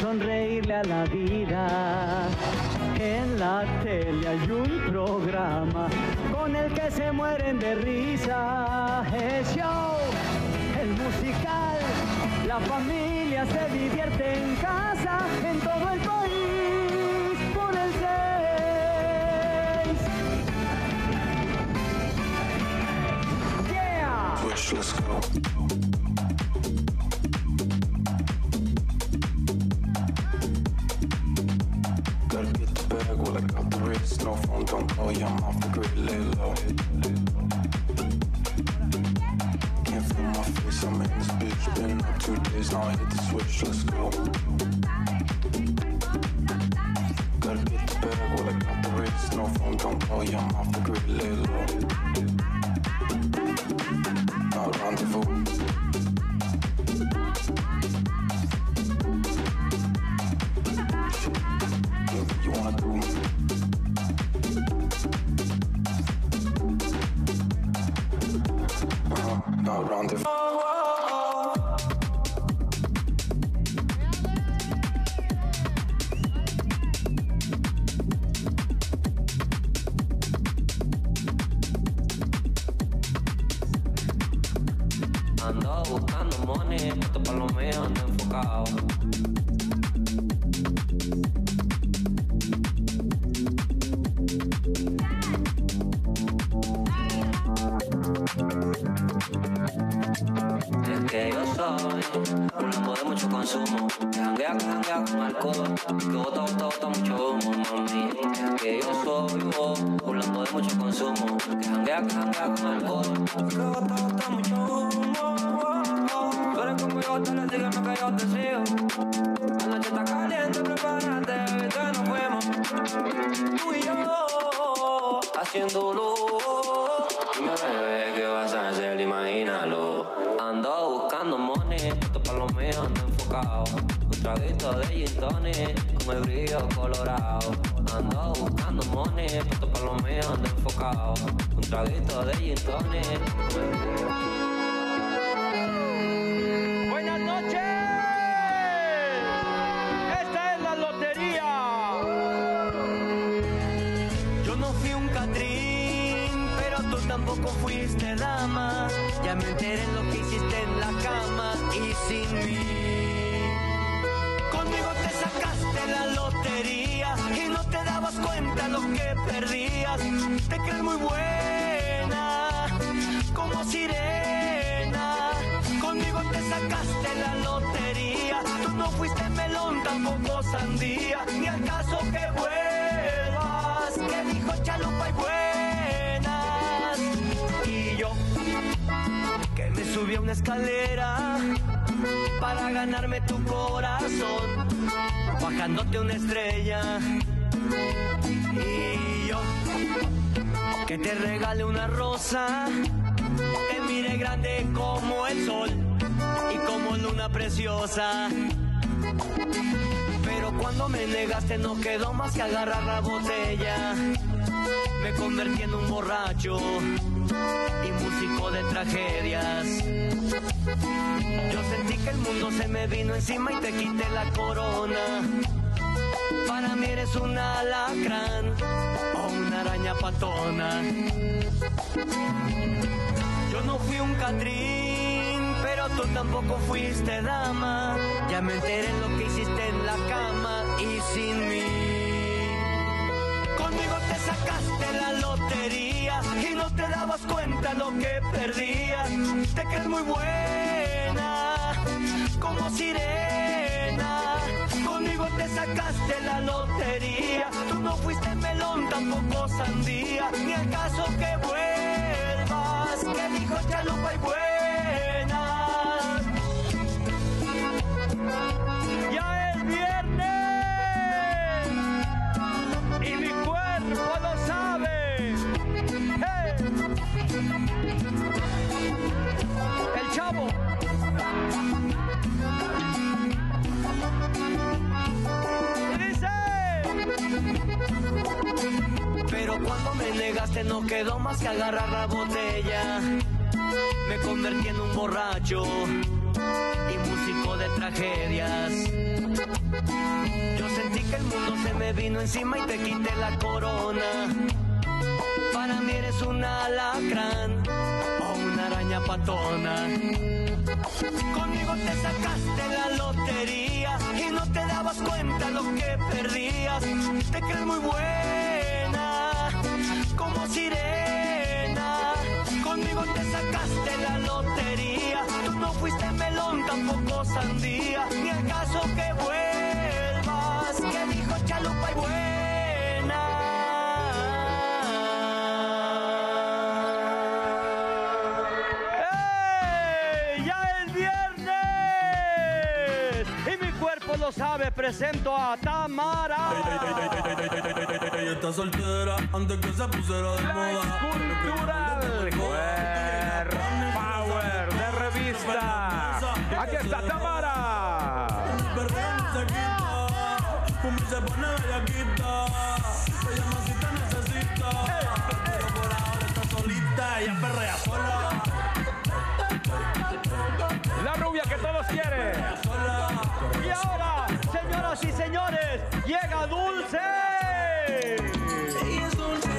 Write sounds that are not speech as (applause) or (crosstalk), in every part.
sonreírle a la vida. En la tele hay un programa con el que se mueren de risa. Es show, el musical, la familia se divierte en casa, Buenas noches. Esta es la lotería. Yo no fui un Catrín, pero tú tampoco fuiste dama. Ya me enteré en lo que hiciste en la cama y sin mí. Conmigo te sacaste la lotería y no te dabas cuenta lo que perdías. Te crees muy buena, como sirena. Conmigo te sacaste la lotería. Tú no fuiste melón, tampoco sandía. Ni al caso que vuelvas, que dijo chalupa y buenas. Y yo, que me subí a una escalera para ganarme tu corazón, bajándote una estrella. Y yo, que te regale una rosa, te mire grande como el sol y como luna preciosa. Pero cuando me negaste no quedó más que agarrar la botella. Me convertí en un borracho y músico de tragedias. Yo sentí que el mundo se me vino encima y te quité la corona. Para mí eres un alacrán o una araña patona. No fui un Catrín, pero tú tampoco fuiste dama. Ya me enteré en lo que hiciste en la cama y sin mí. Conmigo te sacaste la lotería y no te dabas cuenta lo que perdías. Te crees muy buena, como sirena. Conmigo te sacaste la lotería. Tú no fuiste melón, tampoco sandía. Ni el caso que vuelvas, que dijo chalupa y buena. Ya tomaste no quedó más que agarrar la botella. Me convertí en un borracho y músico de tragedias. Yo sentí que el mundo se me vino encima y te quité la corona. Para mí eres un alacrán o una araña patona. Conmigo te sacaste la lotería y no te dabas cuenta lo que perdías. Te crees muy buena, como sirena. Conmigo te sacaste la lotería. Tú no fuiste melón, tampoco sandía. Ni el caso que vuelvas, lo sabe, presento a Tamara. Ella está soltera antes que se pusiera de moda. Cultural Power de revista. Aquí está Tamara. Se pone bellaquita. Se llama si te necesita. Pero por ahora está solita. Ella perrea sola. Señoras y señores, llega Dulce.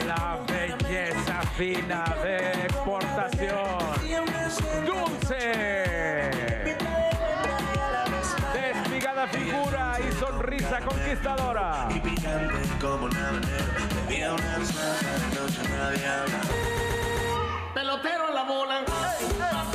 La belleza fina de exportación. Dulce. Desfigada figura y sonrisa conquistadora. Pelotero en la bola.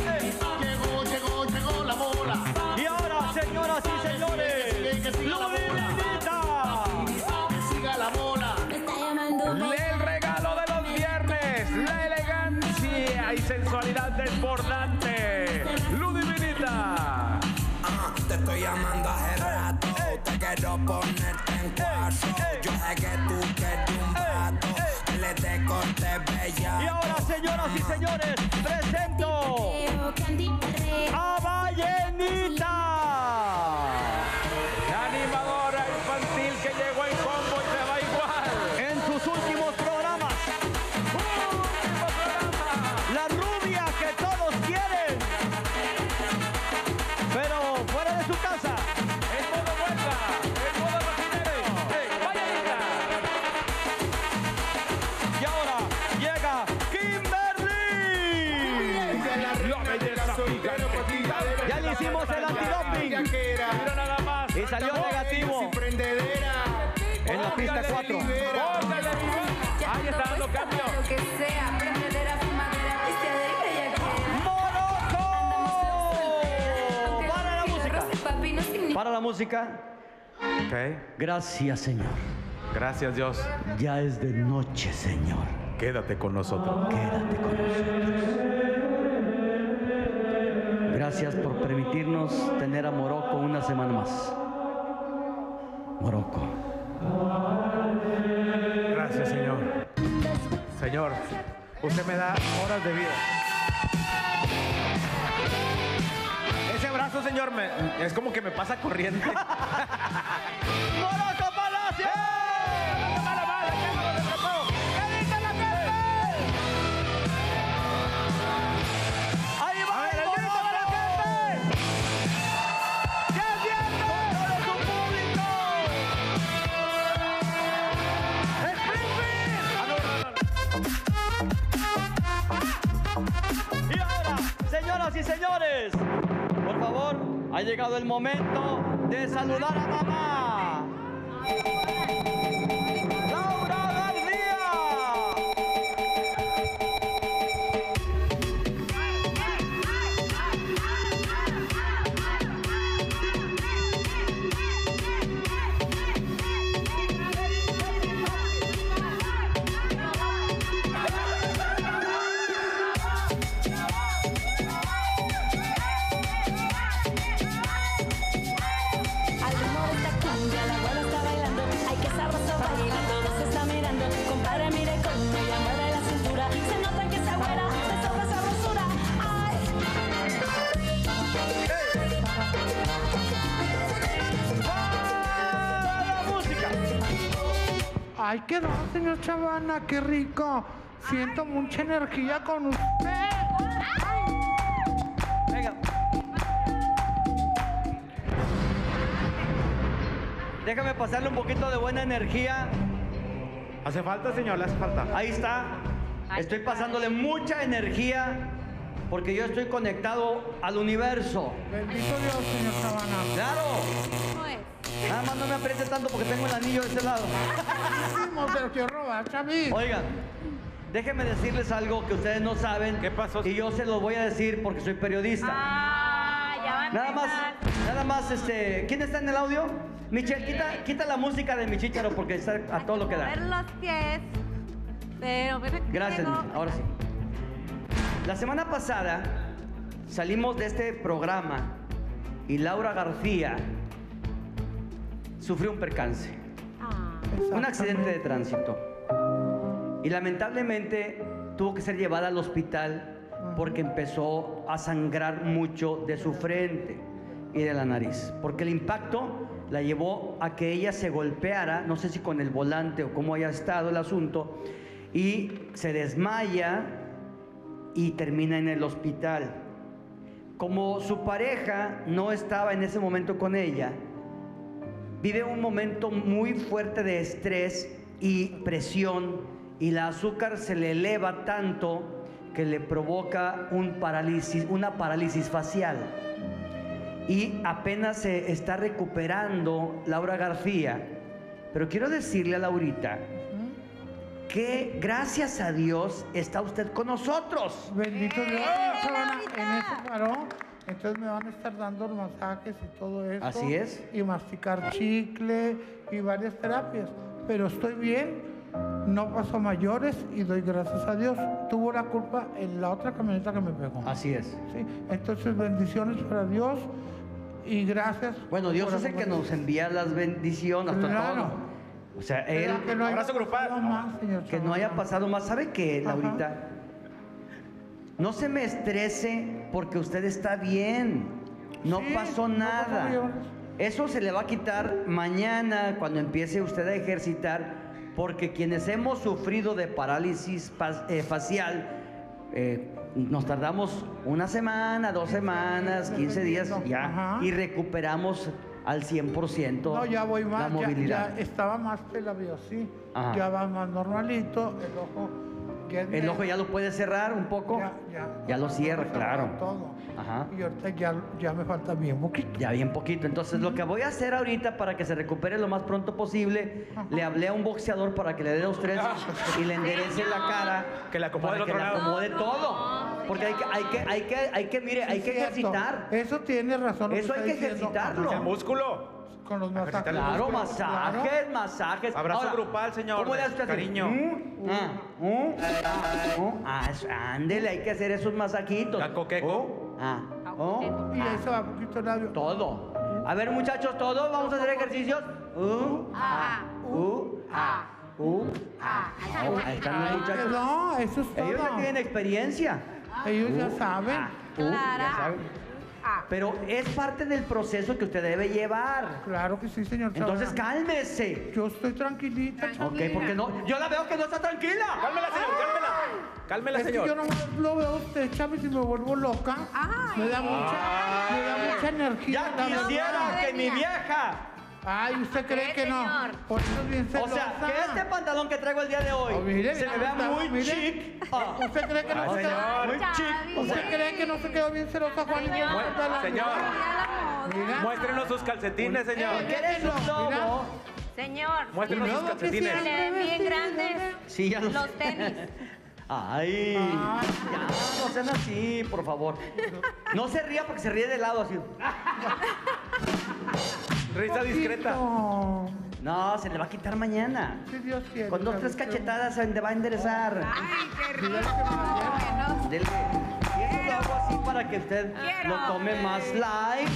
Desbordante. Ludivinita. Ah, te estoy llamando hace rato. Te quiero ponerte en cuatro. Yo sé que tú quieres un vato. Que le te corte bella. Y ahora, señoras y señores, presento a Vallenita. Música. Gracias, Señor. Gracias, Dios. Ya es de noche, Señor. Quédate con nosotros. Quédate con nosotros. Gracias por permitirnos tener a Morocco una semana más. Morocco. Gracias, Señor. Señor, usted me da horas de vida. Brazo, señor, me- es como que me pasa corriente. (laughs) ¡Morocco Palacio! ¡Springfield! Y ahora, señoras y señores, favor, ha llegado el momento de saludar a mamá. Ay, qué no, señor Chavana, qué rico. siento mucha energía con usted. Venga. Déjame pasarle un poquito de buena energía. Hace falta, señor, le hace falta. Ahí está. Estoy pasándole mucha energía porque yo estoy conectado al universo. Bendito Dios, señor Sabana. ¡Claro! Nada más no me apriete tanto porque tengo el anillo de este lado. Lo. Oigan, déjenme decirles algo que ustedes no saben. ¿Qué pasó? Y yo se los voy a decir porque soy periodista. Ah, ya van a Nada más, nada más, este. ¿Quién está en el audio? Michelle, quita, quita la música de mi chícharo porque está a todo lo que da. los pies. Pero Gracias, tengo-. Ahora sí. La semana pasada salimos de este programa y Laura García sufrió un percance. Ah, Un accidente de tránsito. Y lamentablemente tuvo que ser llevada al hospital porque empezó a sangrar mucho de su frente y de la nariz. Porque el impacto la llevó a que ella se golpeara, no sé si con el volante o cómo haya estado el asunto, y se desmaya y termina en el hospital. Como su pareja no estaba en ese momento con ella, vive un momento muy fuerte de estrés y presión y la azúcar se le eleva tanto que le provoca un parálisis, una parálisis facial. Y apenas se está recuperando Laura García. Pero quiero decirle a Laurita que gracias a Dios está usted con nosotros. Bendito Dios, ¡Eh! En eso paró. Entonces me van a estar dando masajes y todo eso. Así es. Y masticar chicle y varias terapias. Pero estoy bien, no pasó mayores y doy gracias a Dios. Tuvo la culpa en la otra camioneta que me pegó. Así es. Sí, Entonces bendiciones para Dios y gracias. Bueno, Dios es el que nos envía las bendiciones, Claro. todo. O sea, él, que no haya Abrazo grupal. pasado más, señor que no haya pasado más. ¿Sabe qué, Ajá. No se me estrese porque usted está bien. No Sí, pasó nada. Eso se le va a quitar mañana cuando empiece usted a ejercitar, porque quienes hemos sufrido de parálisis eh, facial, eh, nos tardamos una semana, dos semanas, 15 días ya, Ajá. y recuperamos al 100% No, ya voy más, ya, movilidad. ya estaba más pelado así, Ajá. ya va más normalito, el ojo El ojo ya lo puede cerrar un poco. ya, ya, Ya lo cierra, claro. Todo. Ajá. Y ahorita ya, ya me falta bien poquito. Ya bien poquito. Entonces, lo que voy a hacer ahorita para que se recupere lo más pronto posible, le hablé a un boxeador para que le dé dos, tres y le enderece la cara. Que le acomode para el que otro le lado. acomode todo. Porque hay que, hay que, hay que, hay que, mire, hay que Cierto. ejercitar. Eso tiene razón. Eso hay que diciendo. ejercitarlo. El músculo. Con los masajes. Ejercitar el Claro, Claro. masajes, masajes. Abrazo grupal, señor, ¿Cómo le de hace usted así? cariño. Mm, ah, mm, ah, mm. Ah, es- ándele, hay que hacer esos masajitos. Queco. Oh, ah, oh, Y ah. eso va poquito labio. Todo. A ver, muchachos, todos vamos a hacer ejercicios. Uh, ah, uh, ah, uh, ah. Oh, ahí están los muchachos. No, eso es todo. Ellos ya tienen experiencia. Ellos ya Uh, saben. ah, uh, ya Clara. Saben. Pero es parte del proceso que usted debe llevar. Claro que sí, señor. Entonces, Sabana. cálmese. Yo estoy tranquilita. Ok, porque no. Yo la veo que no está tranquila. Cálmela, señor, cálmela. Cálmela, Es que yo señor. no lo veo a usted, Chávez, y me vuelvo loca. Ay. Me da mucha, me da mucha energía. Ya quisiera que mi vieja. Ay, ¿usted cree ¿Qué, que no? señor? Por eso es bien O celosa. sea, que este pantalón que traigo el día de hoy Oh, mire, se me vea muy mire. chic. Ah. ¿Usted cree que no Ah, se quedó? Muy chic. O ¿Usted cree que no se quedó bien celosa, Juan? Señor. Señor. Muéstrenos sus calcetines, señor. porque eres un lobo. Señor, Muéstrenos sus calcetines. se le ven bien grandes Sí, ya lo los sé. tenis. Ay, ya, no sean así, por favor. No se ría porque se ríe de lado así. Risa discreta. No, se le va a quitar mañana. si Dios quiere. Con dos, tres cachetadas se le va a enderezar. Ay, qué rico. Dele. Y eso lo hago así para que usted Quiero. lo tome más light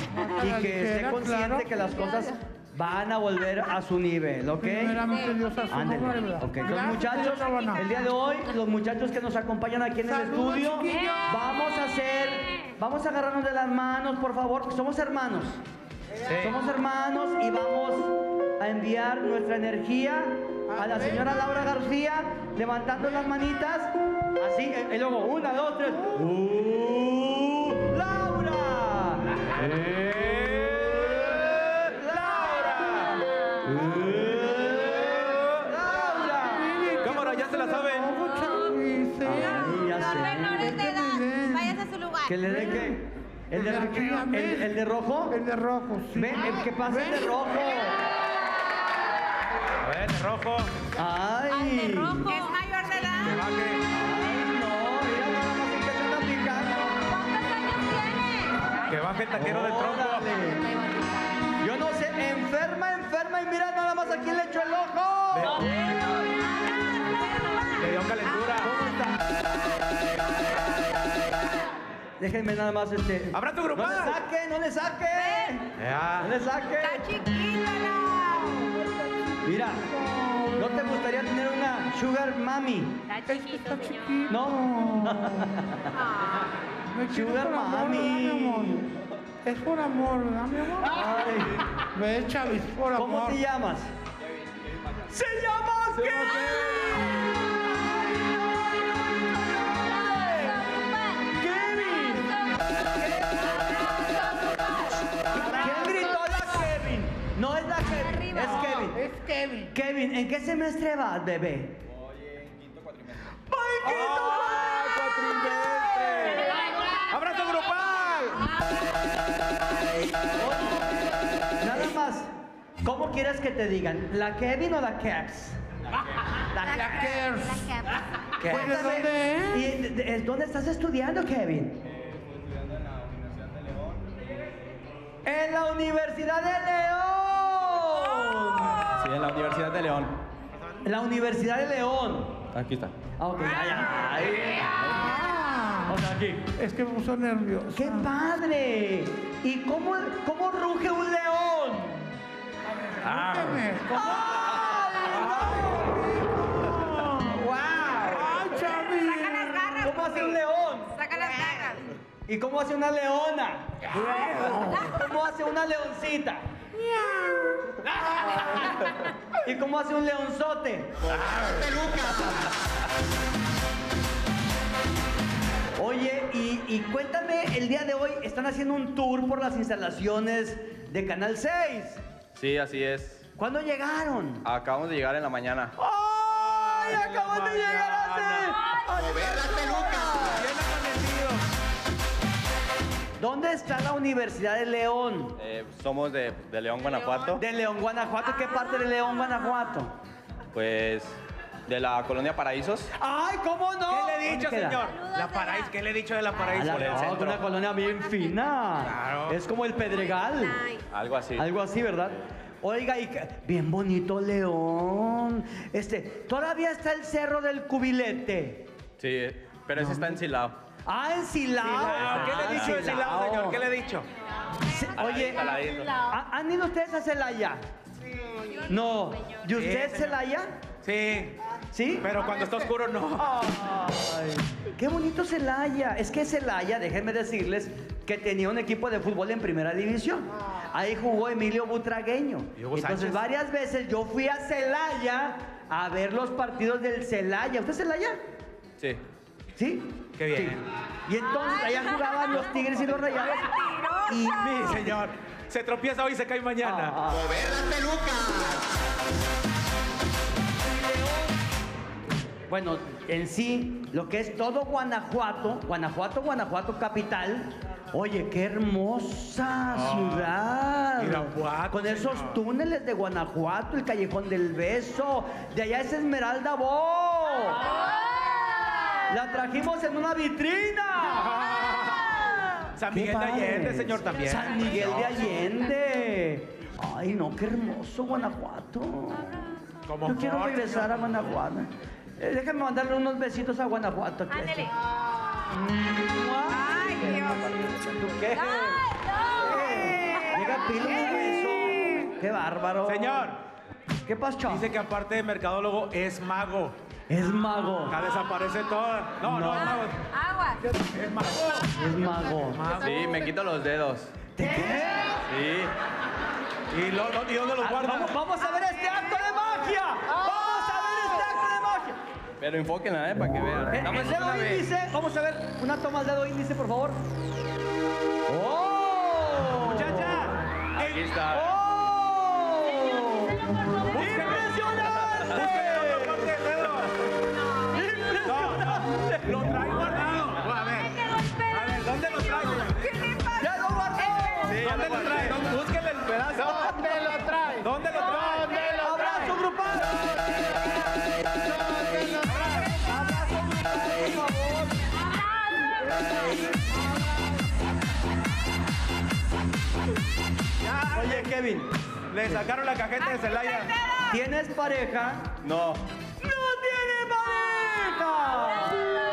y que esté consciente claro. que las cosas van a volver a su nivel, ¿ok? Primeramente Dios a su Gracias, muchachos, el día de hoy, los muchachos que nos acompañan aquí en el Saludos, estudio, chiquillos. vamos a hacer, vamos a agarrarnos de las manos, por favor, somos hermanos. Somos hermanos y vamos a enviar nuestra energía a la señora Laura García, levantando las manitas. Así, eh, y luego, una, dos, tres. ¡Uh! ¡Laura! ¡Eh! ¡Laura! ¡Eh! ¡Laura! Cámara, ya se la saben. Ya Son sé. menores de edad. Váyase a su lugar. ¿Que le dé qué? ¿El de, Aquí el, el de rojo? El de rojo, sí. Ven, el que pasa el de rojo. A ver, de rojo. Ay. Al de rojo. Es mayor de edad. Ay, no, mira nada más en que se anda picando. ¿Cuántos años tiene? Que baje el taquero del tronco. Yo no sé, enferma, enferma y mira nada más a quién le echó el ojo. Le dio calentura. Déjenme nada más este. ¡Abra tu No grupal! le saque, no le saque. Ya. No le saque. Está chiquita la. Mira, ¿no te gustaría tener una sugar mami? Está chiquito, señor. No. Me quieres Sugar mami. Es por amor, ¿verdad, mi amor? Ay, Ve, Chavis, por ¿Cómo amor. te llamas? ¡Se llama Kevin! Kevin. Kevin. Kevin, ¿en qué semestre vas, bebé? ¡Ay, quinto cuatrimestre! ¡Abra tu grupal! Nada más, ¿cómo quieres que te digan? ¿La Kevin o la Kevs? La, La Kers. Kevs. Pues, ¿de dónde es? ¿Y de- de- dónde estás estudiando, Kevin? En la Universidad de León. Sí, en la Universidad de León. La Universidad de León. Aquí está. Ah, ok. Ahí. O sea, aquí. Es que me puso nervioso. ¡Qué padre! ¿Y cómo, cómo ruge un león? Ah. ¡Wow! ¡Ay! Saca las garras. ¿Cómo hace un león? Saca las garras. ¿Y cómo hace una leona? ¿Cómo hace una leoncita? (laughs) ¿Y cómo hace un leonzote? Oye, y, y cuéntame, el día de hoy están haciendo un tour por las instalaciones de Canal 6. Sí, así es. ¿Cuándo llegaron? Acabamos de llegar en la mañana. ¡Ay, acaban de llegar hace! ¿Dónde está la Universidad de León? Eh, somos de, de León, Guanajuato. De León, Guanajuato. ¿Qué parte de León, Guanajuato? Pues de la colonia Paraísos. ¡Ay, cómo no! ¿Qué le he dicho, señor? La Paraíso. ¿Qué le he dicho de la Ah, Paraíso? la- por el no, una colonia bien fina. Claro. Es como el Pedregal. Algo así. Algo así, ¿verdad? Oiga, y bien bonito León. Este, todavía está el cerro del cubilete. Sí, pero ese está en Silao. Ah, en Silao. ¿Qué le he Ah, dicho de Silao, señor? ¿Qué le he dicho? Sí, Oye, Al ladito. ¿ha- ¿han ido ustedes a Celaya? No. ¿Y usted, señor. Celaya? Sí, ¿Sí? pero cuando está oscuro no. Ay, qué bonito Celaya. Es que Celaya, déjenme decirles que tenía un equipo de fútbol en primera división. Ahí jugó Emilio Butragueño. ¿Y Hugo Entonces Sánchez? varias veces yo fui a Celaya a ver los partidos del Celaya. ¿Usted es Celaya? Sí. ¿Sí? Qué bien. Sí. Y entonces allá jugaban los Tigres y los Rayados. Y Mi señor, se tropieza hoy y se cae mañana. Ah, ah. Bueno, en sí, lo que es todo Guanajuato, Guanajuato, Guanajuato capital, oye, qué hermosa ciudad. Ah, Irapuato, Con esos señor. túneles de Guanajuato, el Callejón del Beso, de allá es Esmeralda Bo. La trajimos en una vitrina. San Miguel de. Allende, señor, también. San Miguel de Allende. Ay, no, qué hermoso Guanajuato. Como Yo quiero regresar a Guanajuato. Eh, déjame mandarle unos besitos a Guanajuato. aquí. Ándele. Ay, Dios. ¿Tú qué? Ay, no. Llega Pilo un beso. ¡Qué bárbaro! Señor, ¿Qué pasó? dice que aparte de mercadólogo es mago. Es mago. Acá desaparece todo. No, no, es mago. Agua. Es mago. Es mago. Sí, me quito los dedos. ¿De qué? Sí. ¿Y, lo- lo- y dónde los Ah, guardan? Vamos, vamos a ver este acto de magia. Vamos a ver este acto de magia. Pero enfóquenla, ¿eh? Para que vean. Más el dedo vez. índice, vamos a ver una toma del dedo índice, por favor. ¡Oh! Muchacha. Aquí está. ¡Oh! Búsquenlo. ¡Impresionante! Kevin, Le sacaron la cajeta de Celaya. ¿tienes pareja? No. ¡No tiene pareja!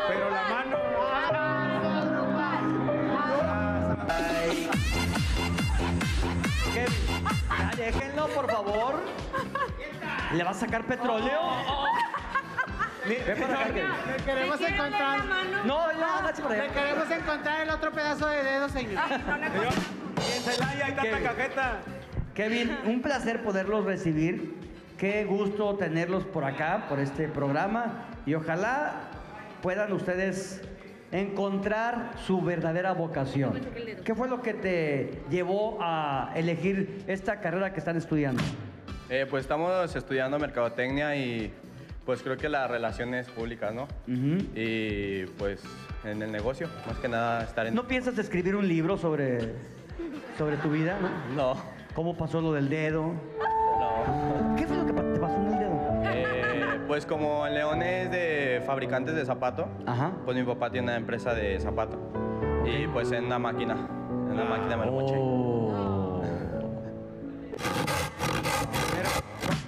Pero la mano. Kevin, ya déjenlo, por favor. ¿Le va a sacar petróleo? (laughs) Ven para acá, Kevin. Le queremos encontrar. No, no, agache para Le queremos encontrar el otro pedazo de dedo, señor. Señor, y en Celaya hay tanta Kevin. cajeta. Kevin, un placer poderlos recibir. Qué gusto tenerlos por acá, por este programa. Y ojalá puedan ustedes encontrar su verdadera vocación. ¿Qué fue lo que te llevó a elegir esta carrera que están estudiando? Eh, pues estamos estudiando mercadotecnia y pues creo que las relaciones públicas, ¿no? Y pues en el negocio, más que nada estar en... ¿No piensas escribir un libro sobre, sobre tu vida? ¿no? No. ¿Cómo pasó lo del dedo? no. ¿Qué fue lo que te pasó en el dedo? Eh, pues como en León es de fabricantes de zapato, Ajá. pues mi papá tiene una empresa de zapato. Y pues en la máquina, en la máquina me lo moché. Oh.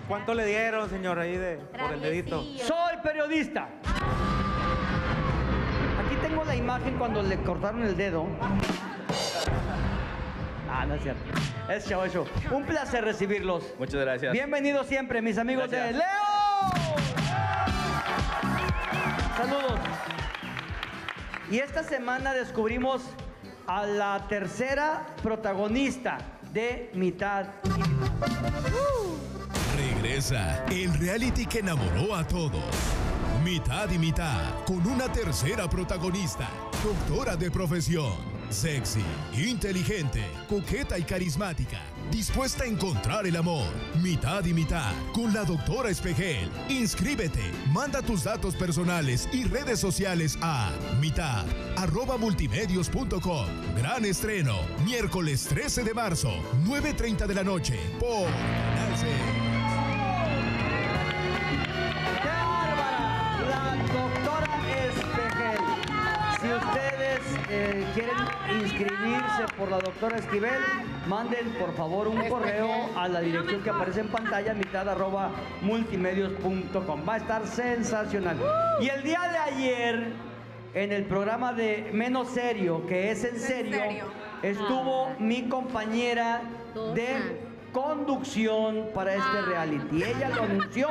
¿Cuánto le dieron, señor, ahí de, por el dedito? Soy periodista. Aquí tengo la imagen cuando le cortaron el dedo. Ah, no es cierto. Es show. Un placer recibirlos. Muchas gracias. Bienvenidos siempre, mis amigos de. Leo. Saludos. Y esta semana descubrimos a la tercera protagonista de Mitad. Regresa el reality que enamoró a todos. Mitad y mitad, con una tercera protagonista, doctora de profesión, sexy, inteligente, coqueta y carismática, dispuesta a encontrar el amor. Mitad y mitad, con la doctora Espejel. Inscríbete, manda tus datos personales y redes sociales a mitad, arroba multimedios.com. Gran estreno, miércoles 13 de marzo, 9.30 de la noche, por Canal eh, quieren inscribirse por la doctora Esquivel, manden por favor un correo a la dirección que aparece en pantalla, mitad arroba multimedios.com. Va a estar sensacional. Y el día de ayer, en el programa de Menos Serio, que es en serio, serio. estuvo mi compañera de conducción para este reality. Ella lo anunció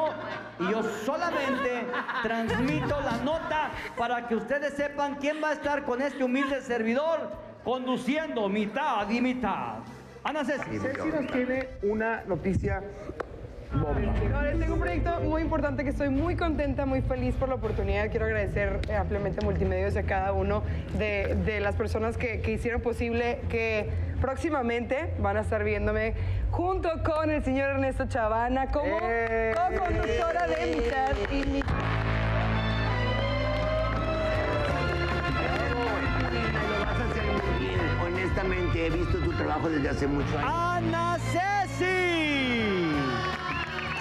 y yo solamente transmito la nota para que ustedes sepan quién va a estar con este humilde servidor conduciendo mitad y mitad. Ana Ceci. Ceci nos tiene una noticia bomba. Ahora tengo un proyecto muy importante que estoy muy contenta, muy feliz por la oportunidad. Quiero agradecer eh, ampliamente a Multimedios y a cada uno de, de las personas que, que hicieron posible que próximamente van a estar viéndome junto con el señor Ernesto Chavana como ¡Eh! co-conductora de mitad y mitad. Lo vas a hacer muy bien. Honestamente, he visto tu trabajo desde hace mucho años. Ana Ceci.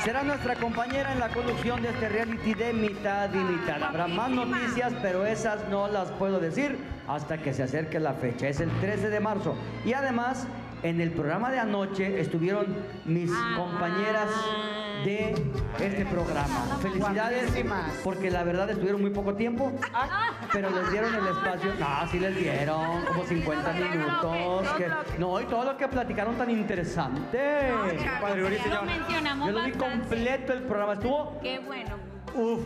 Será nuestra compañera en la conducción de este reality de mitad y mitad. Habrá más noticias, pero esas no las puedo decir hasta que se acerque la fecha. Es el 13 de marzo. Y además, en el programa de anoche estuvieron mis compañeras de este programa. Felicidades, porque la verdad estuvieron muy poco tiempo, pero les dieron el espacio. No, sí les dieron como 50 minutos. que- no, y todo lo que platicaron tan interesante. Yo lo vi completo el programa. Estuvo Qué bueno. Uf.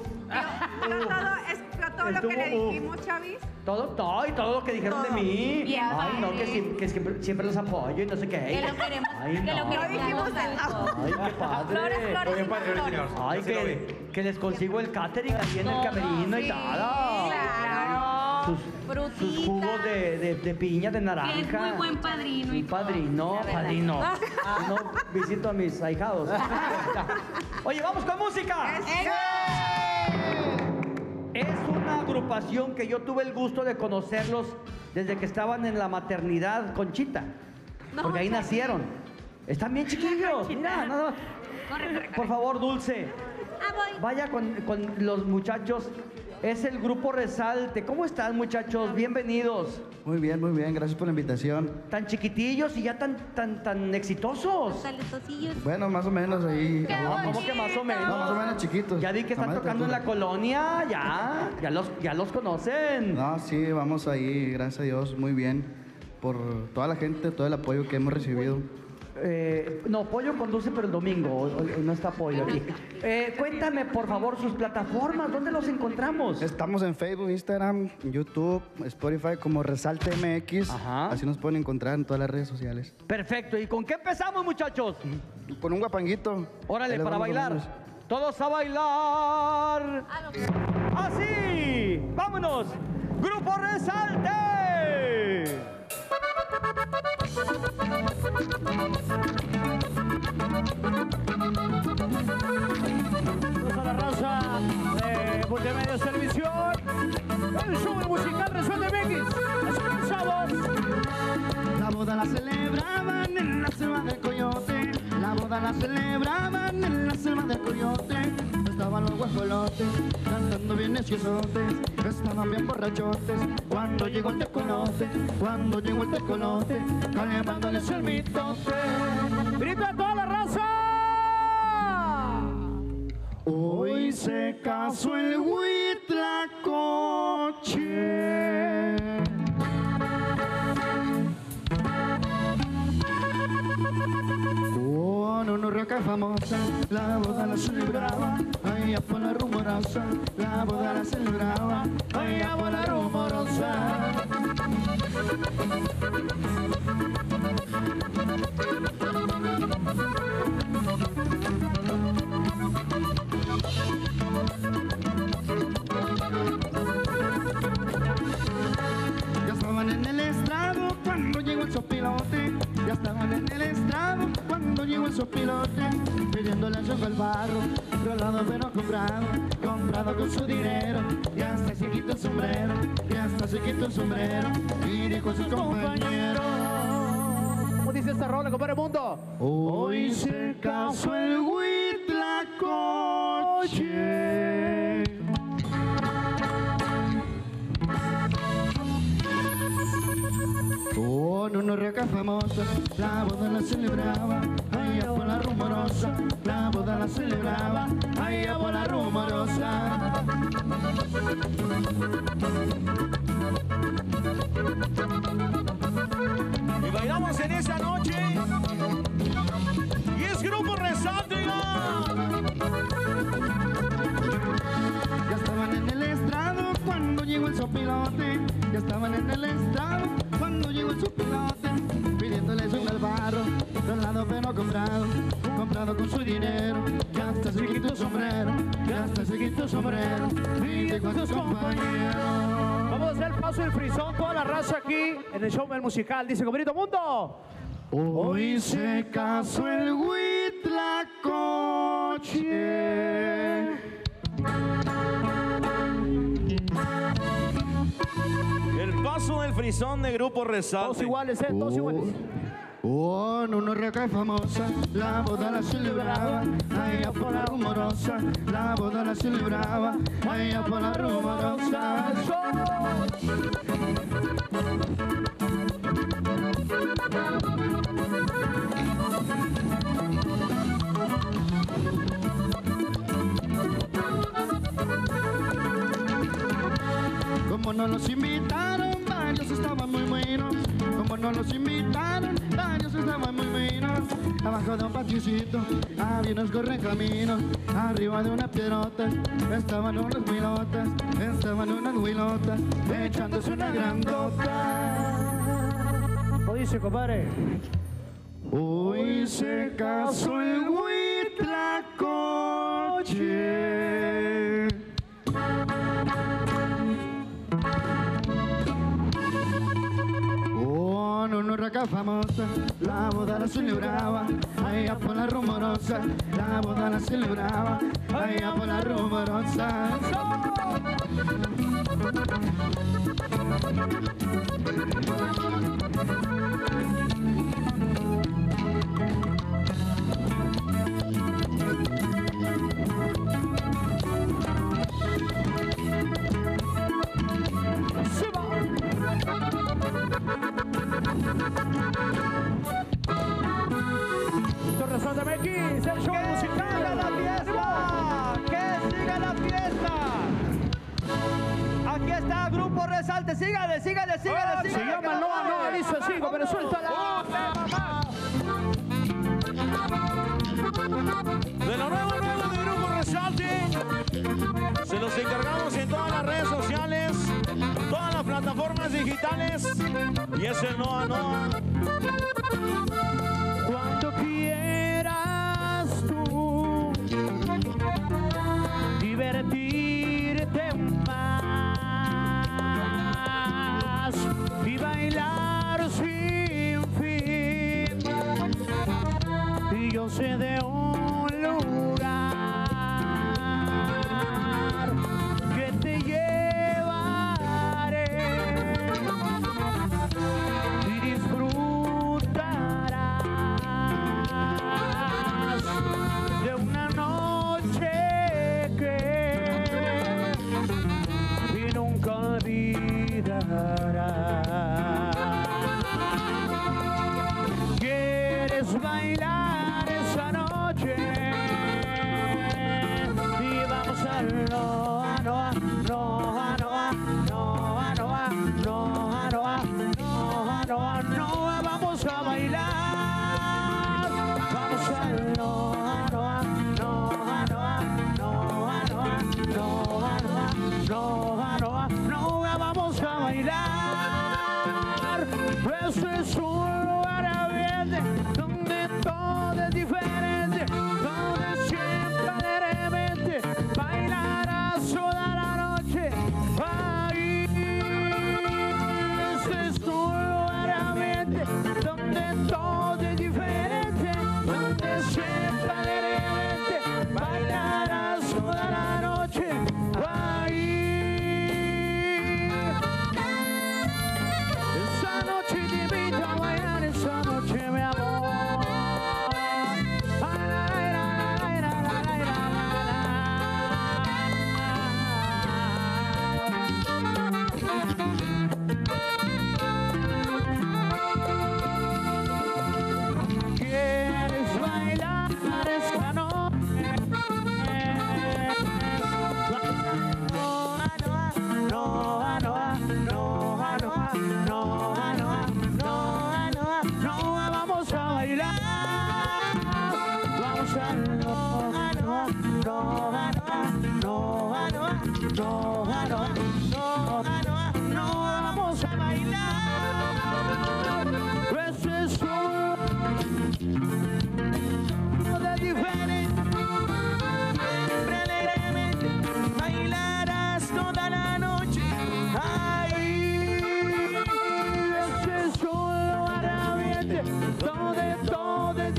Pero todo, es- todo lo que le dijimos, Chavis? Todo, todo, y todo lo que dijeron de mí. Bien Ay, no, que, siempre, que siempre, siempre los apoyo y no sé qué. Que lo queremos, Ay, que lo queremos. No dijimos eso. Ay, qué padre. Flores, flores, padre, flores. señor. Ay, que, que les consigo el catering ahí en el camerino y tal. claro. Sus, sus jugos de, de, de piña, de naranja. Que es muy buen padrino. y padrino, padrino. (laughs) No visito a mis ahijados. (laughs) Oye, vamos con música. Es una agrupación que yo tuve el gusto de conocerlos desde que estaban en la maternidad Conchita. No, porque ahí nacieron. Están bien chiquillos. Mira, nada más. Corre, corre, Por favor, Dulce. Ah, voy. Vaya con, con los muchachos. Es el grupo Resalte. ¿Cómo están, muchachos? Bienvenidos. Muy bien, muy bien, gracias por la invitación. Tan chiquitillos y ya tan, tan, tan exitosos. Talentosillos. Bueno, más o menos ahí. ¡Qué ahí vamos. ¿Cómo que más o menos? No, más o menos chiquitos. Ya vi que están Nomás tocando en la colonia, ya, ya los, ya los conocen. No, sí, vamos ahí, gracias a Dios, muy bien. Por toda la gente, todo el apoyo que hemos recibido. Eh, no, Pollo conduce, pero el domingo, hoy- hoy no está Pollo aquí. Eh, cuéntame, por favor, sus plataformas, ¿dónde los encontramos? Estamos en Facebook, Instagram, YouTube, Spotify como Resalte MX. Así nos pueden encontrar en todas las redes sociales. Perfecto, ¿y con qué empezamos, muchachos? Con un guapanguito. Órale, para bailar. Todos a bailar. Así, vámonos. Grupo Resalte. Multimedia Televisión. El show musical Resuelve MX. Así. La boda la celebraban en la selva del coyote. La boda la celebraban en la selva del coyote. Estaban los guajolotes cantando bien neciosotes. Estaban bien borrachotes. Cuando llegó el tecolote, cuando llegó el tecolote, calmándoles el mitote. ¡Grita a toda la raza! Hoy se casó el huitlacoche. Roca famosa, la boda la celebraba, allá por la rumorosa, la boda la celebraba, allá por la rumorosa. Ya estaban en el estrado cuando llegó el sopilote. Ya estaban en el estrado cuando llegó el sopilote. Pidiéndole a al barro, rolado pero comprado, comprado con su dinero. Y hasta se quitó el sombrero, y hasta se quitó el sombrero. Y dijo a sus compañeros. ¿Cómo dice esta rola, compadre Mundo? Hoy se casó el huitlacoche. Con una roca famosa, la boda la celebraba, allá por la rumorosa, la boda la celebraba, allá por la rumorosa. Y bailamos en esa noche. Y es Grupo Resátega. Ya estaban en el estrado cuando llegó el sopilote. Ya estaban en el estrado cuando llegó el sopilote. Pidiéndoles un al barro, rolado pero comprado, comprado con su dinero. Ya hasta se quitó el sombrero, ya hasta se quitó el sombrero. Y a sus compañeros. Vamos a hacer paso del frisón, toda la raza aquí en el show del musical. Dice, compadrito Mundo. Hoy se casó el huitlacoche. El paso del frisón de Grupo Resalte. Todos iguales, ¿eh? Todos iguales. Oh, no, no, roca famosa, la boda la celebraba, allá por la rumorosa, la boda la celebraba, allá por la rumorosa. Como no los invitaron, varios estaban muy buenos. Como no los invitaron, varios estaban muy buenos. Abajo de un patiocito había unos correcaminos. Arriba de una piedrota estaban unos huilotas, estaban unas huilotas, echándose una grandota. ¿Cómo dice, compadre? Hoy se casó el huitlacoche. Raca famosa, la boda la celebraba, allá por la rumorosa, la boda la celebraba, allá por la rumorosa. Torresón de el show musical. siga la fiesta! ¡Que siga la fiesta! Aquí está Grupo Resalte. Sígale, sígale, sígale, sígale. Se llama que no Noa Noa, dice así, pero suéltala. De lo nuevo, nuevo de Grupo Resalte. Se los encargamos en todas las redes sociales, todas las plataformas digitales. Y es el Noa Noa. Cuando quieras tú divertirte más y bailar sin fin. Y yo sé de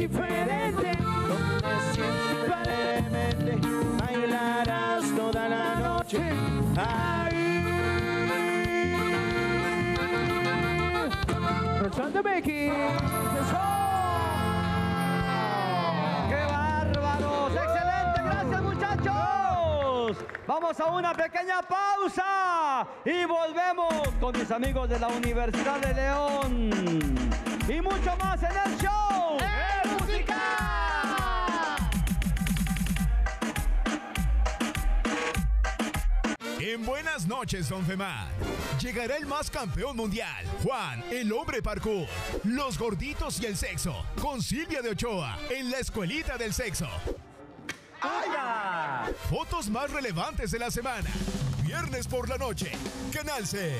diferente. Donde siempre alegremente bailarás toda la noche. Ahí. Rosando Becky. ¡Qué bárbaros! ¡Excelente! ¡Gracias, muchachos! Vamos a una pequeña pausa y volvemos con mis amigos de la Universidad de León. Y mucho más en el show. En Buenas noches, Don Femar. Llegará el más campeón mundial, Juan, el hombre parkour. Los gorditos y el sexo, con Silvia de Ochoa, en la escuelita del sexo. tuya. Fotos más relevantes de la semana. Viernes por la noche. Canal 6.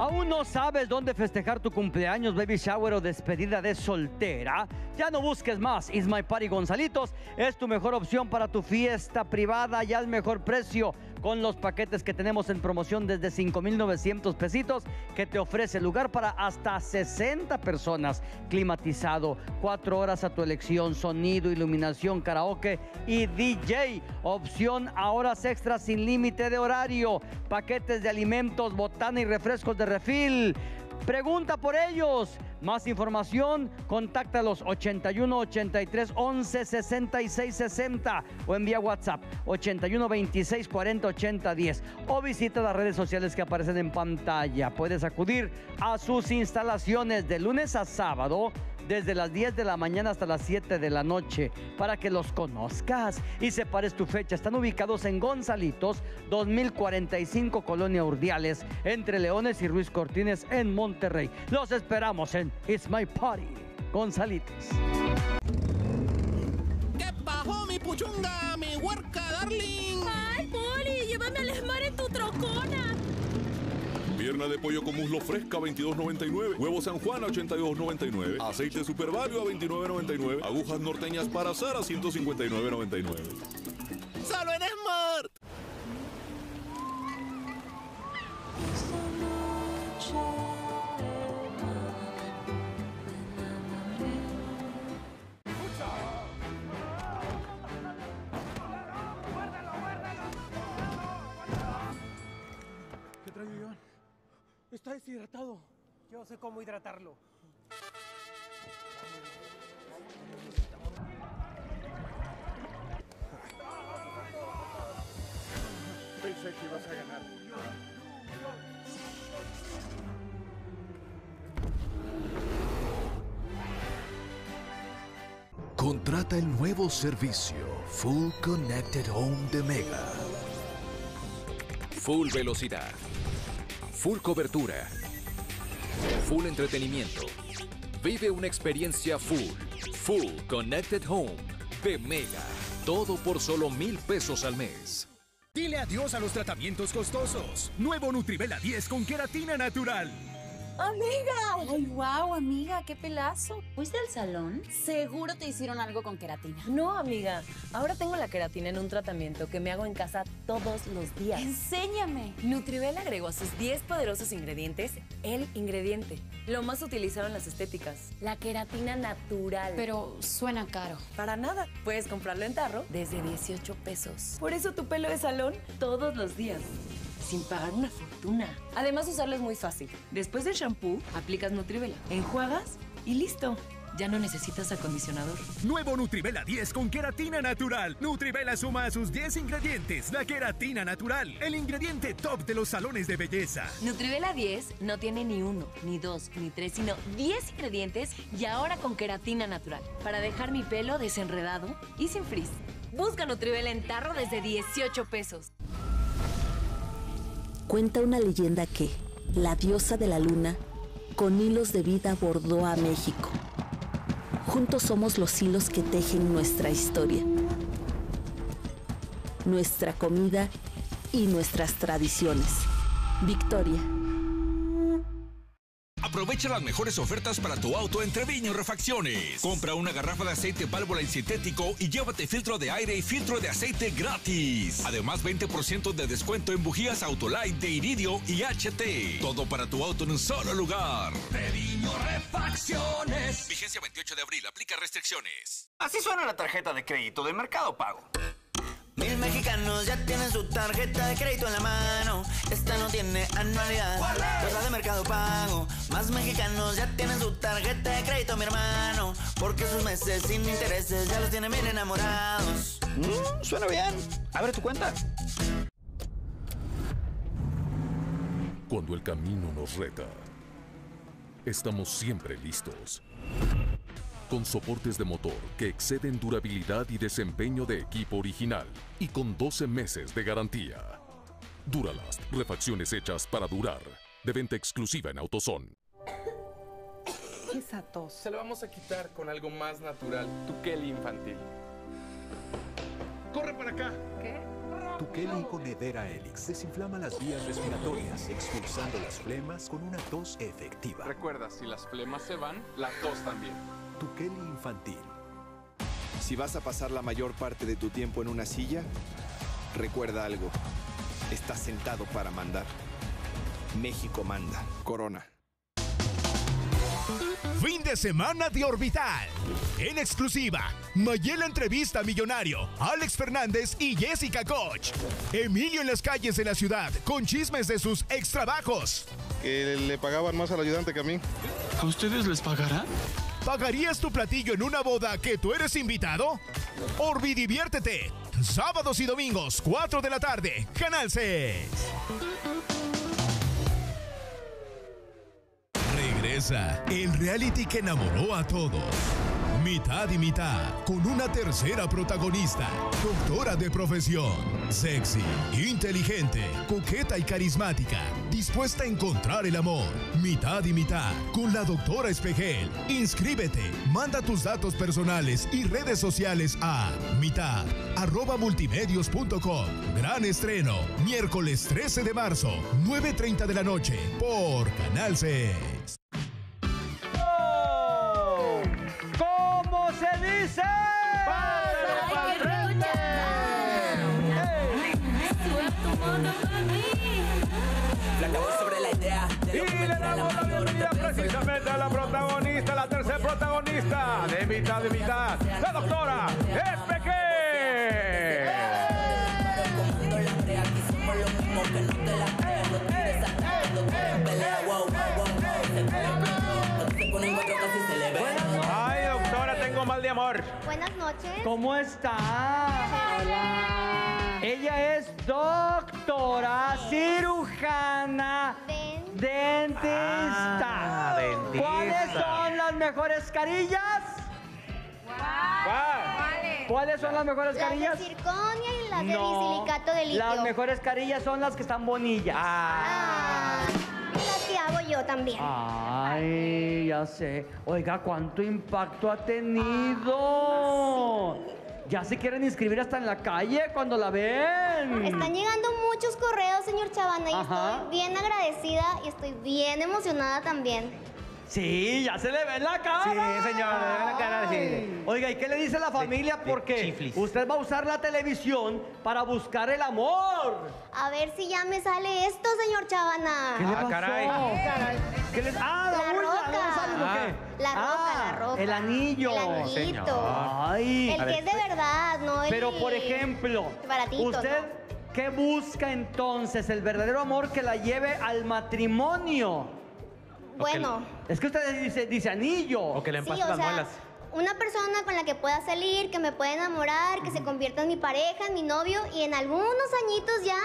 ¿Aún no sabes dónde festejar tu cumpleaños, baby shower o despedida de soltera? Ya no busques más. Is My Party Gonzalitos es tu mejor opción para tu fiesta privada y al mejor precio con los paquetes que tenemos en promoción desde 5,900 pesitos que te ofrece lugar para hasta 60 personas, climatizado, cuatro horas a tu elección, sonido, iluminación, karaoke y DJ. Opción a horas extras sin límite de horario, paquetes de alimentos, botana y refrescos de refil. Pregunta por ellos. Más información, contáctalos 81 83 11 66 60 o envía WhatsApp 81 26 40 80 10 o visita las redes sociales que aparecen en pantalla. Puedes acudir a sus instalaciones de lunes a sábado desde las 10 de la mañana hasta las 7 de la noche para que los conozcas y separes tu fecha. Están ubicados en Gonzalitos, 2045 Colonia Urdiales, entre Leones y Ruiz Cortines en Monterrey. Los esperamos en It's My Party, Gonzalitos. ¿Qué bajó mi puchunga, mi huerca, darling? Pierna de pollo con muslo fresca 22.99. Huevo San Juan a 82.99. Aceite Super Value a 29.99. Agujas norteñas para azar a 159.99. ¡Solo en Smart! ¿Qué Está deshidratado. Yo sé cómo hidratarlo. Pensé que ibas a ganar. Contrata el nuevo servicio Full Connected Home de Mega. Full velocidad. Full cobertura. Full entretenimiento. Vive una experiencia full. Full Connected Home de Mega. Todo por solo mil pesos al mes. Dile adiós a los tratamientos costosos. Nuevo Nutrivela 10 con queratina natural. ¡Amiga! ¡Ay, wow, amiga! ¡Qué pelazo! ¿Fuiste al salón? Seguro te hicieron algo con queratina. No, amiga. Ahora tengo la queratina en un tratamiento que me hago en casa todos los días. ¡Enséñame! Nutribel agregó a sus 10 poderosos ingredientes el ingrediente. Lo más utilizado en las estéticas. La queratina natural. Pero suena caro. Para nada. Puedes comprarlo en tarro desde 18 pesos. Por eso tu pelo de salón todos los días. Sin pagar una fortuna. Además, usarlo es muy fácil. Después del shampoo, aplicas Nutrivela, enjuagas y listo. Ya no necesitas acondicionador. Nuevo Nutrivela 10 con queratina natural. Nutrivela suma a sus 10 ingredientes la queratina natural, el ingrediente top de los salones de belleza. Nutrivela 10 no tiene ni uno, ni dos, ni tres, sino 10 ingredientes y ahora con queratina natural. Para dejar mi pelo desenredado y sin frizz. Busca Nutrivela en tarro desde 18 pesos. Cuenta una leyenda que la diosa de la luna con hilos de vida bordó a México. Juntos somos los hilos que tejen nuestra historia, nuestra comida y nuestras tradiciones. Victoria. Aprovecha las mejores ofertas para tu auto en Treviño Refacciones. Compra una garrafa de aceite válvula en sintético y llévate filtro de aire y filtro de aceite gratis. Además, 20% de descuento en bujías Autolite de Iridio y HT. Todo para tu auto en un solo lugar. Treviño Refacciones. Vigencia 28 de abril. Aplica restricciones. Así suena la tarjeta de crédito de Mercado Pago. Mil mexicanos ya tienen su tarjeta de crédito en la mano. Esta no tiene anualidad. Pues la de Mercado Pago. Más mexicanos ya tienen su tarjeta de crédito, mi hermano. Porque sus meses sin intereses ya los tienen bien enamorados. Mm, suena bien. Abre tu cuenta. Cuando el camino nos reta, estamos siempre listos. Con soportes de motor que exceden durabilidad y desempeño de equipo original y con 12 meses de garantía. Duralast, refacciones hechas para durar. De venta exclusiva en AutoZone. (coughs) Esa tos. Se lo vamos a quitar con algo más natural. Tu Kelly infantil. corre para acá. ¿Qué? Tukeli con Edera Helix desinflama las vías respiratorias, expulsando las flemas con una tos efectiva. Recuerda, si las flemas se van, la tos también. Tukeli Infantil. Si vas a pasar la mayor parte de tu tiempo en una silla, recuerda algo. Estás sentado para mandar. México manda. Corona. Fin de semana de Orbital. En exclusiva, Mayela entrevista a Millonario, Alex Fernández y Jessica Koch. Emilio en las calles de la ciudad con chismes de sus extrabajos. Que le pagaban más al ayudante que a mí. ¿A ustedes les pagará? ¿Pagarías tu platillo en una boda que tú eres invitado? Orbi diviértete. Sábados y domingos, 4 de la tarde, Canal 6. Regresa el reality que enamoró a todos. Mitad y mitad, con una tercera protagonista, doctora de profesión, sexy, inteligente, coqueta y carismática, dispuesta a encontrar el amor. Mitad y mitad, con la doctora Espejel. Inscríbete, manda tus datos personales y redes sociales a mitad, arroba multimedios.com. Gran estreno, miércoles 13 de marzo, 9.30 de la noche, por Canal 6. Se dice? sobre la idea Y le damos la bienvenida precisamente a la protagonista, la tercera protagonista de mitad de mitad, la doctora noches. ¿Cómo está? Ella es doctora, cirujana, dentista. Ah, dentista. ¿Cuáles son las mejores carillas? ¿Cuáles son las mejores Las carillas? de circonia y las de No, bisilicato de litio. Las mejores carillas son las que están bonillas. Ah, las que hago yo también. Ay, ya sé. Oiga, ¿cuánto impacto ha tenido? Ya se quieren inscribir hasta en la calle cuando la ven. Están llegando muchos correos, señor Chavana, y Ajá. estoy bien agradecida y estoy bien emocionada también. Sí, ya se le ve en la cara. Sí, señor, le ve en la cara, sí. Oiga, ¿y qué le dice la familia? Porque usted va a usar la televisión para buscar el amor. A ver si ya me sale esto, señor Chavana. ¿Qué le pasó? ¿Qué le- Ah, la, La roca. La roca, Ah, la roca. El anillo. El anillito. Ay. El que es de verdad, no el Pero, por ejemplo, baratito, ¿usted ¿no? qué busca entonces? ¿El verdadero amor que la lleve al matrimonio? Bueno, Es que usted dice, dice anillo. O que le sí, o sea, una persona con la que pueda salir, que me pueda enamorar, que se convierta en mi pareja, en mi novio y en algunos añitos ya,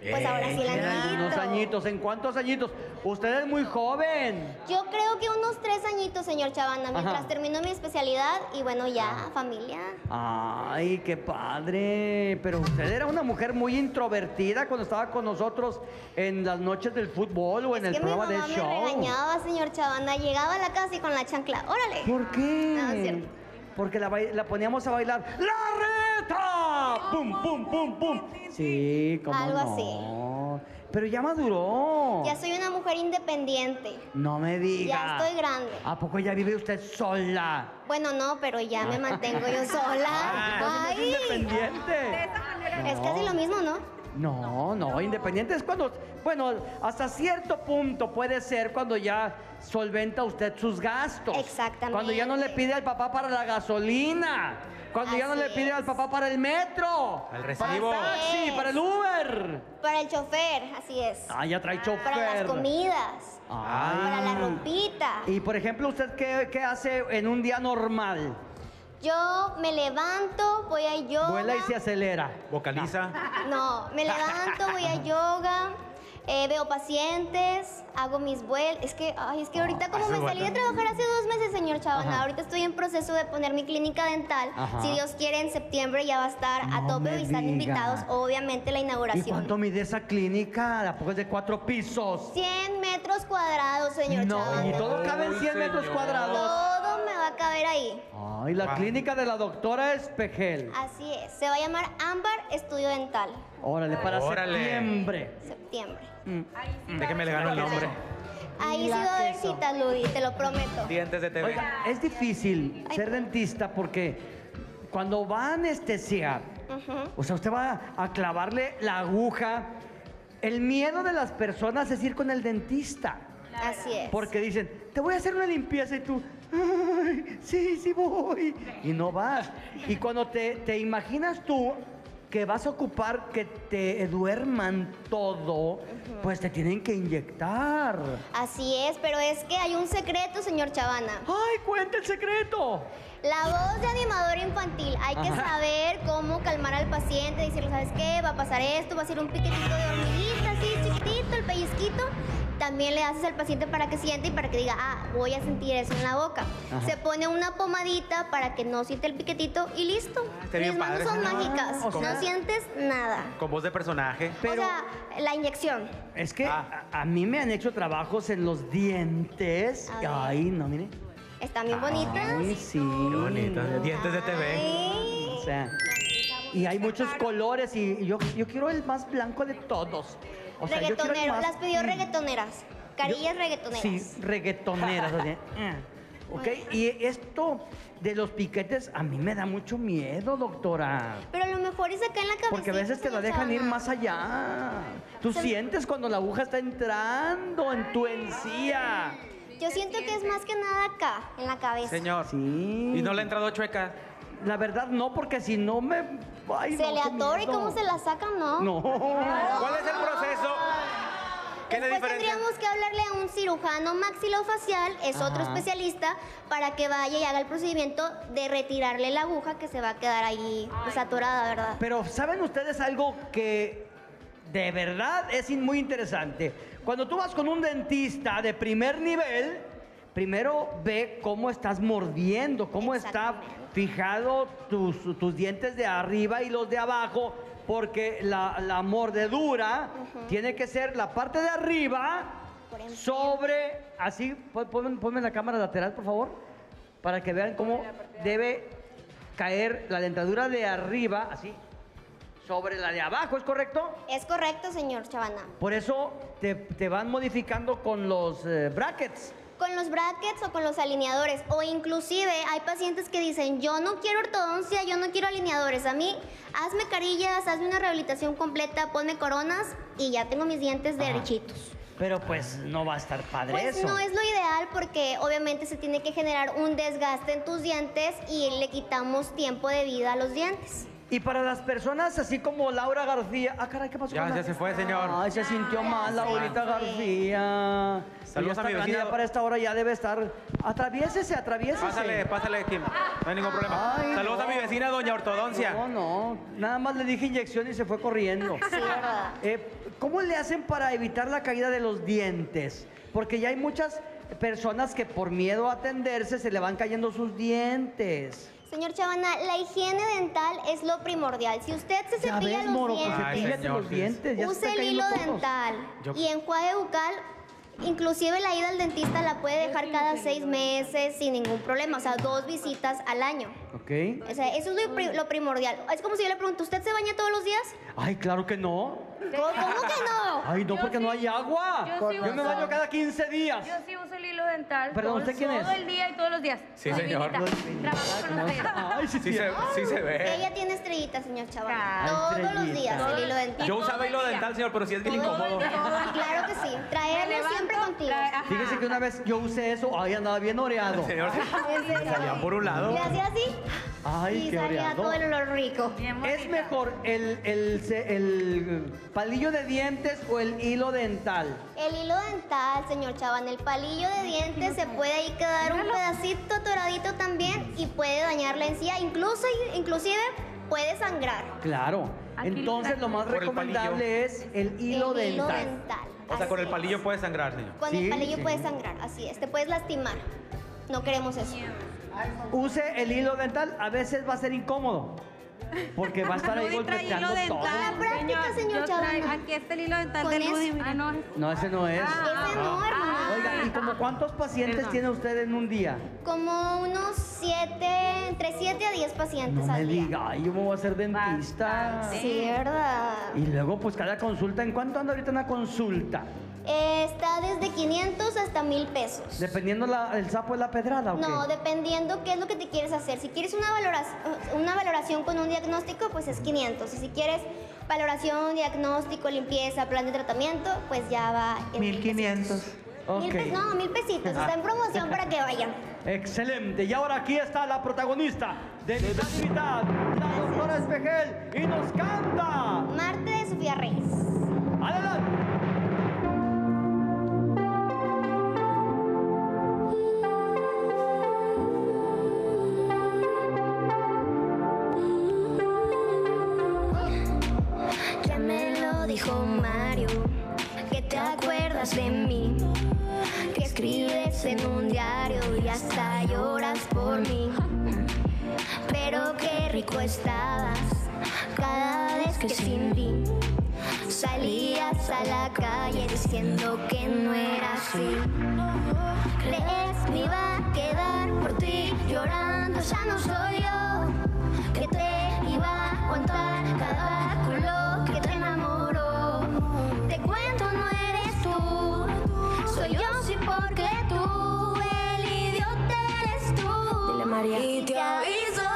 pues ahora sí el anillito. Unos añitos. ¿En cuántos añitos? Usted es muy joven. Yo creo que unos tres añitos, señor Chavana, mientras Ajá. termino mi especialidad y bueno, ya, familia. Ay, qué padre. Pero usted era una mujer muy introvertida cuando estaba con nosotros en las noches del fútbol o en el que mi mamá del me regañaba, señor Chavana. Llegaba a la casa y con la chancla. ¡Órale! ¿Por qué? No, es cierto. Porque la, la poníamos a bailar. ¡La reta! ¡Pum, pum, pum, pum! Sí, como Algo no. Pero ya maduró. Ya soy una mujer independiente. No me diga. Ya estoy grande. ¿A poco ya vive usted sola? Bueno, no, pero ya me (laughs) mantengo yo sola. Ah, es independiente. Es No. casi lo mismo, ¿no? No, no, independiente es cuando, bueno, hasta cierto punto puede ser cuando ya solventa usted sus gastos. Exactamente. Cuando ya no le pide al papá para la gasolina. Cuando ya no le pide al papá para el metro. Al Para el recibo. taxi, para el Uber. Para el chofer, así es. Ah, ya trae chofer. Para las comidas. Ay. Para la ropita. Y por ejemplo, ¿usted qué, qué hace en un día normal? Yo me levanto, voy a yoga. Vuela y se acelera. Vocaliza. No, me levanto, voy a yoga, eh, veo pacientes, hago mis vuelos. Es que, ay, es que ahorita como eso me salí de trabajar hace dos meses, señor Chavana, Ajá. ahorita estoy en proceso de poner mi clínica dental. Ajá. Si Dios quiere, en septiembre ya va a estar a tope y están diga. invitados, obviamente, la ¿Y inauguración. cuánto mide esa clínica? ¿A poco es de cuatro pisos? 100 metros cuadrados, señor No, Chavana. y todo cabe en 100 metros cuadrados. Todo me va a caber ahí. Ay, la clínica de la doctora Espejel. Así es. Se va a llamar Ámbar Estudio Dental. Órale, para Órale. septiembre. Septiembre. Déjeme le gano el nombre. Ahí sí va a haber citas, Ludi, te lo prometo. Dientes de TV. Oiga, es difícil ser dentista porque cuando va a anestesiar, o sea, usted va a clavarle la aguja, el miedo de las personas es ir con el dentista. Así es. Porque dicen, te voy a hacer una limpieza y tú, ay, sí, sí voy. Y no vas. Y cuando te, te imaginas tú que vas a ocupar que te duerman todo, pues te tienen que inyectar. Así es, pero es que hay un secreto, señor Chavana. ¡Ay, cuenta el secreto! La voz de animador infantil. Hay que saber cómo calmar al paciente, decirle, ¿sabes qué? Va a pasar esto, va a ser un piquetito de hormiguita, así chiquitito, el pellizquito. También le haces al paciente para que siente y para que diga, ah, voy a sentir eso en la boca. Ajá. Se pone una pomadita para que no siente el piquetito y listo. bien Mis manos son señora. mágicas, O sea- no sientes nada. Con voz de personaje. o sea, la inyección. Es que Ah. a, a mí me han hecho trabajos en los dientes. A ver. Ay, no, mire. Están bien bonitas. Ay, sí. Qué bonito. Dientes de TV. Ay. O sea, y hay muchos colores y yo, yo quiero el más blanco de todos. O sea, yo Reggaetonero, más- las pidió Mm. reggaetoneras. Carillas reggaetoneras. Sí, reggaetoneras. así, (laughs) ah. ¿Ok? Y esto de los piquetes a mí me da mucho miedo, doctora. Pero a lo mejor es acá en la cabeza. Porque a veces te la dejan ir más allá. Tú Se- sientes cuando la aguja está entrando en tu encía. Yo siento que es más que nada acá, en la cabeza. Señor. Sí. ¿Y no le ha entrado chueca? La verdad no, porque si no me... Ay, se no, le atora y cómo se la sacan, ¿no? No. ¿Cuál es el proceso? ¿Qué Después diferencia? tendríamos que hablarle a un cirujano maxilofacial, es otro especialista, para que vaya y haga el procedimiento de retirarle la aguja que se va a quedar ahí pues, atorada, ¿verdad? Pero ¿saben ustedes algo que de verdad es muy interesante? Cuando tú vas con un dentista de primer nivel, primero ve cómo estás mordiendo, cómo está fijado tus, tus dientes de arriba y los de abajo, porque la, la mordedura tiene que ser la parte de arriba sobre, así, pon- pon- ponme la cámara lateral, por favor, para que vean cómo debe caer la dentadura de arriba, así, sobre la de abajo, ¿es correcto? Es correcto, señor Chavana. Por eso te, te van modificando con los eh, brackets. Con los brackets o con los alineadores. O inclusive hay pacientes que dicen, yo no quiero ortodoncia, yo no quiero alineadores. A mí, hazme carillas, hazme una rehabilitación completa, ponme coronas y ya tengo mis dientes Ajá. derechitos. Pero pues no va a estar padre Pues eso. no es lo ideal porque obviamente se tiene que generar un desgaste en tus dientes y le quitamos tiempo de vida a los dientes. Y para las personas así como Laura García. Ah, caray, ¿qué pasó? Ya, con la- ya se fue, señor. Ay, se sintió mal Laurita García. Saludos a mi vecina. ya para esta hora ya debe estar. Atraviésese, atraviésese. Pásale, pásale, Kim. No hay ningún problema. Ay, Saludos no. a mi vecina, doña Ortodoncia. No, no. Nada más le dije inyección y se fue corriendo. Sí, ¿verdad? Eh, ¿Cómo le hacen para evitar la caída de los dientes? Porque ya hay muchas personas que por miedo a atenderse se le van cayendo sus dientes. Señor Chavana, la higiene dental es lo primordial. Si usted se Ya cepilla ves, los moro, pues dientes, Ay, cepíllate señor, los sí. dientes. Ya se use están el cayendo hilo dental Yo- y enjuague bucal. Inclusive la ida al dentista la puede dejar cada seis meses sin ningún problema, o sea, dos visitas al año. ¿Ok? O sea, eso es lo, pri- lo primordial. Es como si yo le pregunto, ¿usted se baña todos los días? Ay, claro que no. ¿Cómo, cómo que no? Ay, no, Yo porque sí- no hay agua. yo sí Yo me baño cada 15 días. Yo sí uso el hilo dental. Perdón, todo- ¿usted quién es? Todo el día y todos los días. Sí, señor. Trabajo con ustedes. Ay, sí, Sí se, sí se ve. Ella tiene estrellitas, señor Chavana. Ah, Todos los días el hilo dental. Yo usaba hilo dental, señor, pero sí es bien incómodo. (laughs) Claro que sí. Me Traerlo levanto, siempre contigo. ajá. Fíjese que una vez yo usé eso, ay, andaba bien oreado. (laughs) Señor, ¿En serio? salían por un lado. Le hacía así Ay, y qué salía oreado. todo el olor rico. Bien ¿Es bonita. mejor el, el, el palillo de dientes o el hilo dental? El hilo dental, señor Chaban, el palillo de dientes se puede ahí quedar un pedacito atoradito también y puede dañar la encía, incluso inclusive puede sangrar. Claro. Entonces lo más el recomendable es el hilo el hilo dental. O sea, con el palillo es. puede sangrar, señor. Con Sí, el palillo sí. puedes sangrar, así es, te puedes lastimar. No queremos eso. Use el hilo dental, a veces va a ser incómodo. Porque va a estar ahí hilo todo. La práctica, señor Chavana. Aquí está el hilo dental de mira. Ah, no. No, ese no es. Ese no, hermano. Oiga, ¿y como cuántos pacientes tiene usted en un día? Como unos 7, entre 7 a 10 pacientes No me día. diga, ay, yo me voy a ser dentista. Sí, ¿verdad? Y luego, pues cada consulta, ¿en cuánto anda ahorita una consulta? Eh, está desde 500 hasta 1000 pesos. Dependiendo la- el sapo de la pedrada, ¿o qué? No, dependiendo qué es lo que te quieres hacer. Si quieres una valoración, una valoración con un diagnóstico, pues es 500. Y si quieres valoración, diagnóstico, limpieza, plan de tratamiento, pues ya va en 1500. Ok. Mil pe- no, mil pesitos. Está en promoción para que vayan. Excelente. Y ahora aquí está la protagonista de mitad y mitad, la doctora Espejel, y nos canta. Marte de Sofía Reyes. Dijo Mario, que te acuerdas de mí, que escribes en un diario y hasta lloras por mí. Pero qué rico estabas cada vez que sin ti salías a la calle diciendo que no era así. ¿Crees que iba a quedar por ti llorando? Ya no soy yo que te iba a aguantar cada 一条一座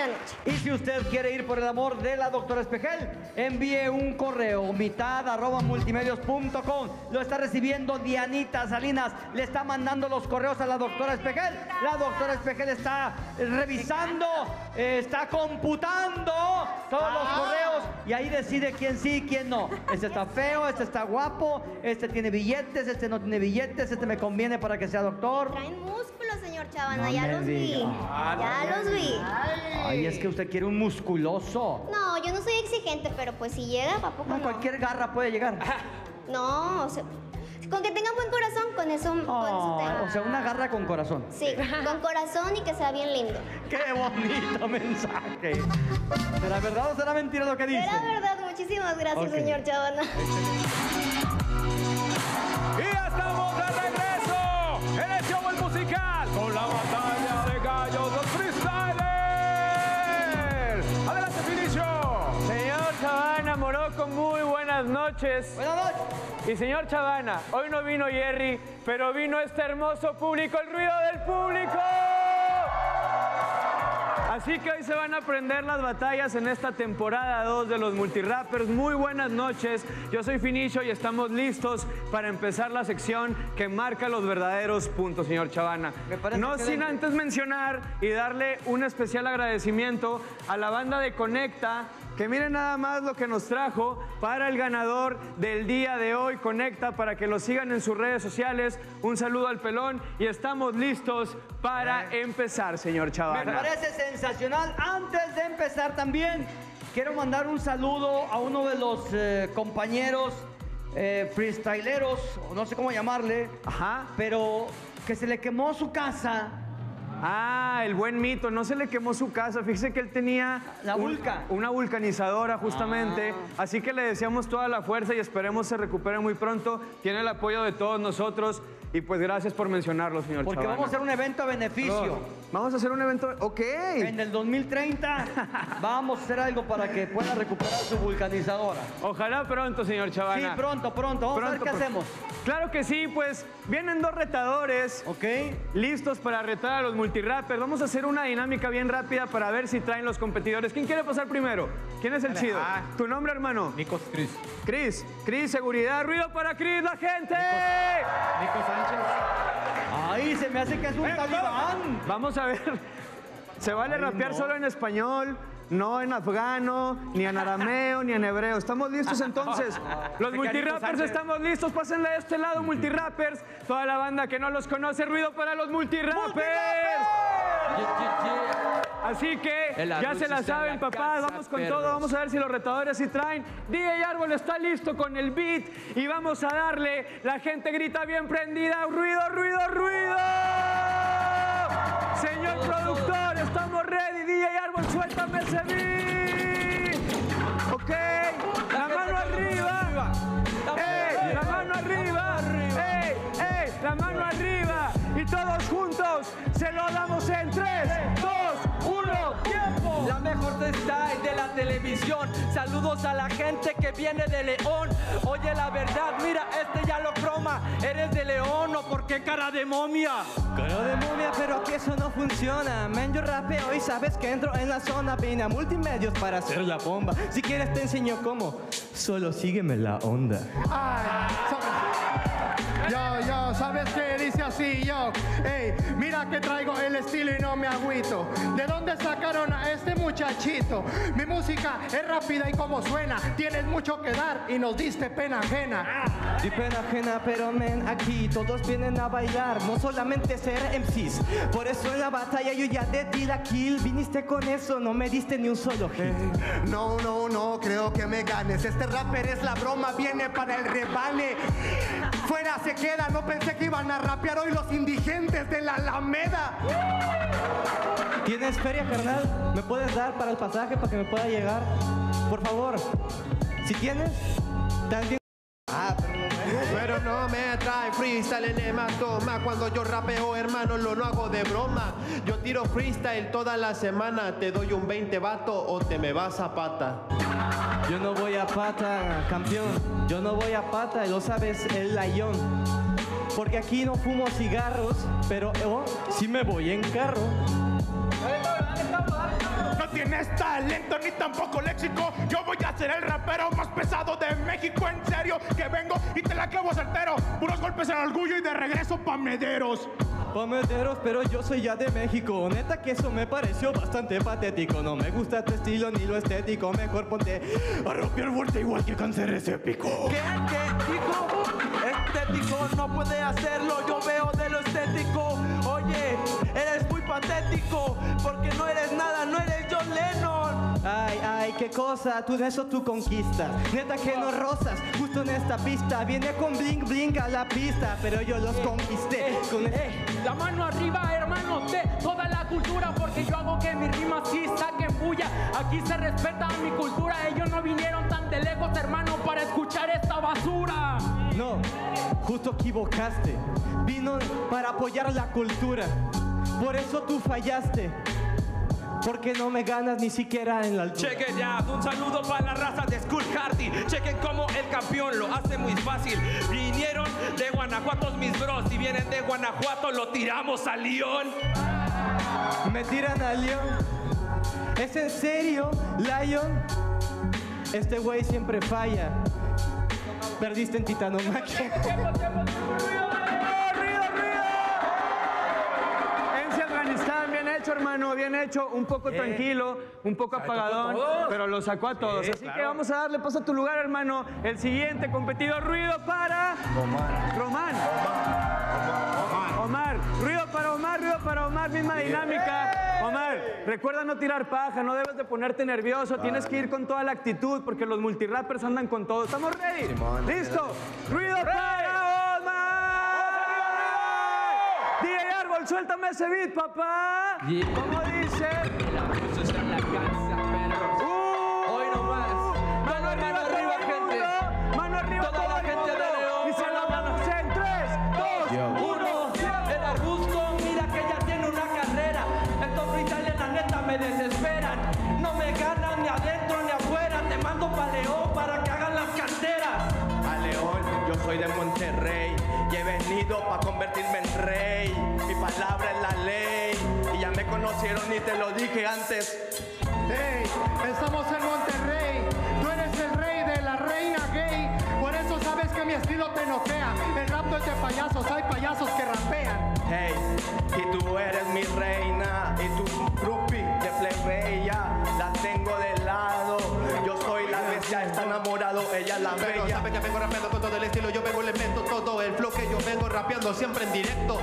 de la noche. Y si usted quiere ir por el amor de la doctora Espejel, envíe un correo mitad arroba multimedios.com. Lo está recibiendo Dianita Salinas. Le está mandando los correos a la doctora Espejel. La doctora Espejel está revisando, eh, está computando todos los correos y ahí decide quién sí y quién no. Este está feo, este está guapo, este tiene billetes, este no tiene billetes, este me conviene para que sea doctor. Traen músculos, señor Chavana, No ya los vi. ya los vi. Ay, es que usted quiere un musculoso. No, yo no soy exigente, pero pues si llega, ¿a poco No, no? cualquier garra puede llegar. (laughs) No, o sea, con que tenga buen corazón, con eso, con eso tengo. o sea, una garra con corazón. Sí, con corazón y que sea bien lindo. (laughs) ¡Qué bonito mensaje! ¿Será verdad o será mentira lo que dice? Era verdad, muchísimas gracias, señor Chavana. (laughs) Y ya Muy buenas noches. Buenas noches. Y señor Chavana, hoy no vino Jerry, pero vino este hermoso público, el ruido del público. Así que hoy se van a aprender las batallas en esta temporada 2 de los multirappers. Muy buenas noches, yo soy Finicho y estamos listos para empezar la sección que marca los verdaderos puntos, señor Chavana. No sin antes mencionar y darle un especial agradecimiento a la banda de Conecta que miren nada más lo que nos trajo para el ganador del día de hoy. Conecta para que lo sigan en sus redes sociales. Un saludo al pelón y estamos listos para empezar, señor Me Chavana. parece sensacional. Antes de empezar también, quiero mandar un saludo a uno de los eh, compañeros eh, freestyleros, o no sé cómo llamarle, pero que se le quemó su casa. Ah, el buen mito, no se le quemó su casa. Fíjese que él tenía La un- vulca. una vulcanizadora justamente. Ah. Así que le deseamos toda la fuerza y esperemos se recupere muy pronto. Tiene el apoyo de todos nosotros y pues gracias por mencionarlo, señor Porque Chavana. vamos a hacer un evento a beneficio. Vamos a hacer un evento, ok. En el 2030 vamos a hacer algo para que pueda recuperar su vulcanizadora. Ojalá pronto, señor Chavana. Sí, pronto, pronto. Vamos a ver qué pronto. hacemos. Claro que sí, pues vienen dos retadores. Ok. Listos para retar a los multirappers. Vamos a hacer una dinámica bien rápida para ver si traen los competidores. ¿Quién quiere pasar primero? ¿Quién es el Dale, chido? ah. ¿Tu nombre, hermano? Nicos Cris. Cris. Cris, seguridad. Ruido para Cris, la gente. Nico Sánchez. Ay, se me hace que es un talibán. Vamos a ver. (laughs) Se vale rapear solo en español, no en afgano, ni en arameo, ni en hebreo. ¿Estamos listos entonces? (laughs) Los multirappers estamos listos. Pásenle a este lado, multirappers. Toda la banda que no los conoce, ruido para los multirappers. Así que ya se la saben, papás. Vamos con todo. Vamos a ver si los retadores sí traen. DJ Árbol está listo con el beat y vamos a darle. La gente grita bien prendida. Ruido, ruido, ruido. Señor productor, estamos ready. DJ Árbol, suéltame ese beat. Ok, la mano arriba. ¡Ey! La mano arriba. ¡Ey! ¡Ey! La mano arriba. Y todos juntos se lo damos en 3, 2, 1, tiempo. La mejor de style de la televisión. Saludos a la gente que viene de León. Oye, la verdad, mira, este ya lo croma. ¿Eres de León o por qué cara de momia? Cara de momia, pero aquí eso no funciona. Men, yo rapeo y sabes que entro en la zona. Vine a multimedios para hacer la bomba. Si quieres te enseño cómo. Solo sígueme la onda. Yo, yo, ¿sabes qué? Dice así, yo. Ey, mira que traigo el estilo y no me agüito. ¿De dónde sacaron a este muchachito? Mi música es rápida y como suena. Tienes mucho que dar y nos diste pena ajena. Y pena ajena, pero men, aquí todos vienen a bailar, no solamente ser MCs. Por eso en la batalla yo ya te di la kill. Viniste con eso, no me diste ni un solo hit. No, no, no, creo que me ganes. Este rapper es la broma, viene para el rebane. Fuera se queda, no pensé que iban a rapear hoy los indigentes de la Alameda. ¿Tienes feria, carnal? ¿Me puedes dar para el pasaje para que me pueda llegar? Por favor. Si tienes, también. Ah, Pero no me trae freestyle en hematoma Cuando yo rapeo, hermano, lo no hago de broma Yo tiro freestyle toda la semana Te doy un 20 vato o te me vas a pata Yo no voy a pata, campeón. Yo no voy a pata, y lo sabes, el layón. Porque aquí no fumo cigarros, pero oh, sí me voy en carro. No tienes talento ni tampoco léxico Yo voy a ser el rapero más pesado de México En serio, que vengo y te la clavo certero Puros golpes al orgullo y de regreso pa' mederos pero yo soy ya de México. Neta que eso me pareció bastante patético. No me gusta tu estilo ni lo estético. Mejor ponte a romper vuelta igual que cáncer es épico. ¿Qué? ¿Qué? Dijo, estético no puede hacerlo, yo veo de lo estético. Eres muy patético, porque no eres nada, no eres John Lennon. Ay, ay, qué cosa, tú de eso tú conquistas. Neta que no rosas, justo en esta pista. Viene con bling bling a la pista, pero yo los conquisté. Con Eh, la mano arriba, hermanos, de toda la porque yo hago que mis rimas sí saquen bulla. Aquí se respeta mi cultura, ellos no vinieron tan de lejos, hermano, para escuchar esta basura. No, justo equivocaste. Vino para apoyar la cultura. Por eso tú fallaste. Porque no me ganas ni siquiera en la altura. Chequen ya, un saludo para la raza de Skull Hardy. Chequen cómo el campeón lo hace muy fácil. Vinieron de Guanajuato mis bros. Si vienen de Guanajuato, lo tiramos a León. Me tiran a León. ¿Es en serio, Lion? Este güey siempre falla. Perdiste en Titanomaquia. Afganistán, bien hecho. hermano, bien hecho. Un poco tranquilo, un poco apagadón, pero lo sacó a todos. Sí, Así que vamos a darle paso a tu lugar, hermano. El siguiente competidor, ruido para. Román. Román. Omar. Ruido para Omar, ruido para Omar, misma dinámica. Omar, recuerda no tirar paja, no debes de ponerte nervioso, tienes que ir con toda la actitud porque los multirappers andan con todo. ¿Estamos ready? ¿Listo? ¡Ruido para Omar! Árbol, suéltame ese beat, papá. ¿Cómo dice? Hoy no más. Mano arriba, mano arriba, todo el gente. mundo. Mano arriba, Toda todo la el gente de mundo. León. Y se lo damos en 3, 2, 1. El arbusto, mira que ya tiene una carrera. Estos freestyles, la neta, me desesperan. No me ganan ni adentro ni afuera. Te mando pa' León para que hagan las carteras. A León, yo soy de Monterrey y he venido para convertirme en rey. Mi palabra es la ley y ya me conocieron y te lo dije antes. Hey, estamos en Monterrey. Tú eres el rey de la reina gay. Por eso sabes que mi estilo te noquea. El rap no es de payasos, hay payasos que rapean. Hey, y tú eres mi reina y tu groupie la Pero bella. sabes que vengo rapeando con todo el estilo, yo vengo le meto todo el flow que yo vengo rapeando siempre en directo.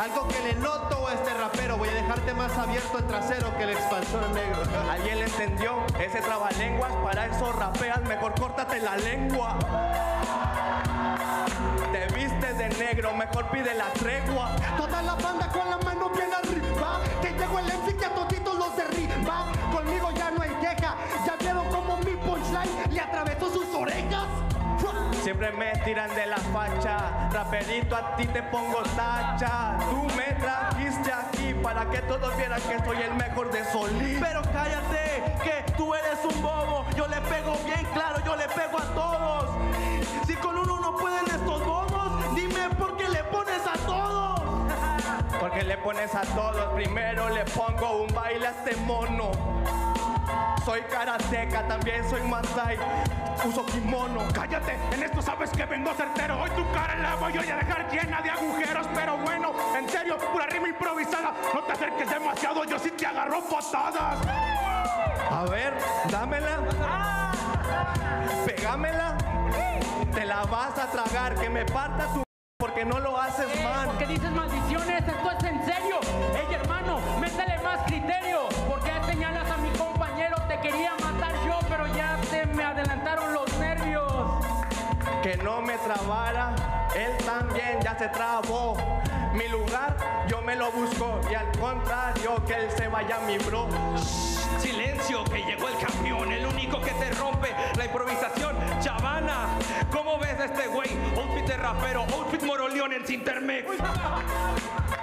Algo que le noto a este rapero, voy a dejarte más abierto el trasero que el expansor negro. (laughs) ¿Alguien le entendió? Ese trabalenguas, para eso rapeas, mejor córtate la lengua. Te vistes de negro, mejor pide la tregua. Toda la banda con la mano bien arriba. Que llegó el MC que a toditos los derriba. Conmigo ya no hay queja. Siempre me tiran de la facha, raperito a ti te pongo tacha. Tú me trajiste aquí para que todos vieran que soy el mejor de Solís. Pero cállate, que tú eres un bobo. Yo le pego bien claro, yo le pego a todos. Si con uno no pueden estos bobos, dime por qué le pones a todos. (laughs) Porque le pones a todos, primero le pongo un baile a este mono. Soy karateca, también soy masai, uso kimono. Cállate, en esto sabes que vengo certero. Hoy tu cara la voy a dejar llena de agujeros. Pero bueno, en serio, pura rima improvisada. No te acerques demasiado, yo sí te agarro patadas. A ver, dámela. Pégamela. Te la vas a tragar, que me parta tu porque no lo haces mal. ¿Por qué dices maldiciones? Esto es en serio. Hermano, quería matar yo, pero ya se me adelantaron los nervios. Que no me trabara, él también ya se trabó. Mi lugar yo me lo busco y al contrario que él se vaya mi bro. Silencio, que llegó el campeón, el único que te rompe la improvisación. Chavana, ¿cómo ves a este güey? Outfit de rapero, outfit moroleón en Cintermex.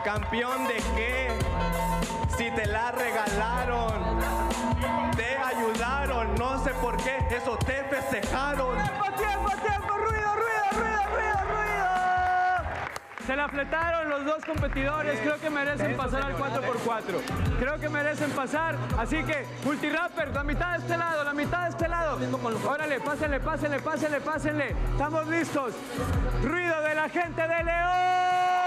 Campeón de qué? Si te la regalaron, te ayudaron, no sé por qué, eso te festejaron. ¡Tiempo, tiempo, tiempo! ¡Ruido, ruido, ruido, ruido, ruido! Se la fletaron los dos competidores. Creo que merecen pasar al 4x4. Creo que merecen pasar. Así que, multirapper, la mitad de este lado, la mitad de este lado. Órale, pásenle, pásenle, pásenle, pásenle. Estamos listos. Ruido de la gente de León.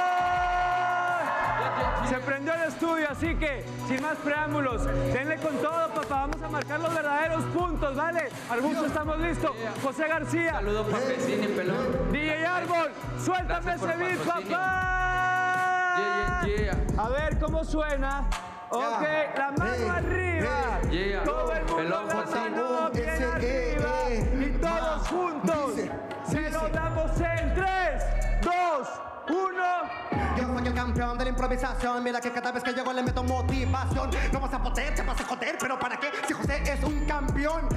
Se prendió el estudio, así que, sin más preámbulos, denle con todo, papá. Vamos a marcar los verdaderos puntos, ¿vale? Arbusto, estamos listos. José García. Saludos para Pesini, pelón. DJ Árbol, suéltame ese beat, papá. Yeah, yeah, A ver cómo suena. Ok, la mano arriba. Yeah. Todo el mundo Pelón la mano bien arriba. Y todos juntos. Se lo damos en 3, 2, 1. Yo soy el campeón de la improvisación. Mira que cada vez que llego le meto motivación. No vas a poder, te vas a joder, pero ¿para qué? Si José es un campeón.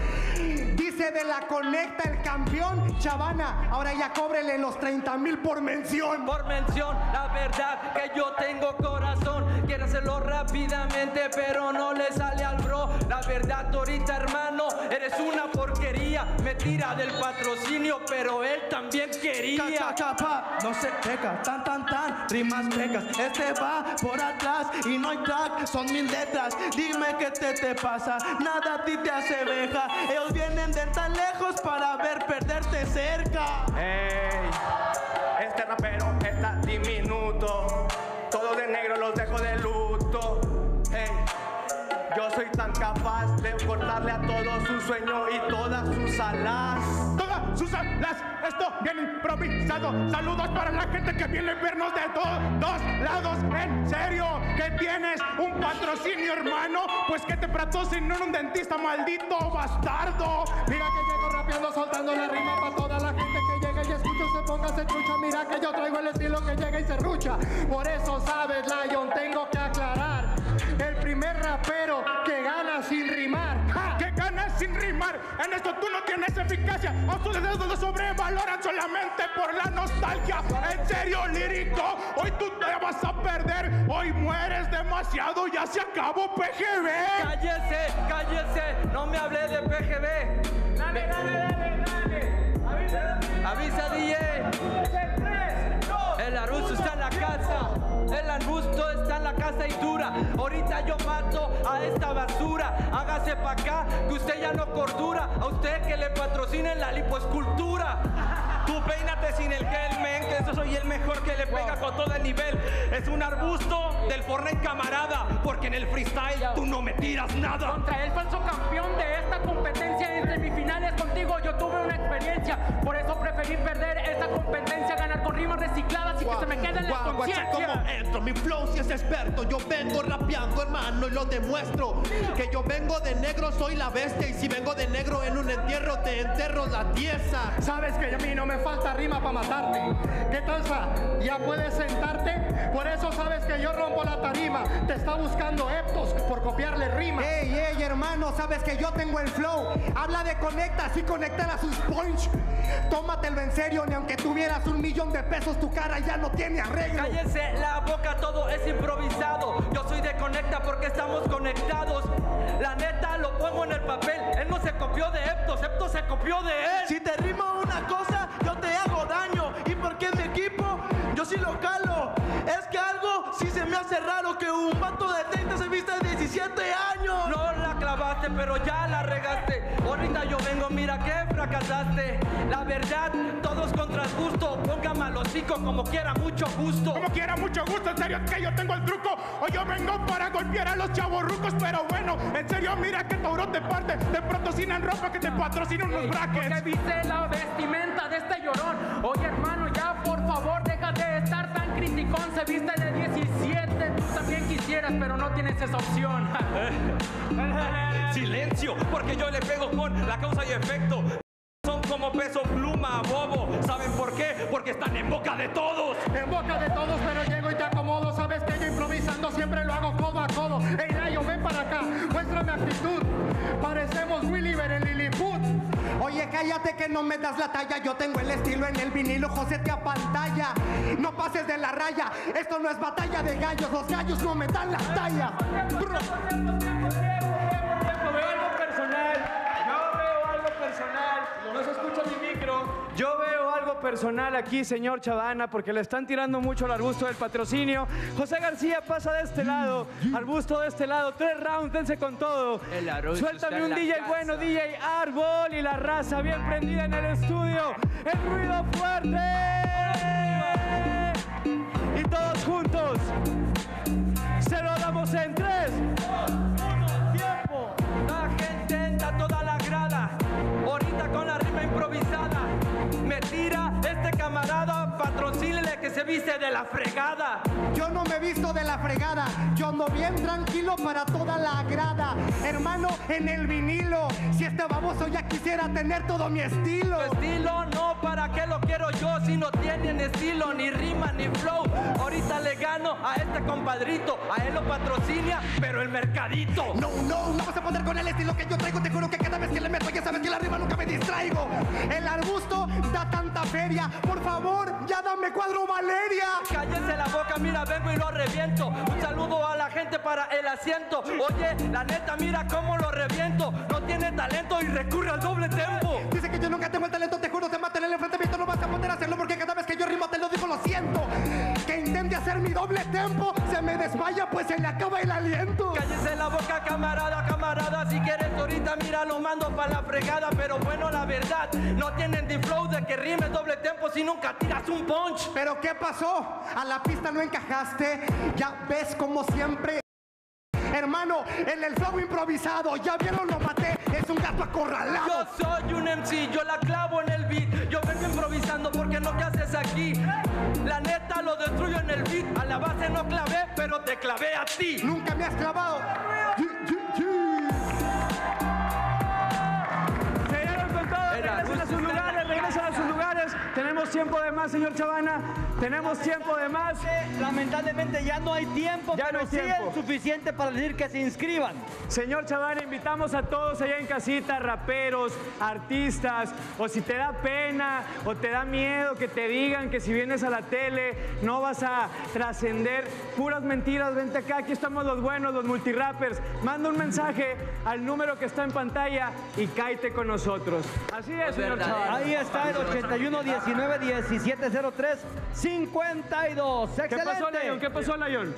Dice de la conecta el campeón. Chavana, ahora ya cóbrele los 30 mil por mención. Por mención, la verdad que yo tengo corazón. Quiere hacerlo rápidamente, pero no le sale al bro. La verdad, ahorita, hermano, eres una porquería. Me tira del patrocinio, pero él también quería. Cha, cha, cha, pa, no se peca, tan, tan, tan, rimas pecas. Este va por atrás y no hay track, son mil letras. Dime qué te, te pasa, nada a ti te asemeja. Ellos vienen de tan lejos para ver perderte cerca. Ey, este rapero está diminuto. Todos de negro los dejo de luto. Ey, Yo soy tan capaz de cortarle a todos su sueño y todas sus alas. Todas sus alas, esto bien improvisado. Saludos para la gente que viene a vernos de todos lados. En serio, que tienes un patrocinio, hermano. Pues que te patrocinen un dentista, maldito bastardo. Mira que llego rapeando, soltando la rima para toda la gente que llega y escucha, se ponga, se trucha. Mira que yo traigo el estilo que llega y se rucha. Por eso sabes, Lion, tengo que aclarar. El primer rapero que gana sin rimar. ¡Ja! Sin rimar. En esto tú no tienes eficacia. A tus dedos lo sobrevaloran solamente por la nostalgia. En serio, lírico. Hoy tú te vas a perder. Hoy mueres demasiado. Ya se acabó PGB. Cállese, cállese, no me hablé de PGB. Dale, dale, dale, dale. Avisa, Avisa DJ. El arbusto está en la casa. El arbusto está en la casa y dura. Ahorita yo mato a esta basura. Hágase pa' acá que usted ya no cordura. A usted que le patrocinen la lipoescultura. Tú peínate sin el gel, men, que eso soy el mejor que le pega con todo el nivel. Es un arbusto del Fortnite camarada, porque en el freestyle tú no me tiras nada. Contra el falso campeón de esta competencia en semifinales contigo yo tuve una experiencia. Por eso preferí perder esta competencia, ganar con rimas recicladas y que se me quede en la Guau, guacha, como conciencia. entro, mi flow si es experto, yo vengo rapeando hermano y lo demuestro, que yo vengo de negro, soy la bestia y si vengo de negro en un entierro te enterro la pieza. Sabes que a mí no me falta rima para matarte. ¿Qué tranza? ¿Ya puedes sentarte? Por eso sabes que yo rompo la tarima. Te está buscando Eptos por copiarle rima. Ey, ey, hermano, sabes que yo tengo el flow. Habla de conecta, así conectar a sus punch. Tómatelo en serio, ni aunque tuvieras un millón de pesos, tu cara ya no tiene arreglo. Cállense la boca, todo es improvisado. Yo soy de Conecta porque estamos conectados. La neta lo pongo en el papel. Él no se copió de Eptos, Eptos se copió de él. Si te rimo una cosa, yo te hago daño. Y porque es mi equipo, yo sí lo calo. Es que algo sí se me hace raro que un vato de 30 se viste de 17 años. No la clavaste, pero ya la regaste. Ahorita yo vengo, mira que fracasaste. La verdad, todos contra el gusto. Póngame al hocico como quiera, mucho gusto. Como quiera, mucho gusto. En serio, que yo tengo el truco. Hoy yo vengo para golpear a los chavos rucos. Pero bueno, en serio, mira que Tauro te parte. Te patrocinan ropa que te patrocinan unos brackets. Porque viste la vestimenta de este llorón. Oye, hermano, ya por favor, deja de estar tan criticón. Se viste de 17. Tú también quisieras, pero no tienes esa opción. (laughs) Silencio, porque yo le pego con la causa y efecto. Son como peso pluma, bobo. ¿Saben por qué? Porque están en boca de todos. En boca de todos, pero llego y te acomodo. Sabes que yo improvisando siempre lo hago codo a codo. Ey, Lion, ven para acá, muéstrame actitud. Parecemos Williver en Lilliput. Oye, cállate que no me das la talla. Yo tengo el estilo en el vinilo, José te apantalla. No pases de la raya. Esto no es batalla de gallos. Los gallos no me dan la talla. Bro. Veo algo personal. Yo veo algo personal. No se escucha. Yo veo algo personal aquí, señor Chavana, porque le están tirando mucho al arbusto del patrocinio. José García pasa de este lado, arbusto de este lado. Tres rounds, dense con todo. El Suéltame un DJ casa. bueno, DJ Árbol y la raza bien prendida en el estudio. El ruido fuerte. Y todos juntos. Se lo damos en tres. Que se viste de la fregada. Yo no me he visto de la fregada, yo ando bien tranquilo para toda la grada. Hermano, en el vinilo, si este baboso ya quisiera tener todo mi estilo. Tu estilo no, ¿para qué lo quiero yo? Si no tienen estilo, ni rima, ni flow. Ahorita le gano a este compadrito. A él lo patrocina, pero el mercadito. No, no, no vas a poner con el estilo que yo traigo. Te juro que cada vez que le meto, ya sabes que la rima nunca me distraigo. El arbusto da tanta feria. Por favor, ya dame cuadro Valeria. Cállese la boca, mira, vengo y lo reviento. Un saludo a la gente para el asiento. Oye, la neta, mira cómo lo reviento. No tiene talento y recurre al doble tempo. Dice que yo nunca tengo el talento, te juro, se mata en el enfrentamiento. No vas a poder hacerlo porque te lo digo, lo siento. Que intente hacer mi doble tempo, se me desmaya, pues se le acaba el aliento. Cállese la boca, camarada, camarada. Si quieres ahorita, mira, lo mando para la fregada. Pero bueno, la verdad, no tienen de flow de que rime doble tempo si nunca tiras un punch. ¿Pero qué pasó? A la pista no encajaste. Ya ves como siempre. Hermano, en el flow improvisado, ya vieron, lo maté, es un gato acorralado. Yo soy un MC, yo la clavo en el beat. Yo vengo improvisando porque La neta lo destruyo en el beat. A la base no clavé, pero te clavé a ti. Nunca me has clavado. Se dieron con todo, regresen a sus lugares. Tenemos tiempo de más, señor Chavana. Tenemos tiempo de más. Lamentablemente ya no hay tiempo, Ya no hay sí tiempo. es suficiente para decir que se inscriban. Señor Chavana, invitamos a todos allá en casita, raperos, artistas, o si te da pena o te da miedo que te digan que si vienes a la tele no vas a trascender, puras mentiras, vente acá, aquí estamos los buenos, los multirappers. Manda un mensaje al número que está en pantalla y cáete con nosotros. Así es, señor Chavana. Ahí está el 81 19 17 03 52. ¿Qué pasó. Lion? ¿Qué pasó, Lion?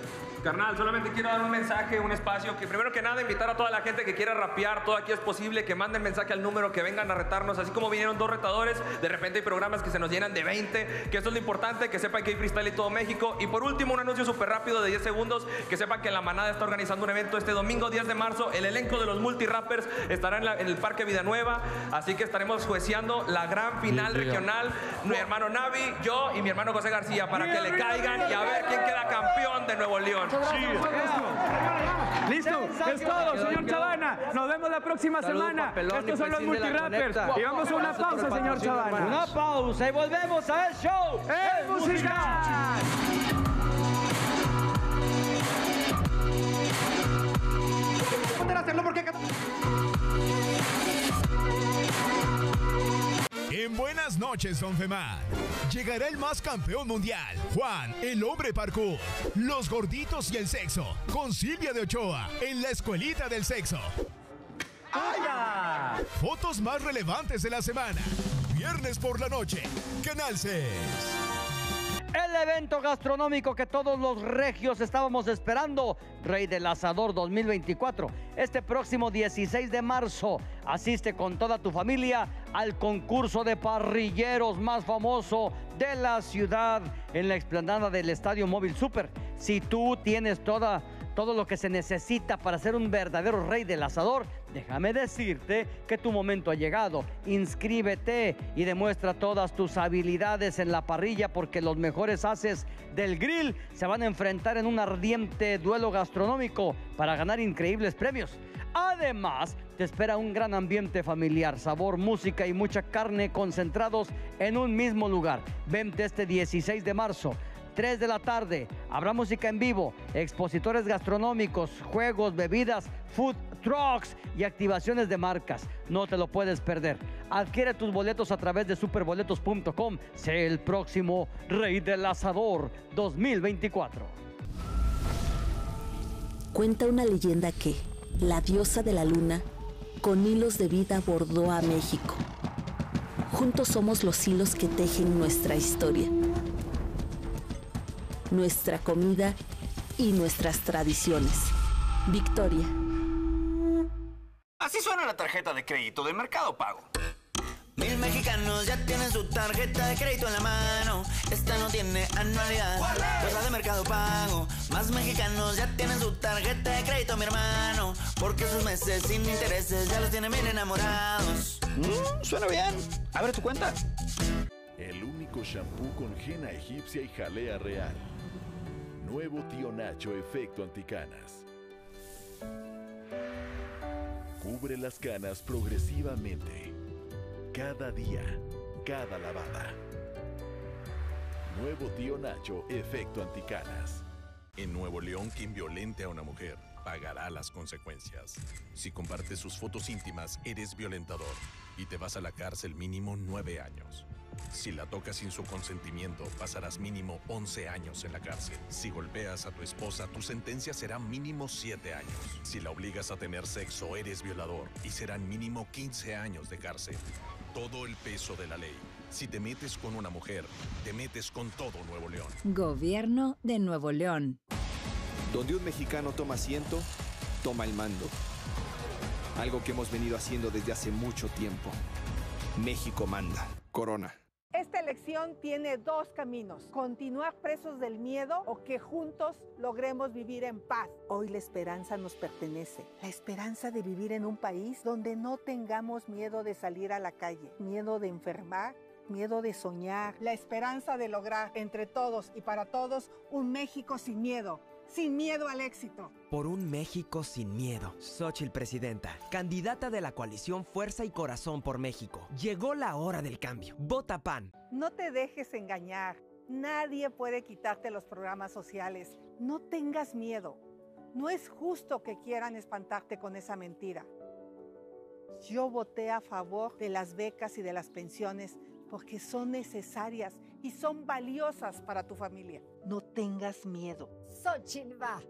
Carnal, solamente quiero dar un mensaje, un espacio, que primero que nada invitar a toda la gente que quiera rapear, todo aquí es posible, que manden mensaje al número, que vengan a retarnos, así como vinieron dos retadores, de repente hay programas que se nos llenan de 20, que eso es lo importante, que sepan que hay freestyle en todo México. Y por último, un anuncio súper rápido de 10 segundos, que sepan que La Manada está organizando un evento este domingo 10 de marzo, el elenco de los multirappers estará en, la- en el Parque Villanueva, así que estaremos juiciando la gran final regional, mi hermano Navi, yo y mi hermano José García, para que le caigan y a ver quién queda campeón de Nuevo León. Listo, es todo, señor Chavana. Nos vemos la próxima semana. Estos son los multirappers. Y vamos a una pausa, señor Chavana. Una pausa y volvemos a el show. ¡El musical! Hacerlo porque... En Buenas noches, Don Femar. Llegará el más campeón mundial, Juan, el hombre parkour. Los gorditos y el sexo, con Silvia de Ochoa, en la escuelita del sexo. Fotos más relevantes de la semana. Viernes por la noche, Canal 6. El evento gastronómico que todos los regios estábamos esperando, Rey del Asador 2024. Este próximo 16 de marzo, asiste con toda tu familia al concurso de parrilleros más famoso de la ciudad en la explanada del Estadio Móvil Super. Si tú tienes toda todo lo que se necesita para ser un verdadero rey del asador, déjame decirte que tu momento ha llegado. Inscríbete y demuestra todas tus habilidades en la parrilla porque los mejores haces del grill se van a enfrentar en un ardiente duelo gastronómico para ganar increíbles premios. Además, te espera un gran ambiente familiar, sabor, música y mucha carne concentrados en un mismo lugar. Vente este 16 de marzo. 3 de la tarde. Habrá música en vivo, expositores gastronómicos, juegos, bebidas, food trucks y activaciones de marcas. No te lo puedes perder. Adquiere tus boletos a través de superboletos.com. Sé el próximo Rey del Asador 2024. Cuenta una leyenda que la diosa de la luna, con hilos de vida, bordó a México. Juntos somos los hilos que tejen nuestra historia, nuestra comida y nuestras tradiciones. Victoria. Así suena la tarjeta de crédito de Mercado Pago. Mil mexicanos ya tienen su tarjeta de crédito en la mano. Esta no tiene anualidad, pues la de Mercado Pago. Más mexicanos ya tienen su tarjeta de crédito, mi hermano. Porque sus meses sin intereses ya los tienen bien enamorados. Mm, suena bien. Abre tu cuenta. El único shampoo con henna egipcia y jalea real. Nuevo Tío Nacho Efecto Anticanas. Cubre las canas progresivamente. Cada día, cada lavada. Nuevo Tío Nacho Efecto Anticanas. En Nuevo León, quien violente a una mujer pagará las consecuencias. Si compartes sus fotos íntimas, eres violentador y te vas a la cárcel mínimo nueve años. Si la tocas sin su consentimiento, pasarás mínimo 11 años en la cárcel. Si golpeas a tu esposa, tu sentencia será mínimo 7 años. Si la obligas a tener sexo, eres violador y serán mínimo 15 años de cárcel. Todo el peso de la ley. Si te metes con una mujer, te metes con todo Nuevo León. Gobierno de Nuevo León. Donde un mexicano toma asiento, toma el mando. Algo que hemos venido haciendo desde hace mucho tiempo. México manda. Corona. Este elección tiene dos caminos, continuar presos del miedo o que juntos logremos vivir en paz. Hoy la esperanza nos pertenece, la esperanza de vivir en un país donde no tengamos miedo de salir a la calle, miedo de enfermar miedo de soñar, la esperanza de lograr entre todos y para todos un México sin miedo, sin miedo al éxito. Por un México sin miedo. Xochitl Presidenta, candidata de la coalición Fuerza y Corazón por México. Llegó la hora del cambio. Vota PAN. No te dejes engañar. Nadie puede quitarte los programas sociales. No tengas miedo. No es justo que quieran espantarte con esa mentira. Yo voté a favor de las becas y de las pensiones porque son necesarias y son valiosas para tu familia. No tengas miedo. Xochitl va.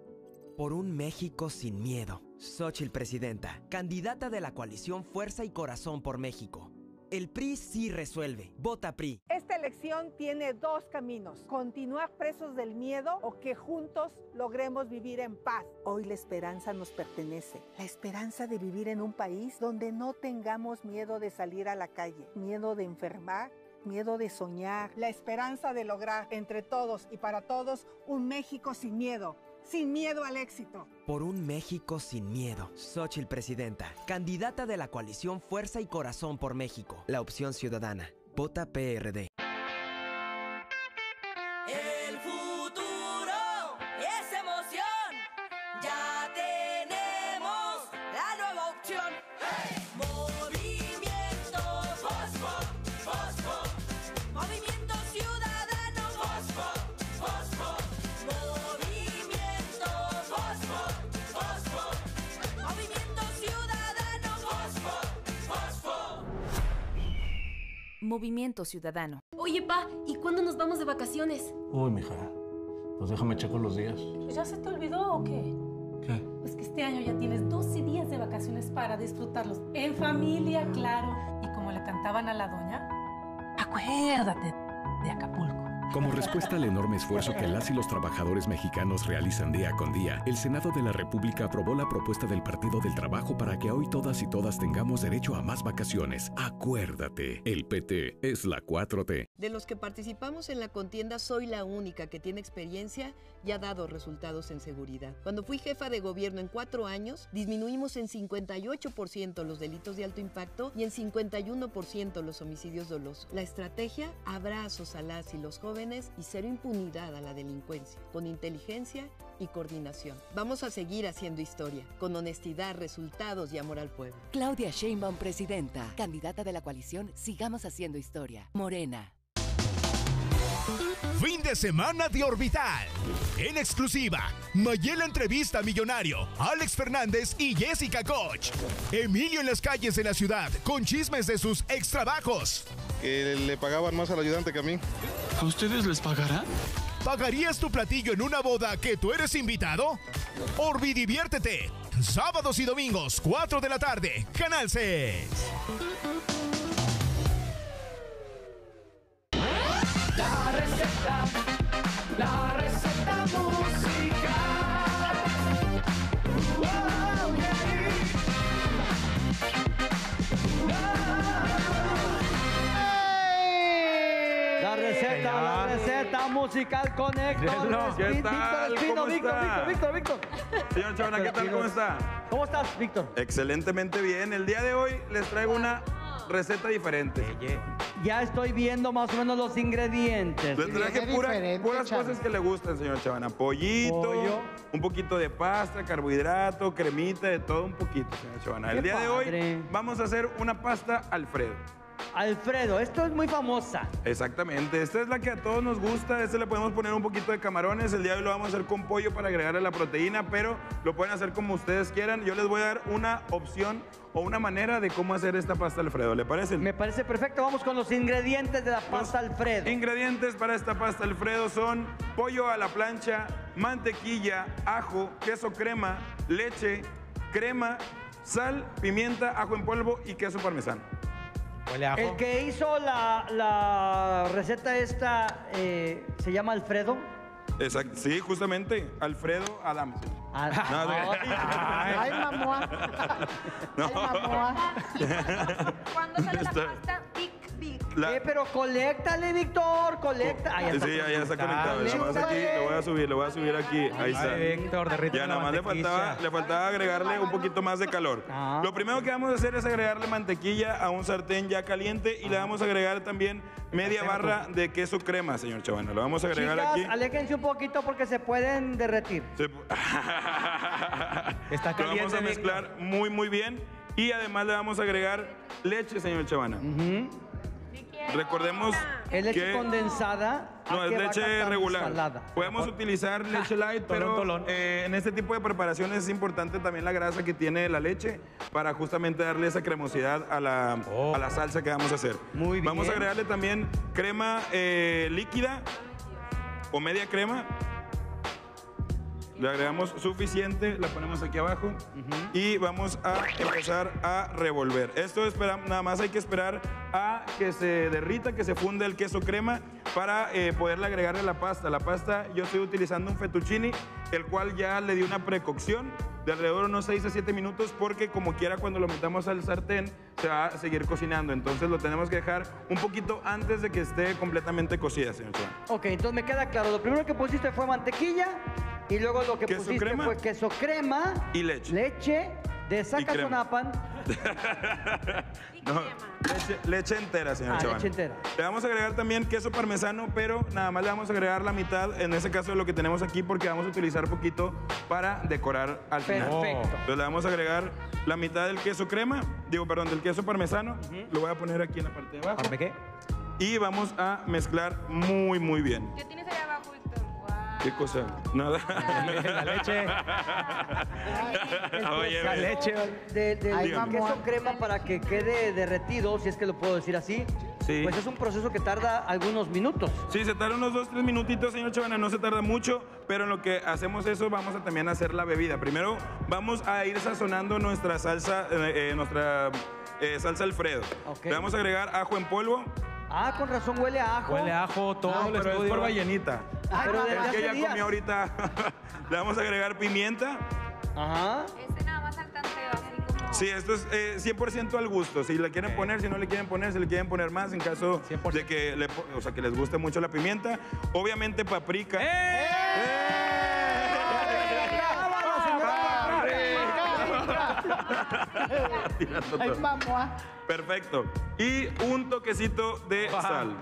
Por un México sin miedo. Xochitl Presidenta, candidata de la coalición Fuerza y Corazón por México. El PRI sí resuelve. Vota PRI. Esta elección tiene dos caminos, continuar presos del miedo o que juntos logremos vivir en paz. Hoy la esperanza nos pertenece, la esperanza de vivir en un país donde no tengamos miedo de salir a la calle, miedo de enfermar miedo de soñar, la esperanza de lograr entre todos y para todos un México sin miedo, sin miedo al éxito. Por un México sin miedo. Xochitl Presidenta, candidata de la coalición Fuerza y Corazón por México. La opción ciudadana. Vota PRD. Movimiento Ciudadano. Oye, pa, ¿y cuándo nos vamos de vacaciones? Uy, mija, pues déjame checar los días. ¿Ya se te olvidó o qué? ¿Qué? Pues que este año ya tienes 12 días de vacaciones para disfrutarlos en familia, claro. Y como le cantaban a la doña, acuérdate de Acapulco. Como respuesta al enorme esfuerzo que las y los trabajadores mexicanos realizan día con día, el Senado de la República aprobó la propuesta del Partido del Trabajo para que hoy todas y todas tengamos derecho a más vacaciones. Acuérdate, el PT es la 4T. De los que participamos en la contienda, soy la única que tiene experiencia y ha dado resultados en seguridad. Cuando fui jefa de gobierno en cuatro años, disminuimos en 58% los delitos de alto impacto y en 51% los homicidios dolosos. La estrategia, abrazos a las y los jóvenes y cero impunidad a la delincuencia, con inteligencia y coordinación. Vamos a seguir haciendo historia, con honestidad, resultados y amor al pueblo. Claudia Sheinbaum, presidenta, candidata de la coalición Sigamos Haciendo Historia. Morena. Fin de semana de Orbital. En exclusiva, Mayela entrevista a Millonario, Alex Fernández y Jessica Koch. Emilio en las calles de la ciudad con chismes de sus extrabajos. Que le pagaban más al ayudante que a mí. ¿A ustedes les pagará? ¿Pagarías tu platillo en una boda que tú eres invitado? Orbi Diviértete. Sábados y domingos, 4 de la tarde, Canal 6. La receta, la musical con Héctor. (laughs) Hello. ¿Qué Espín- tal? Víctor Espino, ¿Cómo Víctor, está? Víctor, Víctor, Víctor. Señor Chavana, ¿qué tal? ¿Cómo está? ¿Cómo estás, Víctor? Excelentemente bien. El día de hoy les traigo una receta diferente. Ya estoy viendo más o menos los ingredientes. Les traje pura- puras cosas que le gustan, señor Chavana. Pollito, Pollo. un poquito de pasta, carbohidrato, cremita, de todo un poquito, señor Chavana. El Qué día de hoy vamos a hacer una pasta Alfredo. Alfredo, esto es muy famosa. Exactamente, esta es la que a todos nos gusta, este le podemos poner un poquito de camarones, el día de hoy lo vamos a hacer con pollo para agregarle la proteína, pero lo pueden hacer como ustedes quieran. Yo les voy a dar una opción o una manera de cómo hacer esta pasta Alfredo, ¿le parece? Me parece perfecto, vamos con los ingredientes de la pasta Alfredo. Ingredientes para esta pasta Alfredo son pollo a la plancha, mantequilla, ajo, queso crema, leche, crema, sal, pimienta, ajo en polvo y queso parmesano. El que hizo la, la receta esta eh, se llama Alfredo. Exacto, sí, justamente, Alfredo Adams. Ah, No, (laughs) Ay, mamá. No. Ay, mamá. ¿Cuándo sale la pasta Big Big? La- Eh, pero coléctale, Víctor, colecta. Ah, ya está Sí, ya, ya está conectado. Nada más aquí, lo voy a subir, lo voy a subir aquí. Ahí está. Ay, Víctor, derrite Ya nada más le faltaba, le faltaba agregarle un poquito más de calor. Ah. Lo primero que vamos a hacer es agregarle mantequilla a un sartén ya caliente y le vamos a agregar también media barra de queso crema, señor Chavana. Lo vamos a agregar Chicas, aquí. aléjense un poquito porque se pueden derretir. Se- (laughs) (laughs) Está Lo vamos caliente, a mezclar muy, muy bien. Y además le vamos a agregar leche, señor Chavana. Recordemos Es leche que- condensada. No, ¿a es leche regular. salada? Podemos utilizar (laughs) leche light, pero eh, en este tipo de preparaciones es importante también la grasa que tiene la leche para justamente darle esa cremosidad a la, a la salsa que vamos a hacer. Muy Vamos a bien. agregarle también crema eh, líquida o media crema. Le agregamos suficiente, la ponemos aquí abajo y vamos a empezar a revolver. Esto espera, nada más hay que esperar a que se derrita, que se funde el queso crema para eh, poderle agregarle la pasta. La pasta yo estoy utilizando un fettuccine, el cual ya le di una precocción de alrededor de unos 6 a 7 minutos porque como quiera cuando lo metamos al sartén se va a seguir cocinando. Entonces lo tenemos que dejar un poquito antes de que esté completamente cocida, señor. Ok, entonces me queda claro. Lo primero que pusiste fue mantequilla y luego lo que Queso pusiste crema. fue queso crema, Y leche. leche de crema. Sacazonapan. (laughs) No, leche, leche entera, señor Ah, Chavana. leche entera. Le vamos a agregar también queso parmesano, pero nada más le vamos a agregar la mitad, en ese caso de lo que tenemos aquí, porque vamos a utilizar poquito para decorar al final. Perfecto. Entonces le vamos a agregar la mitad del queso crema, digo, perdón, del queso parmesano. Lo voy a poner aquí en la parte de abajo. ¿Parme qué? Y vamos a mezclar muy, muy bien. ¿Qué tienes ahí abajo? ¿Qué cosa? Nada. La leche. La leche. De- queso crema para que quede derretido, si es que lo puedo decir así. Sí. Pues es un proceso que tarda algunos minutos. Sí, se tarda unos dos, tres minutitos, señor Chavana, no se tarda mucho, pero en lo que hacemos eso vamos a también hacer la bebida. Primero vamos a ir sazonando nuestra salsa, eh, eh, nuestra eh, salsa Alfredo. Ok. Le vamos a agregar ajo en polvo. Ah, con razón huele a ajo. Huele a ajo todo No, el pero es estudio. por ballenita. Pero desde es que ya días. comió ahorita. (laughs) Le vamos a agregar pimienta. Ajá. Ese nada más al tanteo, así como... Sí, esto es eh, 100% al gusto. Si le quieren poner, si no le quieren poner, si le quieren poner más, en caso de que, le o sea, que les guste mucho la pimienta. Obviamente paprika. (laughs) Ay, mamá. Perfecto. Y un toquecito de sal.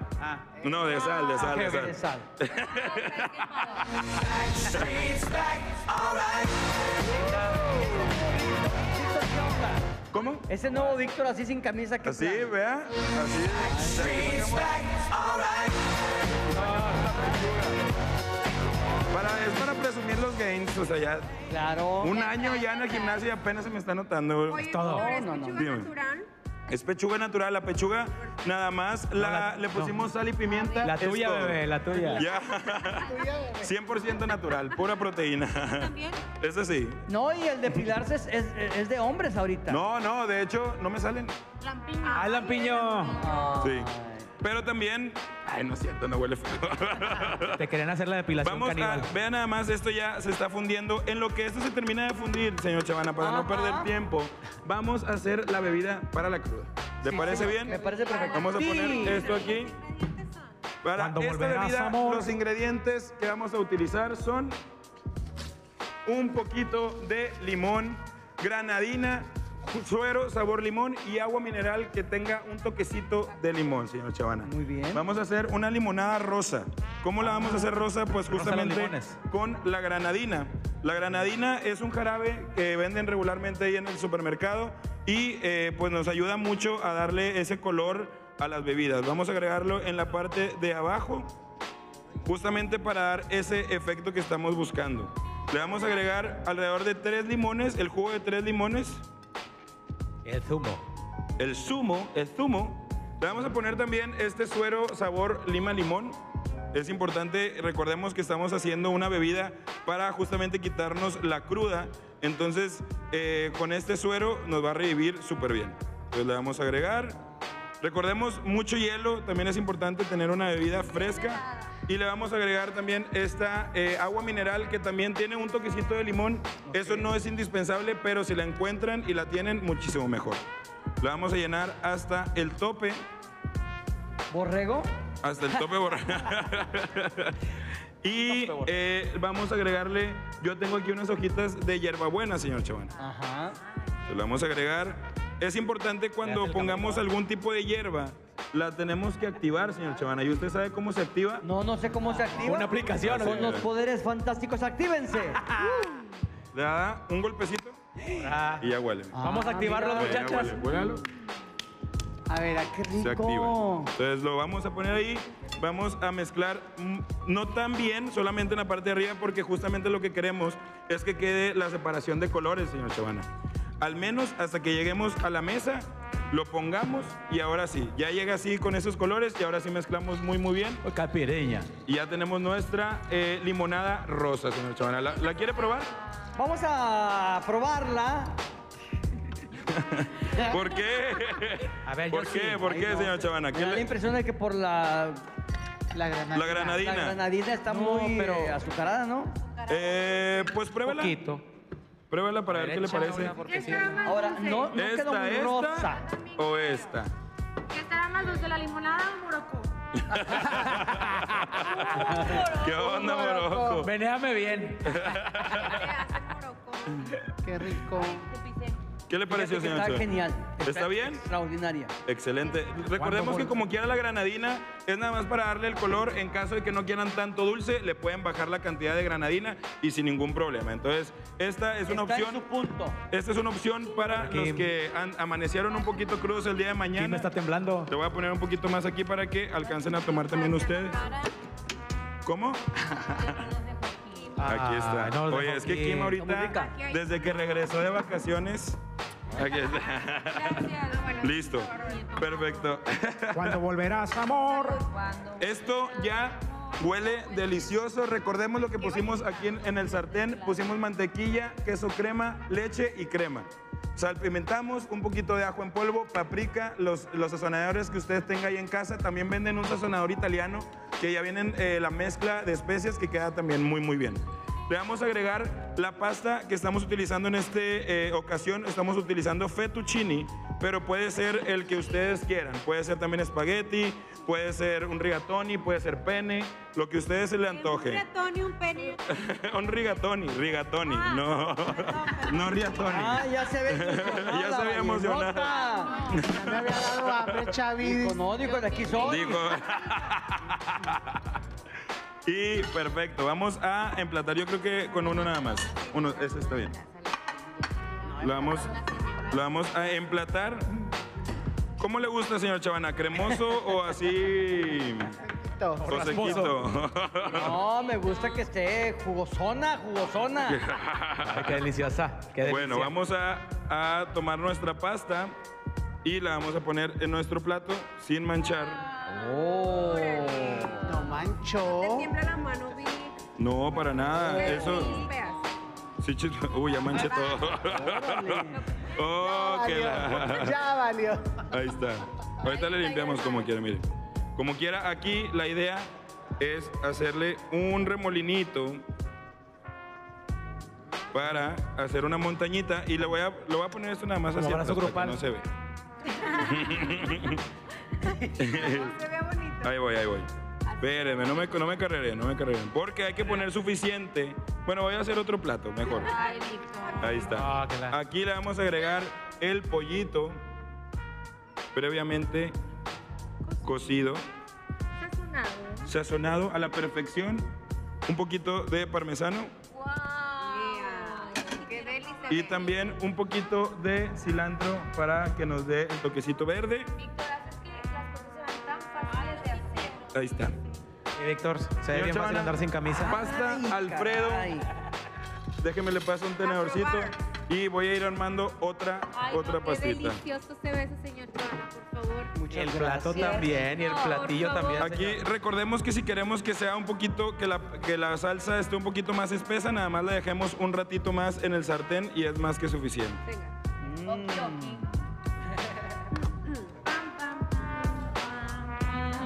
No, de sal, de sal, de sal. De sal. (laughs) ¿Cómo? Ese nuevo Víctor así sin camisa que Así, vea. Así. Para, es para presumir los gains, o sea, ya. Claro. Un año ya en el gimnasio y apenas se me está notando. Oye, todo. Víctor, ¿es No, no, natural? Es pechuga natural, la pechuga nada más la, la- le pusimos sal y pimienta. La es tuya, todo. bebé, la tuya. Ya. 100% natural, pura proteína. ¿También? Ese sí. No, y el depilarse es, es- es de hombres ahorita. No, no, de hecho, no me salen. Lampiño. ¡Ah, lampiño! Sí. Pero también. Ay, no es cierto, no huele feo. (laughs) Te querían hacer la depilación Vamos caníbal. a, vean nada más, esto ya se está fundiendo. En lo que esto se termina de fundir, señor Chavana, para no perder tiempo, vamos a hacer la bebida para la cruda. ¿Le Sí, parece sí, bien? me parece perfecto. Vamos a poner Sí. esto aquí. Para Cuando esta bebida, amor. los ingredientes que vamos a utilizar son un poquito de limón, granadina, suero, sabor limón y agua mineral que tenga un toquecito de limón, señor Chavana. Muy bien. Vamos a hacer una limonada rosa. ¿Cómo la vamos a hacer rosa? Pues justamente con la granadina. La granadina es un jarabe que venden regularmente ahí en el supermercado y eh, pues nos ayuda mucho a darle ese color a las bebidas. Vamos a agregarlo en la parte de abajo justamente para dar ese efecto que estamos buscando. Le vamos a agregar alrededor de tres limones, el jugo de tres limones, El zumo. el zumo, el zumo. Le vamos a poner también este suero sabor lima-limón. Es importante, recordemos que estamos haciendo una bebida para justamente quitarnos la cruda. Entonces, eh, con este suero nos va a revivir súper bien. Entonces le vamos a agregar. Recordemos mucho hielo, también es importante tener una bebida fresca. Y le vamos a agregar también esta eh, agua mineral que también tiene un toquecito de limón. Eso no es indispensable, pero si la encuentran y la tienen, muchísimo mejor. La vamos a llenar hasta el tope. ¿Borrego? Hasta el tope borrego. (laughs) (laughs) y eh, vamos a agregarle, yo tengo aquí unas hojitas de hierbabuena, señor Chavana. Ajá. Se lo vamos a agregar. Es importante cuando pongamos algún tipo de hierba, la tenemos que activar, señor Chavana. ¿Y usted sabe cómo se activa? No, no sé cómo se activa. Una aplicación, Con los poderes fantásticos, actívense. (laughs) Le da un golpecito y ya huele. Vamos a activarlo, Ya muchachas. huele, huélalo. A ver, ¿a qué Se activa. rico? Entonces lo vamos a poner ahí. Vamos a mezclar mm, no tan bien, solamente en la parte de arriba, porque justamente lo que queremos es que quede la separación de colores, señor Chavana. Al menos hasta que lleguemos a la mesa, lo pongamos y ahora sí, ya llega así con esos colores y ahora sí mezclamos muy muy bien. Capireña. Y ya tenemos nuestra eh, limonada rosa, señor Chavana. ¿La, la quiere probar? Vamos a probarla. (laughs) ¿Por qué? A ver, ¿Por yo qué? sí. ¿Por Ahí qué, no. señor Chavana? Me ¿Qué da la impresión de que por la, La granadina. La granadina. la granadina está No, muy pero- azucarada, ¿no? Eh, pues pruébala. Poquito. Pruébala para ver qué le parece. una porque sí. Ahora, no, no quedó ¿Esta, muy esta rosa. o esta? ¿Qué estará más dulce, la limonada o morocco? (laughs) ¿Qué onda, Morocco? Venéame bien. Qué rico. ¿Qué le pareció, señor? Está genial. ¿Está bien? Extraordinaria. Excelente. Recordemos que como quiera la granadina es nada más para darle el color. En caso de que no quieran tanto dulce, le pueden bajar la cantidad de granadina y sin ningún problema. Entonces, esta es una Está en opción. su punto. Esta es una opción para los que han- amanecieron un poquito crudos el día de ¿Quién me mañana. está temblando? Le voy a poner un poquito más aquí para que alcancen a tomar también ustedes. ¿Cómo? (laughs) Aquí está. Ah, no, los Oye, es que aquí. Kim Está ahorita, desde que regresó de vacaciones. Aquí está. Listo. Perfecto. ¿Cuándo volverás, amor? Esto ya huele delicioso. Recordemos lo que pusimos aquí en, el sartén. Pusimos mantequilla, queso crema, leche y crema. Salpimentamos un poquito de ajo en polvo, paprika, los, los sazonadores que ustedes tengan ahí en casa. También venden un sazonador italiano que ya vienen eh, la mezcla de especias que queda también muy, muy bien. Le vamos a agregar la pasta que estamos utilizando en esta ocasión. Estamos utilizando fettuccini, pero puede ser el que ustedes quieran. Puede ser también espagueti, puede ser un rigatoni, puede ser pene, lo que a ustedes se le antoje. Tony, un pene. (laughs) un rigatoni, rigatoni, no, (laughs) no rigatoni. Ah, ya se ve (laughs) Ya se había emocionado. Ya me había dado hambre, Chavi. Dijo, no, dijo, de aquí soy. Digo. y perfecto, vamos a emplatar. Yo creo que con uno nada más. Uno, ese está bien. Lo vamos, lo vamos a emplatar. ¿Cómo le gusta, señor Chavana? ¿Cremoso o así? O sequito. (laughs) No, me gusta que esté jugosona, jugosona. (laughs) Ay, qué deliciosa. Qué Bueno, delicia. vamos a, a tomar nuestra pasta y la vamos a poner en nuestro plato sin manchar. Oh. No mancho. Te tiembla la mano, vi. No, para nada. Eso. Sí, (laughs) Uy, ya manché todo. (laughs) (laughs) oh, que la- Ya valió. Ahí está. Ahorita le limpiamos como quiera, mire. Como quiera, aquí la idea es hacerle un remolinito para hacer una montañita y le voy a, le voy a poner esto nada más así para que no se ve. Se ve bonito. Ahí voy, ahí voy. Espérenme, no me, no me carreré, no me carreré. Porque hay que poner suficiente. Bueno, voy a hacer otro plato, mejor. Ay. Ahí está. Ah, la- Aquí le vamos a agregar el pollito previamente cocido, Sazonado. sazonado a la perfección. Un poquito de parmesano Wow. Qué y también un poquito de cilantro para que nos dé el toquecito verde. Víctor, haces que las cosas sean tan fáciles de hacer. Ahí está. Víctor, se ve Señor bien fácil Chavana, andar sin camisa. Pasta Alfredo. Déjeme le paso un tenedorcito y voy a ir armando otra, Ay, otra no, qué pastita. delicioso se ve ese señor Chavana, por favor. Y el plato también, y el No, por platillo favor. también. Aquí señor. recordemos que si queremos que sea un poquito, que la, que la salsa esté un poquito más espesa, nada más la dejemos un ratito más en el sartén y es más que suficiente. Venga. Oki, oki.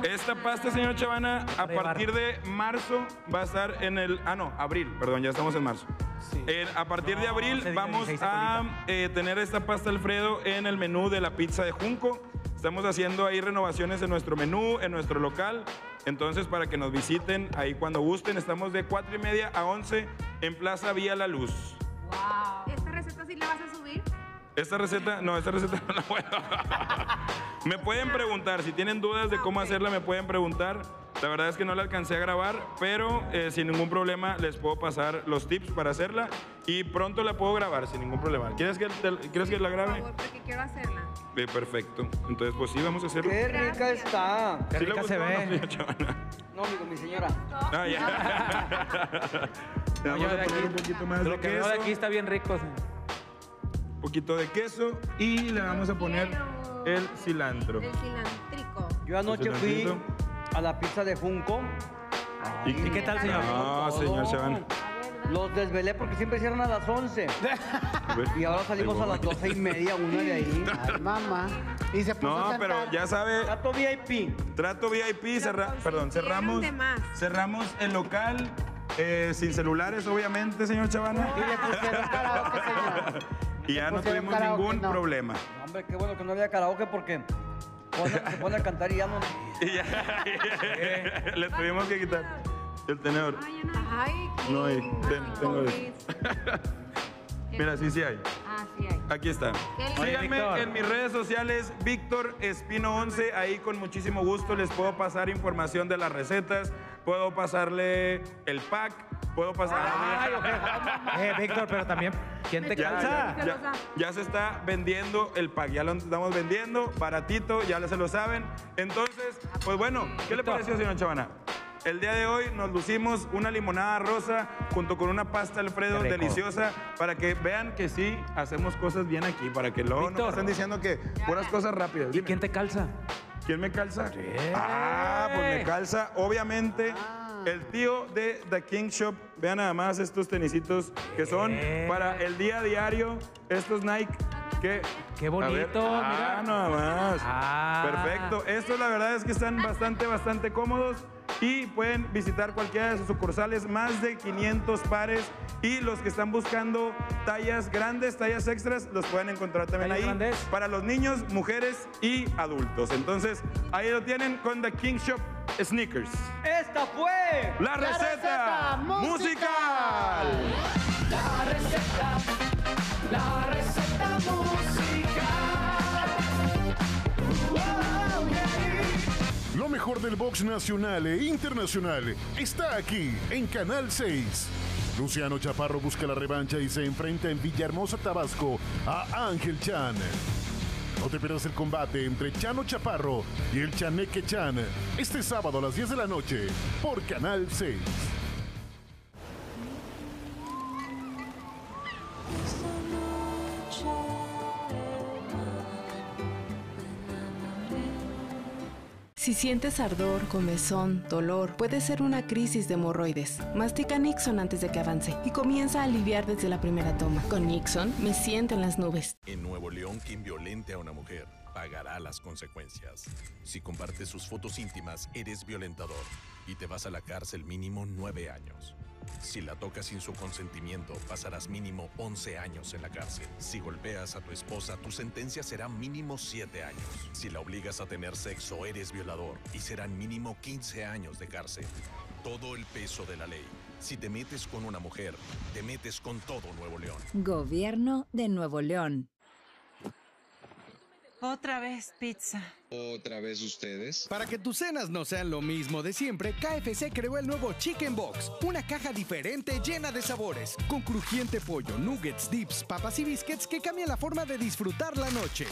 Esta pasta, señor Chavana, a partir de marzo va a estar en el... Ah, no, abril, perdón, ya estamos en marzo. Eh, a partir de abril vamos 16 a eh, tener esta pasta Alfredo en el menú de la pizza de Junco. Estamos haciendo ahí renovaciones en nuestro menú, en nuestro local. Entonces, para que nos visiten ahí cuando gusten, estamos de 4 y media a 11 en Plaza Vía La Luz. Wow. ¿Esta receta sí la vas a subir? Esta receta, no, esta receta (laughs) no la puedo. me pueden preguntar, si tienen dudas de cómo hacerla, me pueden preguntar. La verdad es que no la alcancé a grabar, pero eh, sin ningún problema les puedo pasar los tips para hacerla y pronto la puedo grabar sin ningún problema. ¿Quieres que, te- ¿quieres que la grabe? Por favor, porque quiero hacerla. Eh, perfecto. Entonces, pues sí, vamos a hacerlo. Qué rica está. ¿Sí gustó, no, señora (laughs) Chavana? No, amigo, mi señora. Ah, ya. (laughs) Le vamos Yo a de poner aquí- un poquito más Lo de que veo de aquí está bien rico. sí. Poquito de queso y le vamos a poner el cilantro. El cilantrico. Yo anoche fui a la pizza de Junco. ¿Y, qué tal, señor? No, señor Chavana. Los desvelé porque siempre cierran a las 11. (laughs) Y ahora salimos a las 12 y media, una de ahí. (laughs) Ay, mamá. Y se puso No, a pero ya sabe. Trato VIP. Trato VIP, cerra- perdón, cerramos. de más. Cerramos el local eh, sin celulares, obviamente, señor Chavana. Y le pusieron karaoke, señor. (laughs) Y ya no pusieron tuvimos karaoke, ningún no. problema. Hombre, qué bueno que no había karaoke porque se pone a cantar y ya no. (laughs) Y ya, le tuvimos que quitar el tenedor. Ay, No hay. Ten- tengo eso. (laughs) Mira, sí, sí hay. Ah, sí hay. Aquí está. Síganme en mis redes sociales, Víctor Espino 11. Ahí con muchísimo gusto les puedo pasar información de las recetas. Puedo pasarle el pack. Puedo pasarle. Eh, Víctor, pero también, ¿quién te Ya, calza? ya, ya, ya se está vendiendo el pack, ya lo estamos vendiendo, baratito, ya se lo saben. Entonces, pues bueno, ¿qué le pareció, señor Chavana? El día de hoy nos lucimos una limonada rosa junto con una pasta Alfredo deliciosa para que vean que sí hacemos cosas bien aquí, para que luego no estén diciendo que puras cosas rápidas. ¿Y Dime. quién te calza? ¿Quién me calza? Ah, pues me calza, obviamente, el tío de The King Shop. Vean nada más estos tenisitos que son para el día a diario. Estos Nike. Que, Qué bonito, ver, Ah, mira. nada más. Ah. Perfecto. Estos la verdad es que están bastante, bastante cómodos. Y pueden visitar cualquiera de sus sucursales, más de 500 pares. Y los que están buscando tallas grandes, tallas extras, los pueden encontrar también ¿Tallas ahí grandes? para los niños, mujeres y adultos. Entonces, ahí lo tienen con The King Shop Sneakers. Esta fue La receta, musical. La receta, la receta musical. Mejor del box nacional e internacional está aquí en Canal 6. Luciano Chaparro busca la revancha y se enfrenta en Villahermosa, Tabasco, a Ángel Chan. No te pierdas el combate entre Chano Chaparro y el Chaneque Chan este sábado a las 10 de la noche por Canal 6. Si sientes ardor, comezón, dolor, puede ser una crisis de hemorroides. Mastica Nixon antes de que avance y comienza a aliviar desde la primera toma. Con Nixon me siento en las nubes. En Nuevo León, quien violente a una mujer pagará las consecuencias. Si compartes sus fotos íntimas, eres violentador y te vas a la cárcel mínimo nueve años. Si la tocas sin su consentimiento, pasarás mínimo 11 años en la cárcel. Si golpeas a tu esposa, tu sentencia será mínimo 7 años. Si la obligas a tener sexo, eres violador y serán mínimo 15 años de cárcel. Todo el peso de la ley. Si te metes con una mujer, te metes con todo Nuevo León. Gobierno de Nuevo León. Otra vez pizza. ¿Otra vez ustedes? Para que tus cenas no sean lo mismo de siempre, KFC creó el nuevo Chicken Box, una caja diferente llena de sabores, con crujiente pollo, nuggets, dips, papas y biscuits que cambia la forma de disfrutar la noche.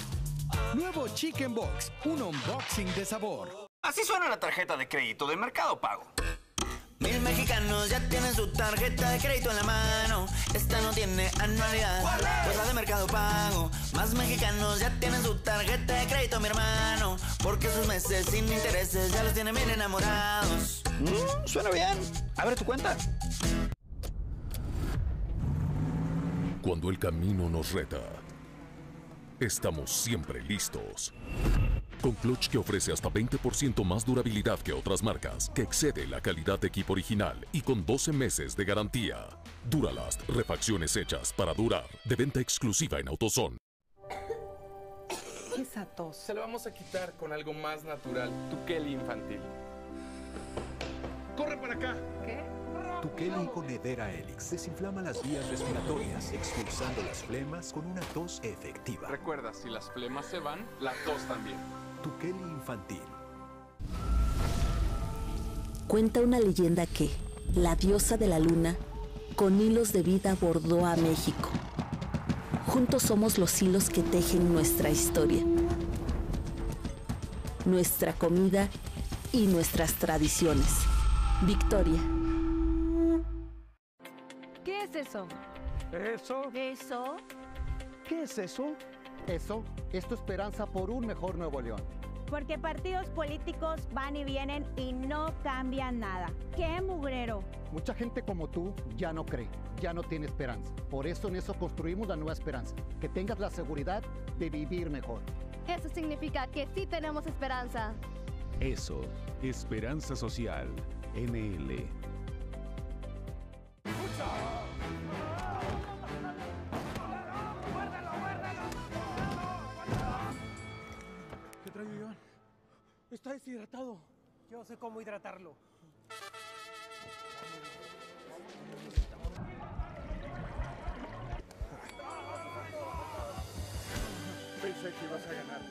Nuevo Chicken Box, un unboxing de sabor. Así suena la tarjeta de crédito de Mercado Pago. Mil mexicanos ya tienen su tarjeta de crédito en la mano. Esta no tiene anualidad, pues la de Mercado Pago. Más mexicanos ya tienen su tarjeta de crédito, mi hermano. Porque sus meses sin intereses ya los tienen bien enamorados. Mm, suena bien. Abre tu cuenta. Cuando el camino nos reta, estamos siempre listos. Con clutch que ofrece hasta 20% más durabilidad que otras marcas, que excede la calidad de equipo original y con 12 meses de garantía. Duralast, refacciones hechas para durar. De venta exclusiva en AutoZone. ¿Qué es esa tos? Se lo vamos a quitar con algo más natural. Tu Kelly infantil. ¡Corre para acá! ¿Qué? Tukeli con Hedera Helix desinflama las vías respiratorias, expulsando las flemas con una tos efectiva. Recuerda, si las flemas se van, la tos también. Tukeli infantil. Cuenta una leyenda que la diosa de la luna con hilos de vida bordó a México. Juntos somos los hilos que tejen nuestra historia, nuestra comida y nuestras tradiciones. Victoria. ¿Qué es eso? ¿Eso? ¿Eso? ¿Qué es eso? Eso es tu esperanza por un mejor Nuevo León. Porque partidos políticos van y vienen y no cambian nada. ¡Qué mugrero! Mucha gente como tú ya no cree, ya no tiene esperanza. Por eso en eso construimos la nueva esperanza. Que tengas la seguridad de vivir mejor. Eso significa que sí tenemos esperanza. Eso, Esperanza Social, NL. Está deshidratado. Yo sé cómo hidratarlo. Pensé que ibas a ganar.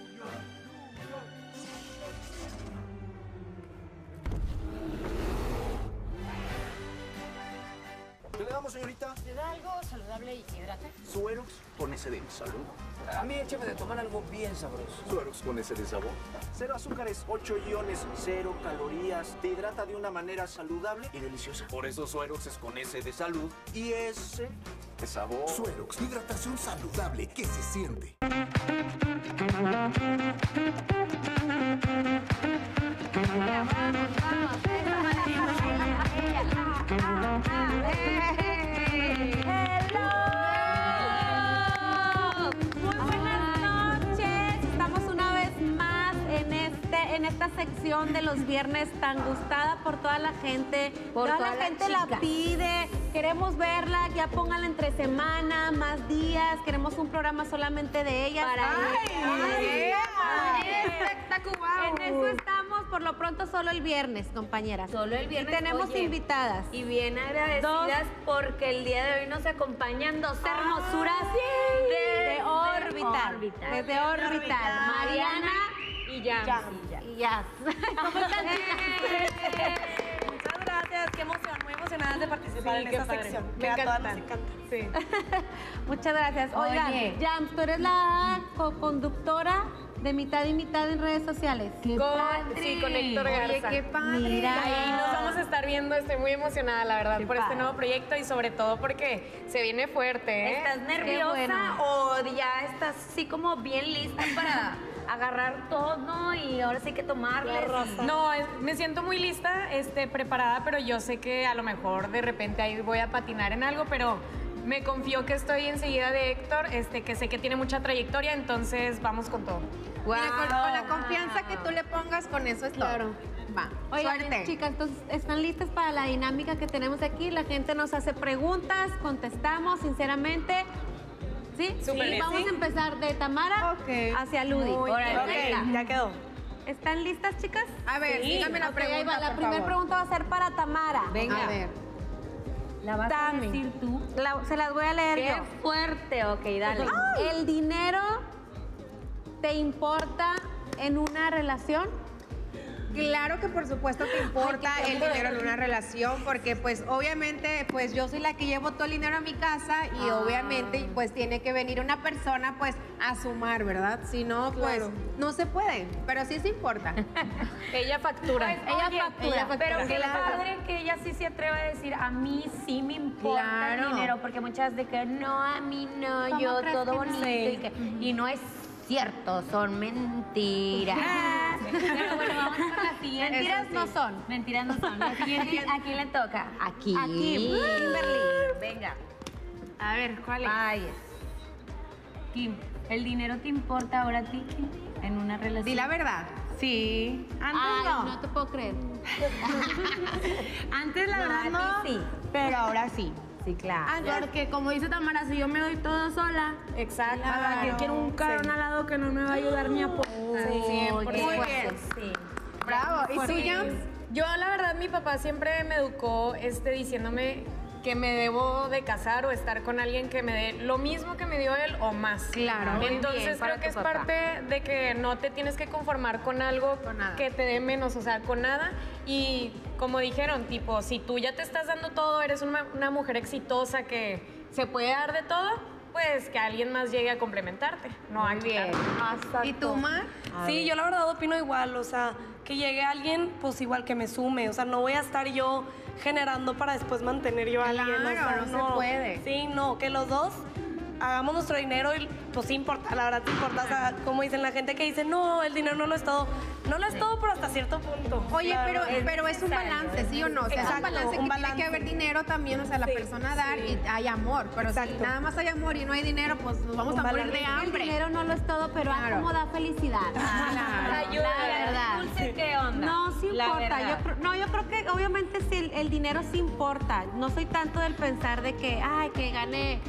¿Qué le damos, señorita? ¿Le da algo saludable y que hidrate? Suerox con ese de salud. A mí écheme de tomar algo bien sabroso. Suerox con ese de sabor. Cero azúcares, 8 iones, cero calorías. Te hidrata de una manera saludable y deliciosa. Por eso Suerox es con ese de salud y ese de sabor. Suerox, hidratación saludable que se siente. Esta sección de los viernes tan gustada por toda la gente. Por toda, toda la la gente la chica. pide. Queremos verla, ya pónganla entre semana, más días. Queremos un programa solamente de ellas. Para Ay. En eso estamos, por lo pronto solo el viernes, compañeras. Solo el viernes. Y tenemos oye, invitadas. Y bien agradecidas porque el día de hoy nos acompañan dos hermosuras de, de Orbital. Desde Orbital. Mariana y Jam. y Jazz. (laughs) ¿Cómo están? (laughs) Muchas gracias, qué emoción, muy emocionadas de participar Sí, en qué esta padre. sección. Me que a todas nos encanta. Sí. (laughs) Muchas gracias. Oigan, Oye. Jams, tú eres la co-conductora de mitad y mitad en redes sociales. Con, sí, con Héctor Oye, Garza. qué padre. Mira. Ahí nos vamos a estar viendo. Estoy muy emocionada, la verdad, Qué por este padre. nuevo proyecto y sobre todo porque se viene fuerte. ¿eh? ¿Estás nerviosa bueno. o ya estás así como bien lista para agarrar todo y ahora sí que tomarles? No, es- me siento muy lista, este, preparada, pero yo sé que a lo mejor de repente ahí voy a patinar en algo, pero me confío que estoy enseguida de Héctor, este, que sé que tiene mucha trayectoria, entonces vamos con todo. Mira, con, con la confianza que tú le pongas, con eso es todo. Claro. Va, Oigan, suerte. chicas, entonces, ¿están listas para la dinámica que tenemos aquí? La gente nos hace preguntas, contestamos sinceramente. ¿Sí? Súper Sí, bien. Vamos Sí. a empezar de Tamara hacia Ludi. Muy bien. Ok, ya quedó. ¿Están listas, chicas? A ver, dígame la Ok, ahí pregunta, va. La primera pregunta va a ser para Tamara. Venga. A ver. ¿La vas a decir tú? La- se las voy a leer Qué yo. fuerte, ok, dale. ¿El dinero te importa en una relación? Claro que por supuesto que importa Ay, el dinero en una relación, porque pues obviamente pues yo soy la que llevo todo el dinero a mi casa y Ah. obviamente pues tiene que venir una persona pues a sumar, ¿verdad? Si no, pues no se puede, pero sí se importa. (laughs) Ella factura. Pues, Ella oye, factura. Pero qué Claro. padre que ella sí se atreva a decir, a mí sí me importa Claro. el dinero, porque muchas de que no, a mí no, ¿Cómo yo todo no? bonito. Sí. Y, que- y no es cierto, son mentiras. (laughs) Pero bueno, vamos con la siguiente. Mentiras sí. no son. Mentiras no son. La siguiente, ¿a quién le toca? Aquí. Aquí. Kimberly. Venga. A ver, ¿cuál es? Ay, Kim, ¿el dinero te importa ahora a ti, Kim, en una relación? Di la verdad. Sí. Antes Ay, no. no te puedo creer. (laughs) (laughs) Antes la No, verdad no. sí. Pero ahora sí. Sí, claro. Porque como dice Tamara, si yo me doy todo sola, Exacto. ¿para qué quiero un carón Sí. al lado que no me va a ayudar ni a apoyar? Muy bien. Bravo. ¿Y Jams? Yo, la verdad, mi papá siempre me educó este, diciéndome que me debo de casar o estar con alguien que me dé lo mismo que me dio él o más. Claro, muy Entonces bien creo que es papá. parte de que no te tienes que conformar con algo que te dé menos, o sea, con nada. Y como dijeron, tipo, si tú ya te estás dando todo, eres una, una mujer exitosa que se puede dar de todo, pues que alguien más llegue a complementarte, no a quitarte. ¿Y tú, Mar? Sí, yo la verdad opino igual, o sea, que llegue alguien, pues igual que me sume, o sea, no voy a estar yo generando para después mantener yo a alguien. o sea, Claro, no se puede. Sí, no, que los dos hagamos nuestro dinero y pues sí importa, la verdad sí importa, o sea, como dicen la gente que dice, no, el dinero no lo es todo, no lo es todo, pero hasta cierto punto. Oye, pero, verdad. pero es un balance, ¿sí o no? O sea, es un balance que un tiene que haber dinero también, o sea, la Sí, persona dar sí. y hay amor. Pero si nada más hay amor y no hay dinero, pues nos vamos Un a morir de hambre. El dinero no lo es todo, pero Claro. como da felicidad. Claro. La verdad. Dulce, ¿qué onda? No, sí La importa. Yo creo- no, yo creo que obviamente sí, el, el dinero sí importa. No soy tanto del pensar de que, ay, que gane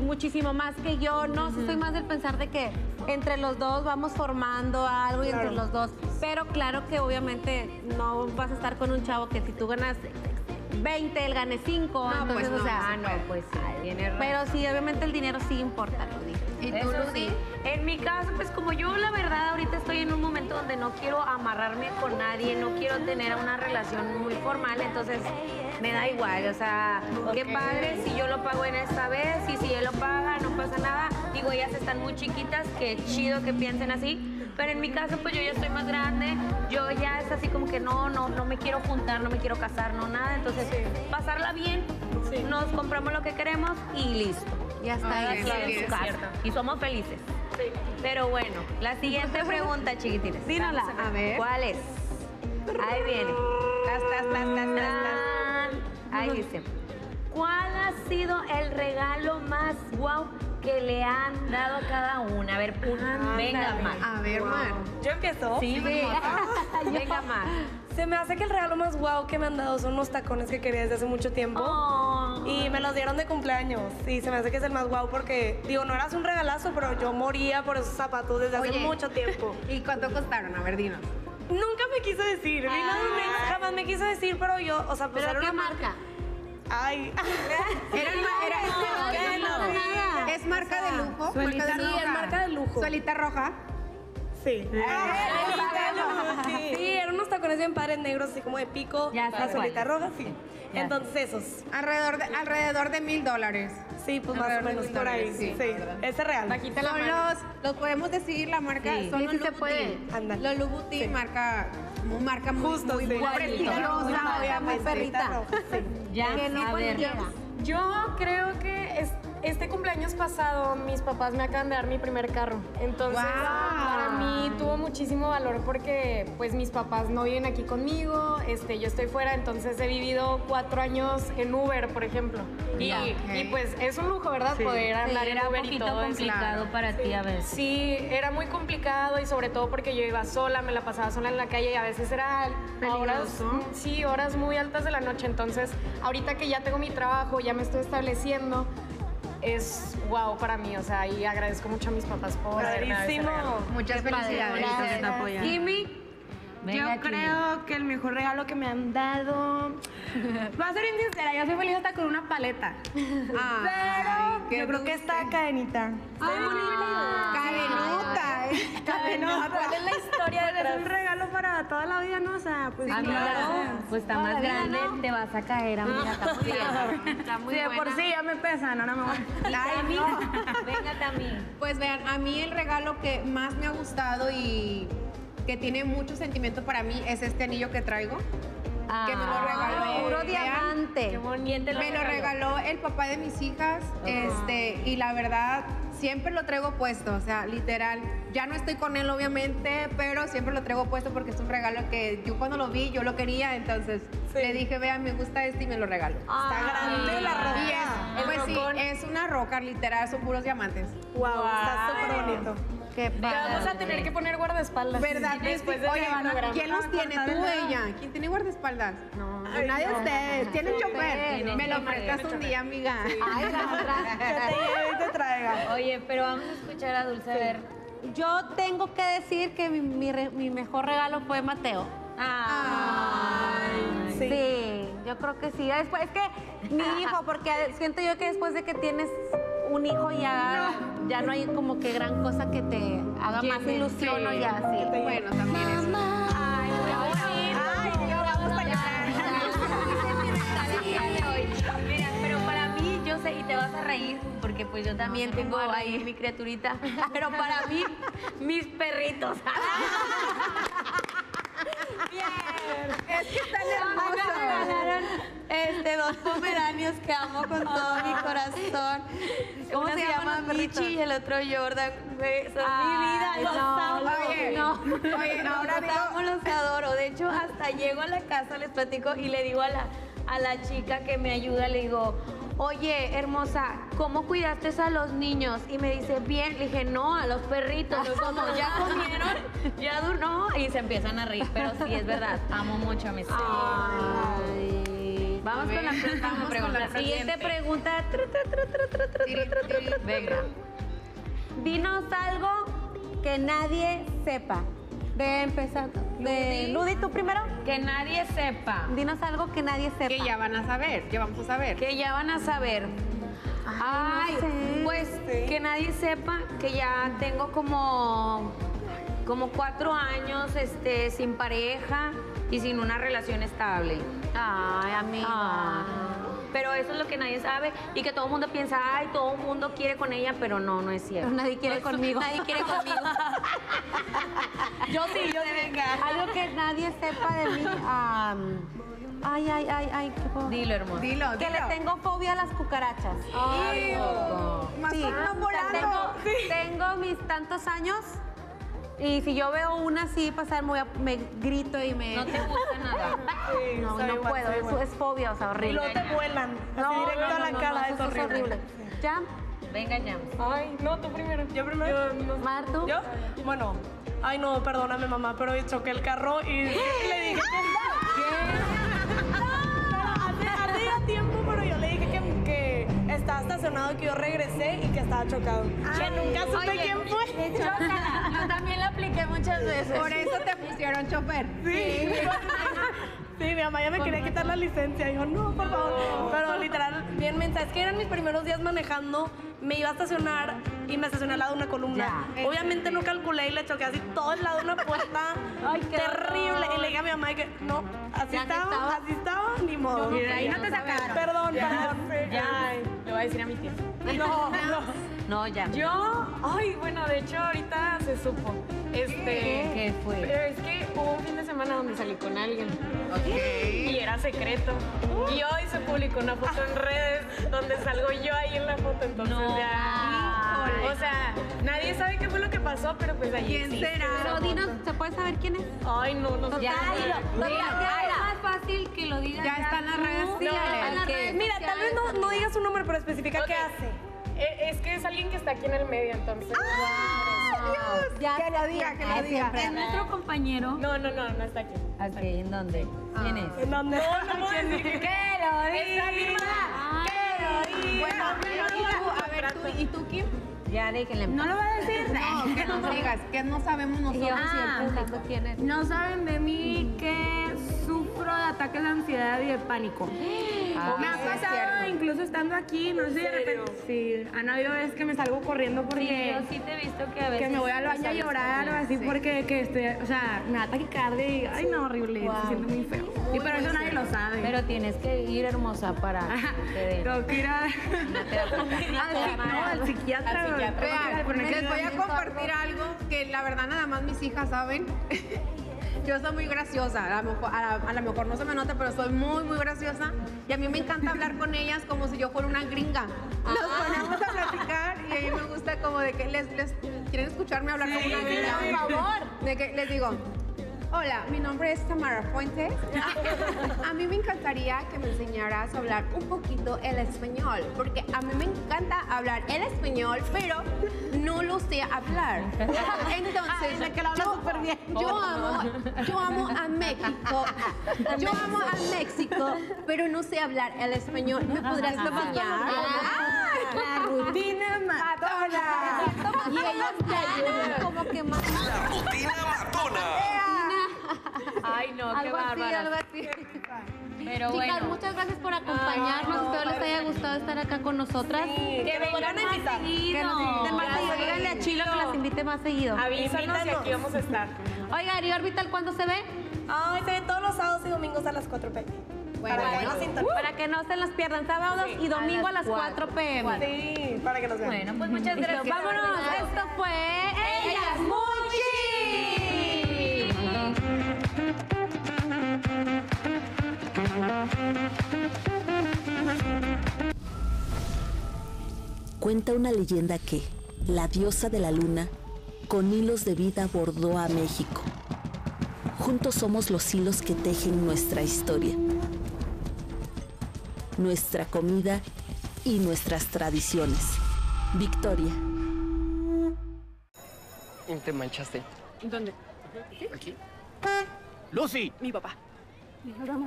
muchísimo más que yo. No, sí soy más del pensar de que entre los dos vamos formando algo y entre los dos. Pero claro que obviamente no vas a estar con un chavo que si tú ganas 20, él gane 5. No, entonces, pues no, o sea, no se puede. pues sí, razón. Pero sí, obviamente el dinero sí importa, dije. ¿Y tú, sí. En mi caso, pues como yo la verdad ahorita estoy en un momento donde no quiero amarrarme con nadie, no quiero tener una relación muy formal, entonces me da igual, o sea, qué padre si yo lo pago en esta vez y si él lo paga, no pasa nada. Digo, ellas están muy chiquitas, qué chido que piensen así. Pero en mi caso, pues yo ya estoy más grande, yo ya es así como que no, no, no me quiero juntar, no me quiero casar, no nada. Entonces, pasarla bien, nos compramos lo que queremos y listo. Ya está, en su casa. cierto. Y somos felices. Pero bueno, la siguiente pregunta, chiquitines. Dínosla. A ver. ¿Cuál es? Ahí viene. Ahí dice. ¿Cuál ha sido el regalo más guau que le han dado a cada una? A ver, un- venga, Mar. A ver, Mar. ¿Yo empiezo? Sí, venga. Venga, Mar. (laughs) Se me hace que el regalo más guau que me han dado son unos tacones que quería desde hace mucho tiempo. Oh. Y me los dieron de cumpleaños. Y se me hace que es el más guau porque, digo, no eras un regalazo, pero yo moría por esos zapatos desde hace mucho tiempo. (laughs) ¿Y cuánto costaron? A ver, dinos. Nunca me quiso decir. Ex, jamás me quiso decir, pero yo, o sea, pues ¿Pero era qué una marca? Ay. Era, era. No. es marca de lujo. Suelita marca de roja. roja. es marca de lujo. Suelita roja. Sí. Sí. Sí, eran unos tacones bien padres negros, así como de pico. Ya la solita cuáles. roja, sí. Entonces esos. Alrededor de, alrededor de mil dólares. Sí, pues más o menos por ahí. dólares, Sí, sí. ese es real. Son los, los podemos decir la marca, Sí. son Sí, los sí se Louboutin. puede. Los Louboutin, marca, muy- marca muy, Justo, muy prestigiosa, Muy obviamente. perrita. Ya, Que no a ver. Yo creo que es- este cumpleaños pasado mis papás me acaban de dar mi primer carro. Entonces, Guau. para mí tuvo muchísimo valor porque pues mis papás no viven aquí conmigo, este, yo estoy fuera, entonces he vivido cuatro años en Uber, por ejemplo. Y, Ya. y, pues es un lujo, ¿verdad? Poder andar Sí, en era un Uber y poquito todo eso. complicado para ti a veces. Sí, era muy complicado y sobre todo porque yo iba sola, me la pasaba sola en la calle y a veces era a horas, Peligroso. sí, horas muy altas de la noche. Entonces, ahorita que ya tengo mi trabajo, ya me estoy estableciendo, es wow para mí, o sea, y agradezco mucho a mis papás por Padrísimo. Muchas felicidades. Gracias. Jimmy. Venga, yo creo que el mejor regalo que me han dado. (laughs) Va a ser bien sincera, yo soy feliz hasta con una paleta. Ay, qué Pero yo creo que esta cadenita. Cadenota, eh. (laughs) Cadenota. ¿Cuál es la historia Pues es un regalo para toda la vida, ¿no? O sea, pues. Amiga, pues está más grande, no. te vas a caer, amiga. Está muy bien. Está muy Sí, de por sí ya me pesa, no, no me voy. Ay, Venga también. Pues vean, a mí el regalo que más me ha gustado y que tiene mucho sentimiento para mí es este anillo que traigo. que me lo regaló. Puro vean, diamante. Qué bonito. ¿Quién te lo Me lo regaló? regaló el papá de mis hijas, este, y la verdad siempre lo traigo puesto, o sea, literal. Ya no estoy con él obviamente, pero siempre lo traigo puesto porque es un regalo que yo cuando lo vi yo lo quería, entonces le dije, vean, me gusta este y me lo regalo. Está grande la roca. Y es, pues sí, es una roca, literal, son puros diamantes. Wow, está súper bonito. Qué Te vamos a tener que poner guardaespaldas. ¿Verdad? Después de Oye, este. ¿quién los tiene? ¿Tú o ella? ¿Quién tiene guardaespaldas? No. Nadie de no. ustedes. ¿Tienen chofer? Tienen Me lo chofer. prestas un día, amiga. Ay, la otra. Que te lleve y te traiga. Oye, pero vamos a escuchar a Dulce a ver. Yo tengo que decir que mi, mi re- mi mejor regalo fue Mateo. Ay, sí. yo creo que sí. Después, es que mi hijo, porque siento yo que después de que tienes un hijo ya, ya no hay como que gran cosa que te haga más ilusión o sí. ya, sí. Bueno, también eso. Ay, Ay, yo vamos a (laughs) Mira, pero para mí, yo sé, y te vas a reír, porque pues yo también tengo ahí mi criaturita, (laughs) pero para mí, mis perritos. (laughs) Es que están mí me hermosos. regalaron este, dos pomeranios que amo con todo mi corazón. ¿Cómo Uno se llaman Michi y el otro Jordan. Son Ay, mi vida, los no, amo. oye, no. Oye, ahora los digo- amo, los adoro. De hecho, hasta llego a la casa, les platico y le digo a la, a la chica que me ayuda, le digo, oye, hermosa, ¿cómo cuidaste a los niños? Y me dice, bien. Le dije, no, a los perritos. Como, ya comieron, ya duró. Y se empiezan a reír, pero sí, es verdad. Amo mucho a mis hijos. Vamos con la siguiente pregunta. Venga. Dinos algo que nadie sepa. De empezar. De Ludi, tú primero. Que nadie sepa. Dinos algo que nadie sepa. Que ya van a saber, que vamos a saber. Que ya van a saber. Ay, no sé. pues que nadie sepa que ya tengo como, como cuatro años este, sin pareja y sin una relación estable. Ay, amiga. Ah, Pero eso es lo que nadie sabe y que todo el mundo piensa, ay, todo el mundo quiere con ella, pero no, no es cierto. Pero nadie quiere No conmigo. Nadie quiere conmigo. (laughs) yo sí, yo sí. Venga. Algo que nadie sepa de mí. am, ay, ay, ay, ay. ¿qué puedo? Dilo, hermoso. Dilo, Que dilo. le tengo fobia a las cucarachas. Ay, poco. Más Sí, volando. tengo, Sí. tengo mis tantos años y si yo veo una así pasar, me, voy a- me grito y me... No te gusta nada. (laughs) No, no igual, puedo, eso es fobia, o sea, Y horrible. luego te vuelan. Así No, directo no, a la no, cara. no, es eso horrible. ¿Ya? Venga, ya. Ay, no, tú primero. ¿Yo primero? Mar, ¿tú? ¿Yo? Bueno, ay no, perdóname mamá, pero choqué el carro y, y le dije (laughs) que... que yo regresé y que estaba chocado. que nunca supe Oye, quién fue. Yo también la apliqué muchas veces. Por eso te pusieron chofer. Sí. Sí, mi mamá ya me quería quitar la licencia. Y yo, no, por favor. Pero literal, bien mensa. Es que eran mis primeros días manejando. Me iba a estacionar y me estacioné al lado de una columna. Obviamente no calculé y le choqué así todo el lado de una puerta. (laughs) Ay, qué terrible. horror. Y le dije a mi mamá que no, así estaba, estaba. así estaba, ni modo. Y de ahí no te sacaron. Perdón, Ya, perdón. ya. Voy a decir a mi tía. No, (laughs) no. No, ya. Yo, ay, bueno, de hecho ahorita se supo. Este, ¿Qué fue? Pero es que hubo un fin de semana donde salí con alguien. Y era secreto. Y hoy se publicó una foto en redes donde salgo yo ahí en la foto. Entonces No. ya. O sea, nadie sabe qué fue lo que pasó, pero pues ahí ¿Quién existe será? Pero dinos, ¿se puede saber quién es? Ay, no, no sé. Ya, ya es más fácil que lo digas. Ya está en las redes sociales. Mira, tal vez no, no digas un nombre, pero especifica qué hace. Eh, Es que es alguien que está aquí en el medio, entonces. Ya Que lo diga, que lo diga. Es nuestro compañero. No, no, no, no está aquí. Ok, ¿en dónde? ¿Quién es? ¿En dónde? No, (laughs) no puedo decir que- Que lo diga. Que lo diga. Bueno, pero tú, a ver, tú, ¿y tú, Kim? Ya déjenle. No lo va a decir. (laughs) No, que nos digas, que no sabemos nosotros. Ah, pensando quién es. No saben de mí que sufro de ataques de ansiedad y de pánico. (gasps) Ah, me ha sí, es pasado incluso estando aquí, no sé de repente. Sí, han habido veces que me salgo corriendo Sí, porque. yo sí te he visto que a veces. que me voy al baño a llorar o así porque que estoy, o sea, me da taquicardia y ay no, horrible, se siente muy feo. y pero eso nadie lo sabe. Pero tienes que ir hermosa para que te Tengo que ir a- (laughs) no, al psiquiatra. Al psiquiatra. Vean, les voy a compartir algo que la verdad nada más mis hijas saben. Yo soy muy graciosa, a lo, mejor, a, la- a lo mejor no se me nota, pero soy muy, muy graciosa. Y a mí me encanta hablar con ellas como si yo fuera una gringa. Nos ponemos a platicar y a mí me gusta como de que les, les quieren escucharme hablar como una gringa. por favor. De que les digo, Hola, mi nombre es Tamara Fuentes. (laughs) A mí me encantaría que me enseñaras a hablar un poquito el español, porque a mí me encanta hablar el español, pero no lo sé hablar. (laughs) Entonces, Ay, que lo yo, bien. yo amo, yo amo a México. (laughs) Yo amo a México, pero no sé hablar el español. ¿Me podrías enseñar? La rutina matona. Y ellos te ayudan. Como que más. La rutina matona. (laughs) Ay, no, qué Algo así, algo así. Pero Chicas, bueno. muchas gracias por acompañarnos. Ay, no, Espero les haya gustado estar acá con nosotras. que nos vuelvan a invitar. Que nos inviten más seguido. Díganle a Chilo que las invite más seguido. Avísanos y aquí vamos a estar. Oiga, ¿y Orbital cuándo se ve? Ay, se ve todos los sábados y domingos a las 4 pm. Bueno, para que bueno. no se interrumpan. Para que no se las pierdan sábados Sí, y domingo a las 4 cuatro. pm. Sí, para que nos vean. Bueno, pues muchas gracias. vámonos. Esto fue Ellas Muchi. Cuenta una leyenda que la diosa de la luna, con hilos de vida, bordó a México. Juntos somos los hilos que tejen nuestra historia, nuestra comida y nuestras tradiciones. Victoria. Te manchaste. ¿Dónde? Aquí. Lucy. Mi papá.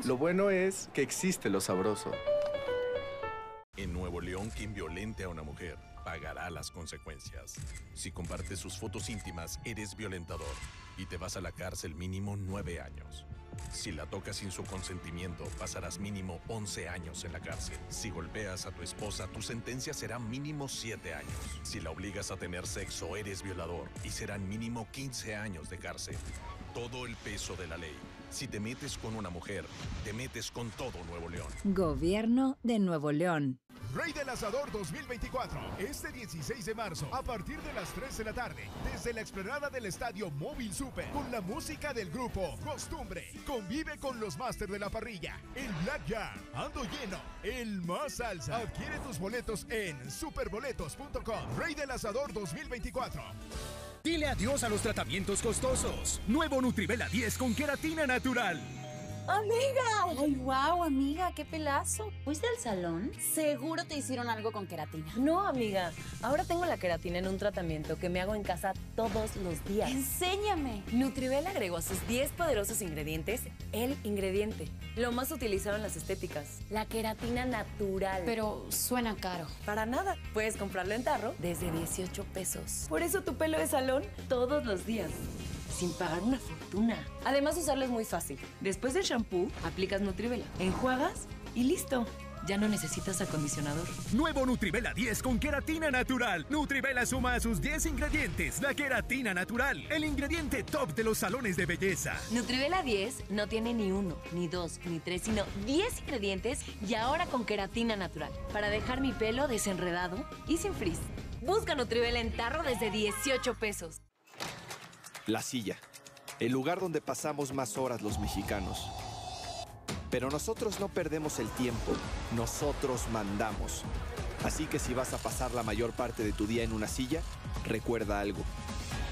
Lo bueno es que existe lo sabroso. En Nuevo León, quien violente a una mujer pagará las consecuencias. Si compartes sus fotos íntimas, eres violentador y te vas a la cárcel mínimo nueve años. Si la tocas sin su consentimiento, pasarás mínimo 11 años en la cárcel. Si golpeas a tu esposa, tu sentencia será mínimo 7 años. Si la obligas a tener sexo, eres violador y serán mínimo 15 años de cárcel. Todo el peso de la ley. Si te metes con una mujer, te metes con todo Nuevo León. Gobierno de Nuevo León. Rey del Asador 2024, este 16 de marzo, a partir de las 3 de la tarde, desde la explanada del Estadio Móvil Super, con la música del grupo Costumbre. Convive con los máster de la parrilla, el Black Yard, Ando Lleno, el Más Salsa. Adquiere tus boletos en superboletos.com. Rey del Asador 2024. Dile adiós a los tratamientos costosos. Nuevo Nutrivela 10 con queratina natural. ¡Amiga! ¡Ay, wow, amiga! ¡Qué pelazo! ¿Fuiste al salón? Seguro te hicieron algo con queratina. No, amiga. Ahora tengo la queratina en un tratamiento que me hago en casa todos los días. ¡Enséñame! Nutribel agregó a sus 10 poderosos ingredientes el ingrediente. Lo más utilizado en las estéticas. La queratina natural. Pero suena caro. Para nada. Puedes comprarlo en tarro desde 18 pesos. Por eso tu pelo de salón todos los días. Sin pagar una fortuna. Además, usarlo es muy fácil. Después del shampoo, aplicas Nutrivela, enjuagas y listo. Ya no necesitas acondicionador. Nuevo Nutrivela 10 con queratina natural. Nutrivela suma a sus 10 ingredientes la queratina natural, el ingrediente top de los salones de belleza. Nutrivela 10 no tiene ni uno, ni dos, ni tres, sino 10 ingredientes y ahora con queratina natural. Para dejar mi pelo desenredado y sin frizz. Busca Nutrivela en tarro desde 18 pesos. La silla, el lugar donde pasamos más horas los mexicanos. Pero nosotros no perdemos el tiempo, nosotros mandamos. Así que si vas a pasar la mayor parte de tu día en una silla, recuerda algo,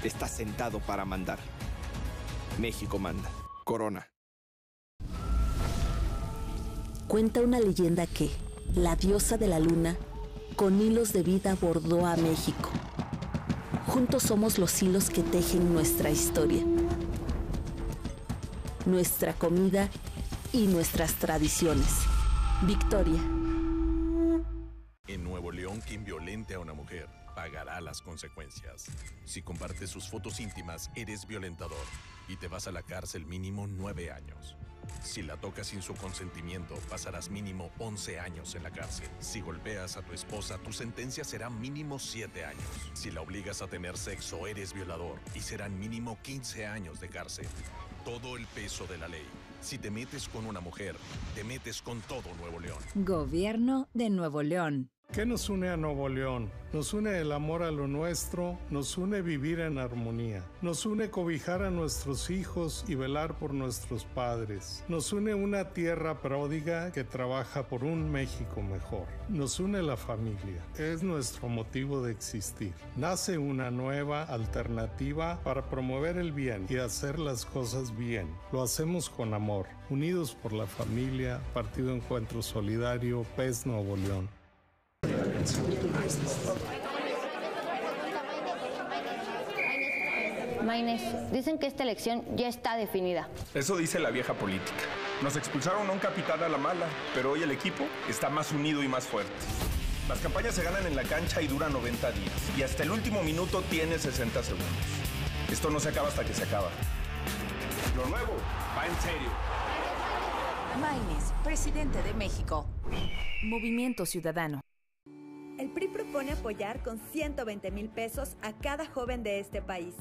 estás sentado para mandar. México manda. Corona. Cuenta una leyenda que la diosa de la luna, con hilos de vida, bordó a México. Juntos somos los hilos que tejen nuestra historia, nuestra comida y nuestras tradiciones. Victoria. En Nuevo León, quien violente a una mujer pagará las consecuencias. Si compartes sus fotos íntimas, eres violentador y te vas a la cárcel mínimo nueve años. Si la tocas sin su consentimiento, pasarás mínimo 11 años en la cárcel. Si golpeas a tu esposa, tu sentencia será mínimo 7 años. Si la obligas a tener sexo, eres violador y serán mínimo 15 años de cárcel. Todo el peso de la ley. Si te metes con una mujer, te metes con todo Nuevo León. Gobierno de Nuevo León. ¿Qué nos une a Nuevo León? Nos une el amor a lo nuestro, nos une vivir en armonía, nos une cobijar a nuestros hijos y velar por nuestros padres, nos une una tierra pródiga que trabaja por un México mejor, nos une la familia, es nuestro motivo de existir. Nace una nueva alternativa para promover el bien y hacer las cosas bien. Lo hacemos con amor, unidos por la familia, Partido Encuentro Solidario, PES Nuevo León. Maines, dicen que esta elección ya está definida. Eso dice la vieja política. Nos expulsaron a un capitán a la mala, pero hoy el equipo está más unido y más fuerte. Las campañas se ganan en la cancha y duran 90 días. Y hasta el último minuto tiene 60 segundos. Esto no se acaba hasta que se acaba. Lo nuevo va en serio. Maines, presidente de México. Movimiento Ciudadano. El PRI propone apoyar con 120 mil pesos a cada joven de este país.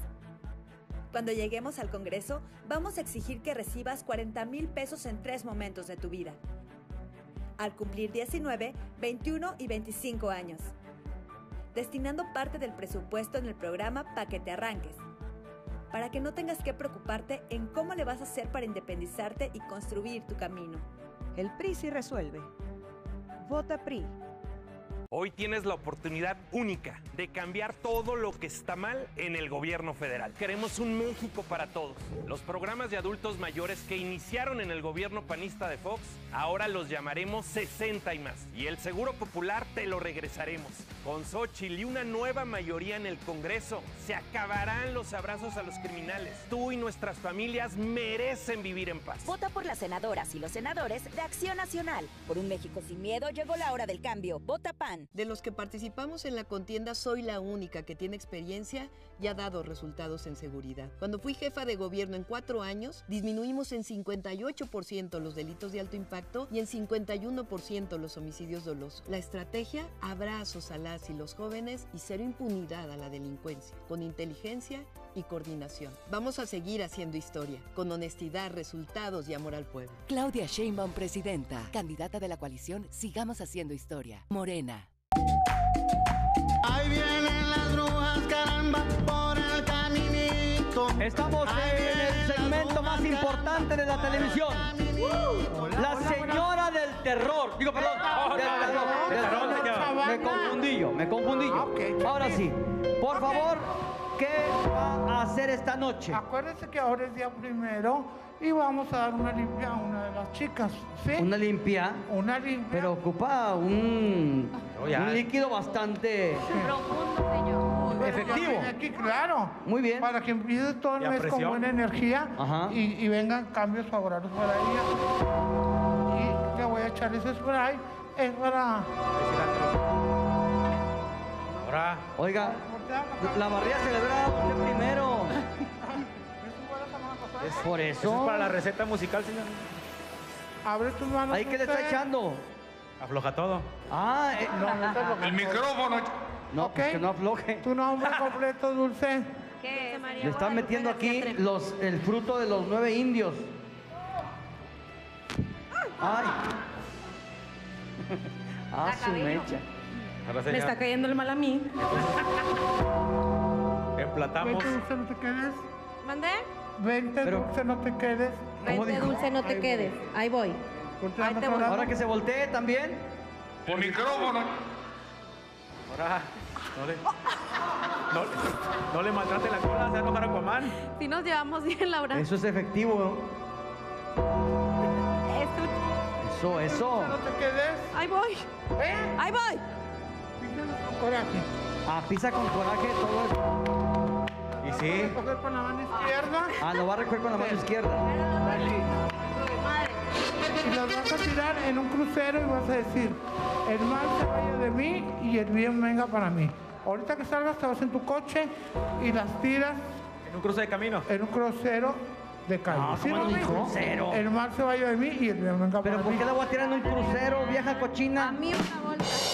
Cuando lleguemos al Congreso, vamos a exigir que recibas 40 mil pesos en tres momentos de tu vida. Al cumplir 19, 21 y 25 años. Destinando parte del presupuesto en el programa para que te arranques. Para que no tengas que preocuparte en cómo le vas a hacer para independizarte y construir tu camino. El PRI sí resuelve. Vota PRI. Hoy tienes la oportunidad única de cambiar todo lo que está mal en el gobierno federal. Queremos un México para todos. Los programas de adultos mayores que iniciaron en el gobierno panista de Fox, ahora los llamaremos 60 y más. Y el Seguro Popular te lo regresaremos. Con Xochitl y una nueva mayoría en el Congreso, se acabarán los abrazos a los criminales. Tú y nuestras familias merecen vivir en paz. Vota por las senadoras y los senadores de Acción Nacional. Por un México sin miedo llegó la hora del cambio. Vota PAN. De los que participamos en la contienda, soy la única que tiene experiencia y ha dado resultados en seguridad. Cuando fui jefa de gobierno en cuatro años, disminuimos en 58% los delitos de alto impacto y en 51% los homicidios dolosos. La estrategia, abrazos a las y los jóvenes y cero impunidad a la delincuencia, con inteligencia y coordinación. Vamos a seguir haciendo historia, con honestidad, resultados y amor al pueblo. Claudia Sheinbaum, presidenta, candidata de la coalición Sigamos Haciendo Historia. Morena. Ahí caramba, por el caminito. Estamos en el segmento más importante de la televisión. La señora del terror. Digo, perdón. del terror, del terror. Me confundí yo, me confundí yo. Ahora sí, por favor, ¿qué va a hacer esta noche? Acuérdese que ahora es día primero y vamos a dar una limpia a una de las chicas, ¿sí? ¿Una limpia? Una limpia. Pero ocupa un, líquido bastante Profundo, señor. efectivo. Aquí, claro. Muy bien. Para que empiece todo el ¿Y a mes con buena energía y, y vengan cambios favorables para ella. Y le voy a echar ese spray. Es para... Ahora. Oiga, la barriga se le habrá dado a usted primero. (laughs) Es por eso. Eso es para la receta musical, señor. Abre tus manos. ¿Ahí qué le está echando? Afloja todo. Ah, eh, No, no está aflojando. El micrófono. No, Ok. pues que no afloje. Tu nombre (laughs) completo, Dulce. ¿Qué es? Le están metiendo aquí los, el fruto de los nueve indios. Ay. (laughs) Ah, La su mecha. Ahora, Me está cayendo el mal a mí. (laughs) Emplatamos. Vente, Dulce, no te quedes. ¿Mandé? Vente, Dulce, no te quedes. Vente, dulce, no te quedes. Ahí voy. Ahí te voy. Ahora que se voltee también. El micrófono. Ahora. No le, no, no le maltrate la cola, se enojar a Aquaman. Si nos llevamos bien, Laura. Eso es efectivo. Eso, eso. No te quedes. Ahí voy. ¿Eh? Ahí voy. Con coraje. Ah, pisa con coraje todo Y Vas a recoger con la mano izquierda. Ah, lo va a recoger con la mano izquierda. Y las vas a tirar en un crucero y vas a decir, el mal se vaya de mí y el bien venga para mí. Ahorita que salgas te vas en tu coche y las tiras En un cruce de camino. en un crucero de calle. No, ¿Sí ¿cómo lo un dijo? crucero? El mal se vaya de mí y el bien venga Pero para ¿por mí. qué la voy a tirar en un crucero, vieja cochina? A mí una bolsa.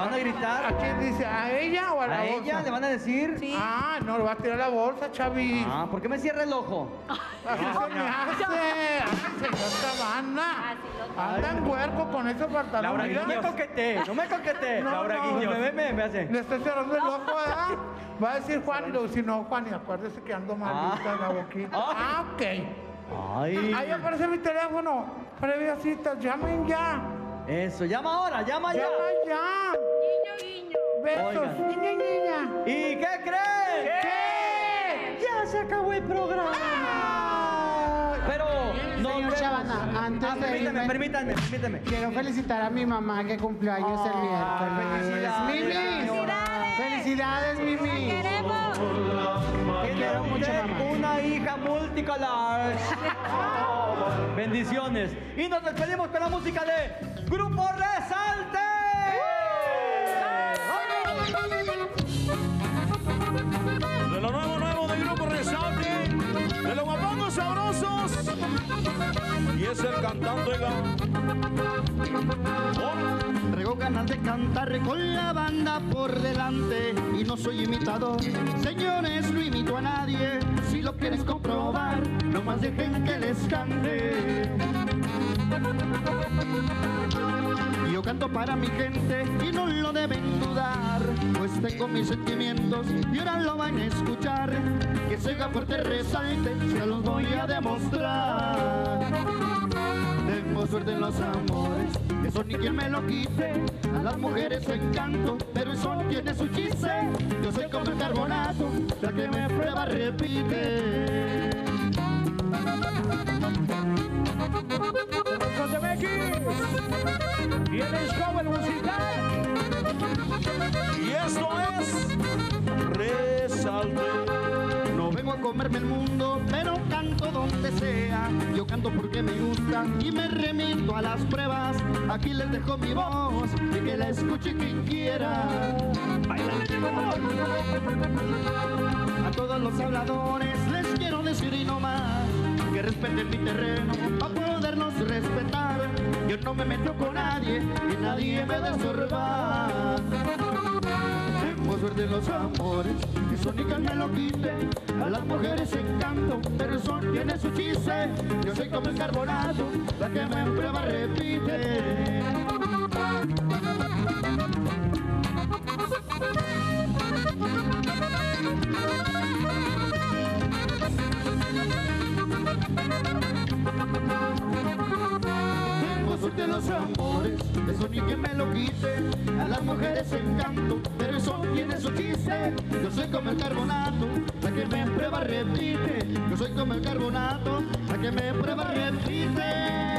¿Le van a gritar? ¿A quién dice? ¿A ella o a la ¿A bolsa? ella le van a decir? Sí. Ah, no, le va a tirar la bolsa, Chavi. Ah, ¿por qué me cierra el ojo? Así se me hace. Ay, señor Cabana. Anda en huerco con ese pantalón. Laura. No me coquete, no me coquete. No, Laura no. Me, me, me hace. Le estoy cerrando el ojo, ¿verdad? Va a decir Juan y si no, Juan, y acuérdese que ando malita en la boquita. Ah, ok. Ay. Ahí aparece mi teléfono. Previa cita, llamen ya. Eso, llama ahora, llama ya. Llama ya. Guiño, guiño. Besos, niña, niña. ¿Y qué creen? ¿Qué? Ya se acabó el programa. Pero no Señor Chavana, antes ah, de permítame, irme- permítame, permítame. Quiero felicitar a mi mamá que cumplió años el miércoles. felicidades, Mimi. señora. Felicidades, Mimi. Te quiero mucho, mamá. Una hija multicolor. (laughs) Bendiciones. Y nos despedimos con la música de Grupo Resalte. De lo nuevo, nuevo del grupo Resalte, de los guapangos sabrosos. Y es el cantante Traigo ganas de cantar con la banda por delante y no soy imitador. Señores, no imito a nadie. Si lo quieres comprobar, nomás dejen que les cante. Yo canto para mi gente y no lo deben dudar, pues tengo mis sentimientos y ahora lo van a escuchar. Que se haga fuerte resalte, se los voy a demostrar. Tengo suerte en los amores, eso ni quien me lo quite. A las mujeres encanto, pero eso tiene su chiste. Yo soy como el carbonato, la que me prueba repite. Meki y el show el musical. Y esto es Resalte. No vengo a comerme el mundo, pero canto donde sea. Yo canto porque me gusta y me remito a las pruebas. Aquí les dejo mi voz y que la escuche quien quiera. A todos los habladores les quiero decir y no más que respeten mi terreno para podernos respetar. Yo no me meto con nadie y nadie me da sorbar. Tengo suerte en los amores, eso ni que me lo quite. A las mujeres encanto, pero eso tiene su chiste. Yo soy como el carbonato, la que me prueba repite. (laughs) de los amores Eso ni que me lo quite A las mujeres encanto Pero eso tiene su chiste. Yo soy como el carbonato La que me prueba repite. Yo soy como el carbonato La que me prueba repite.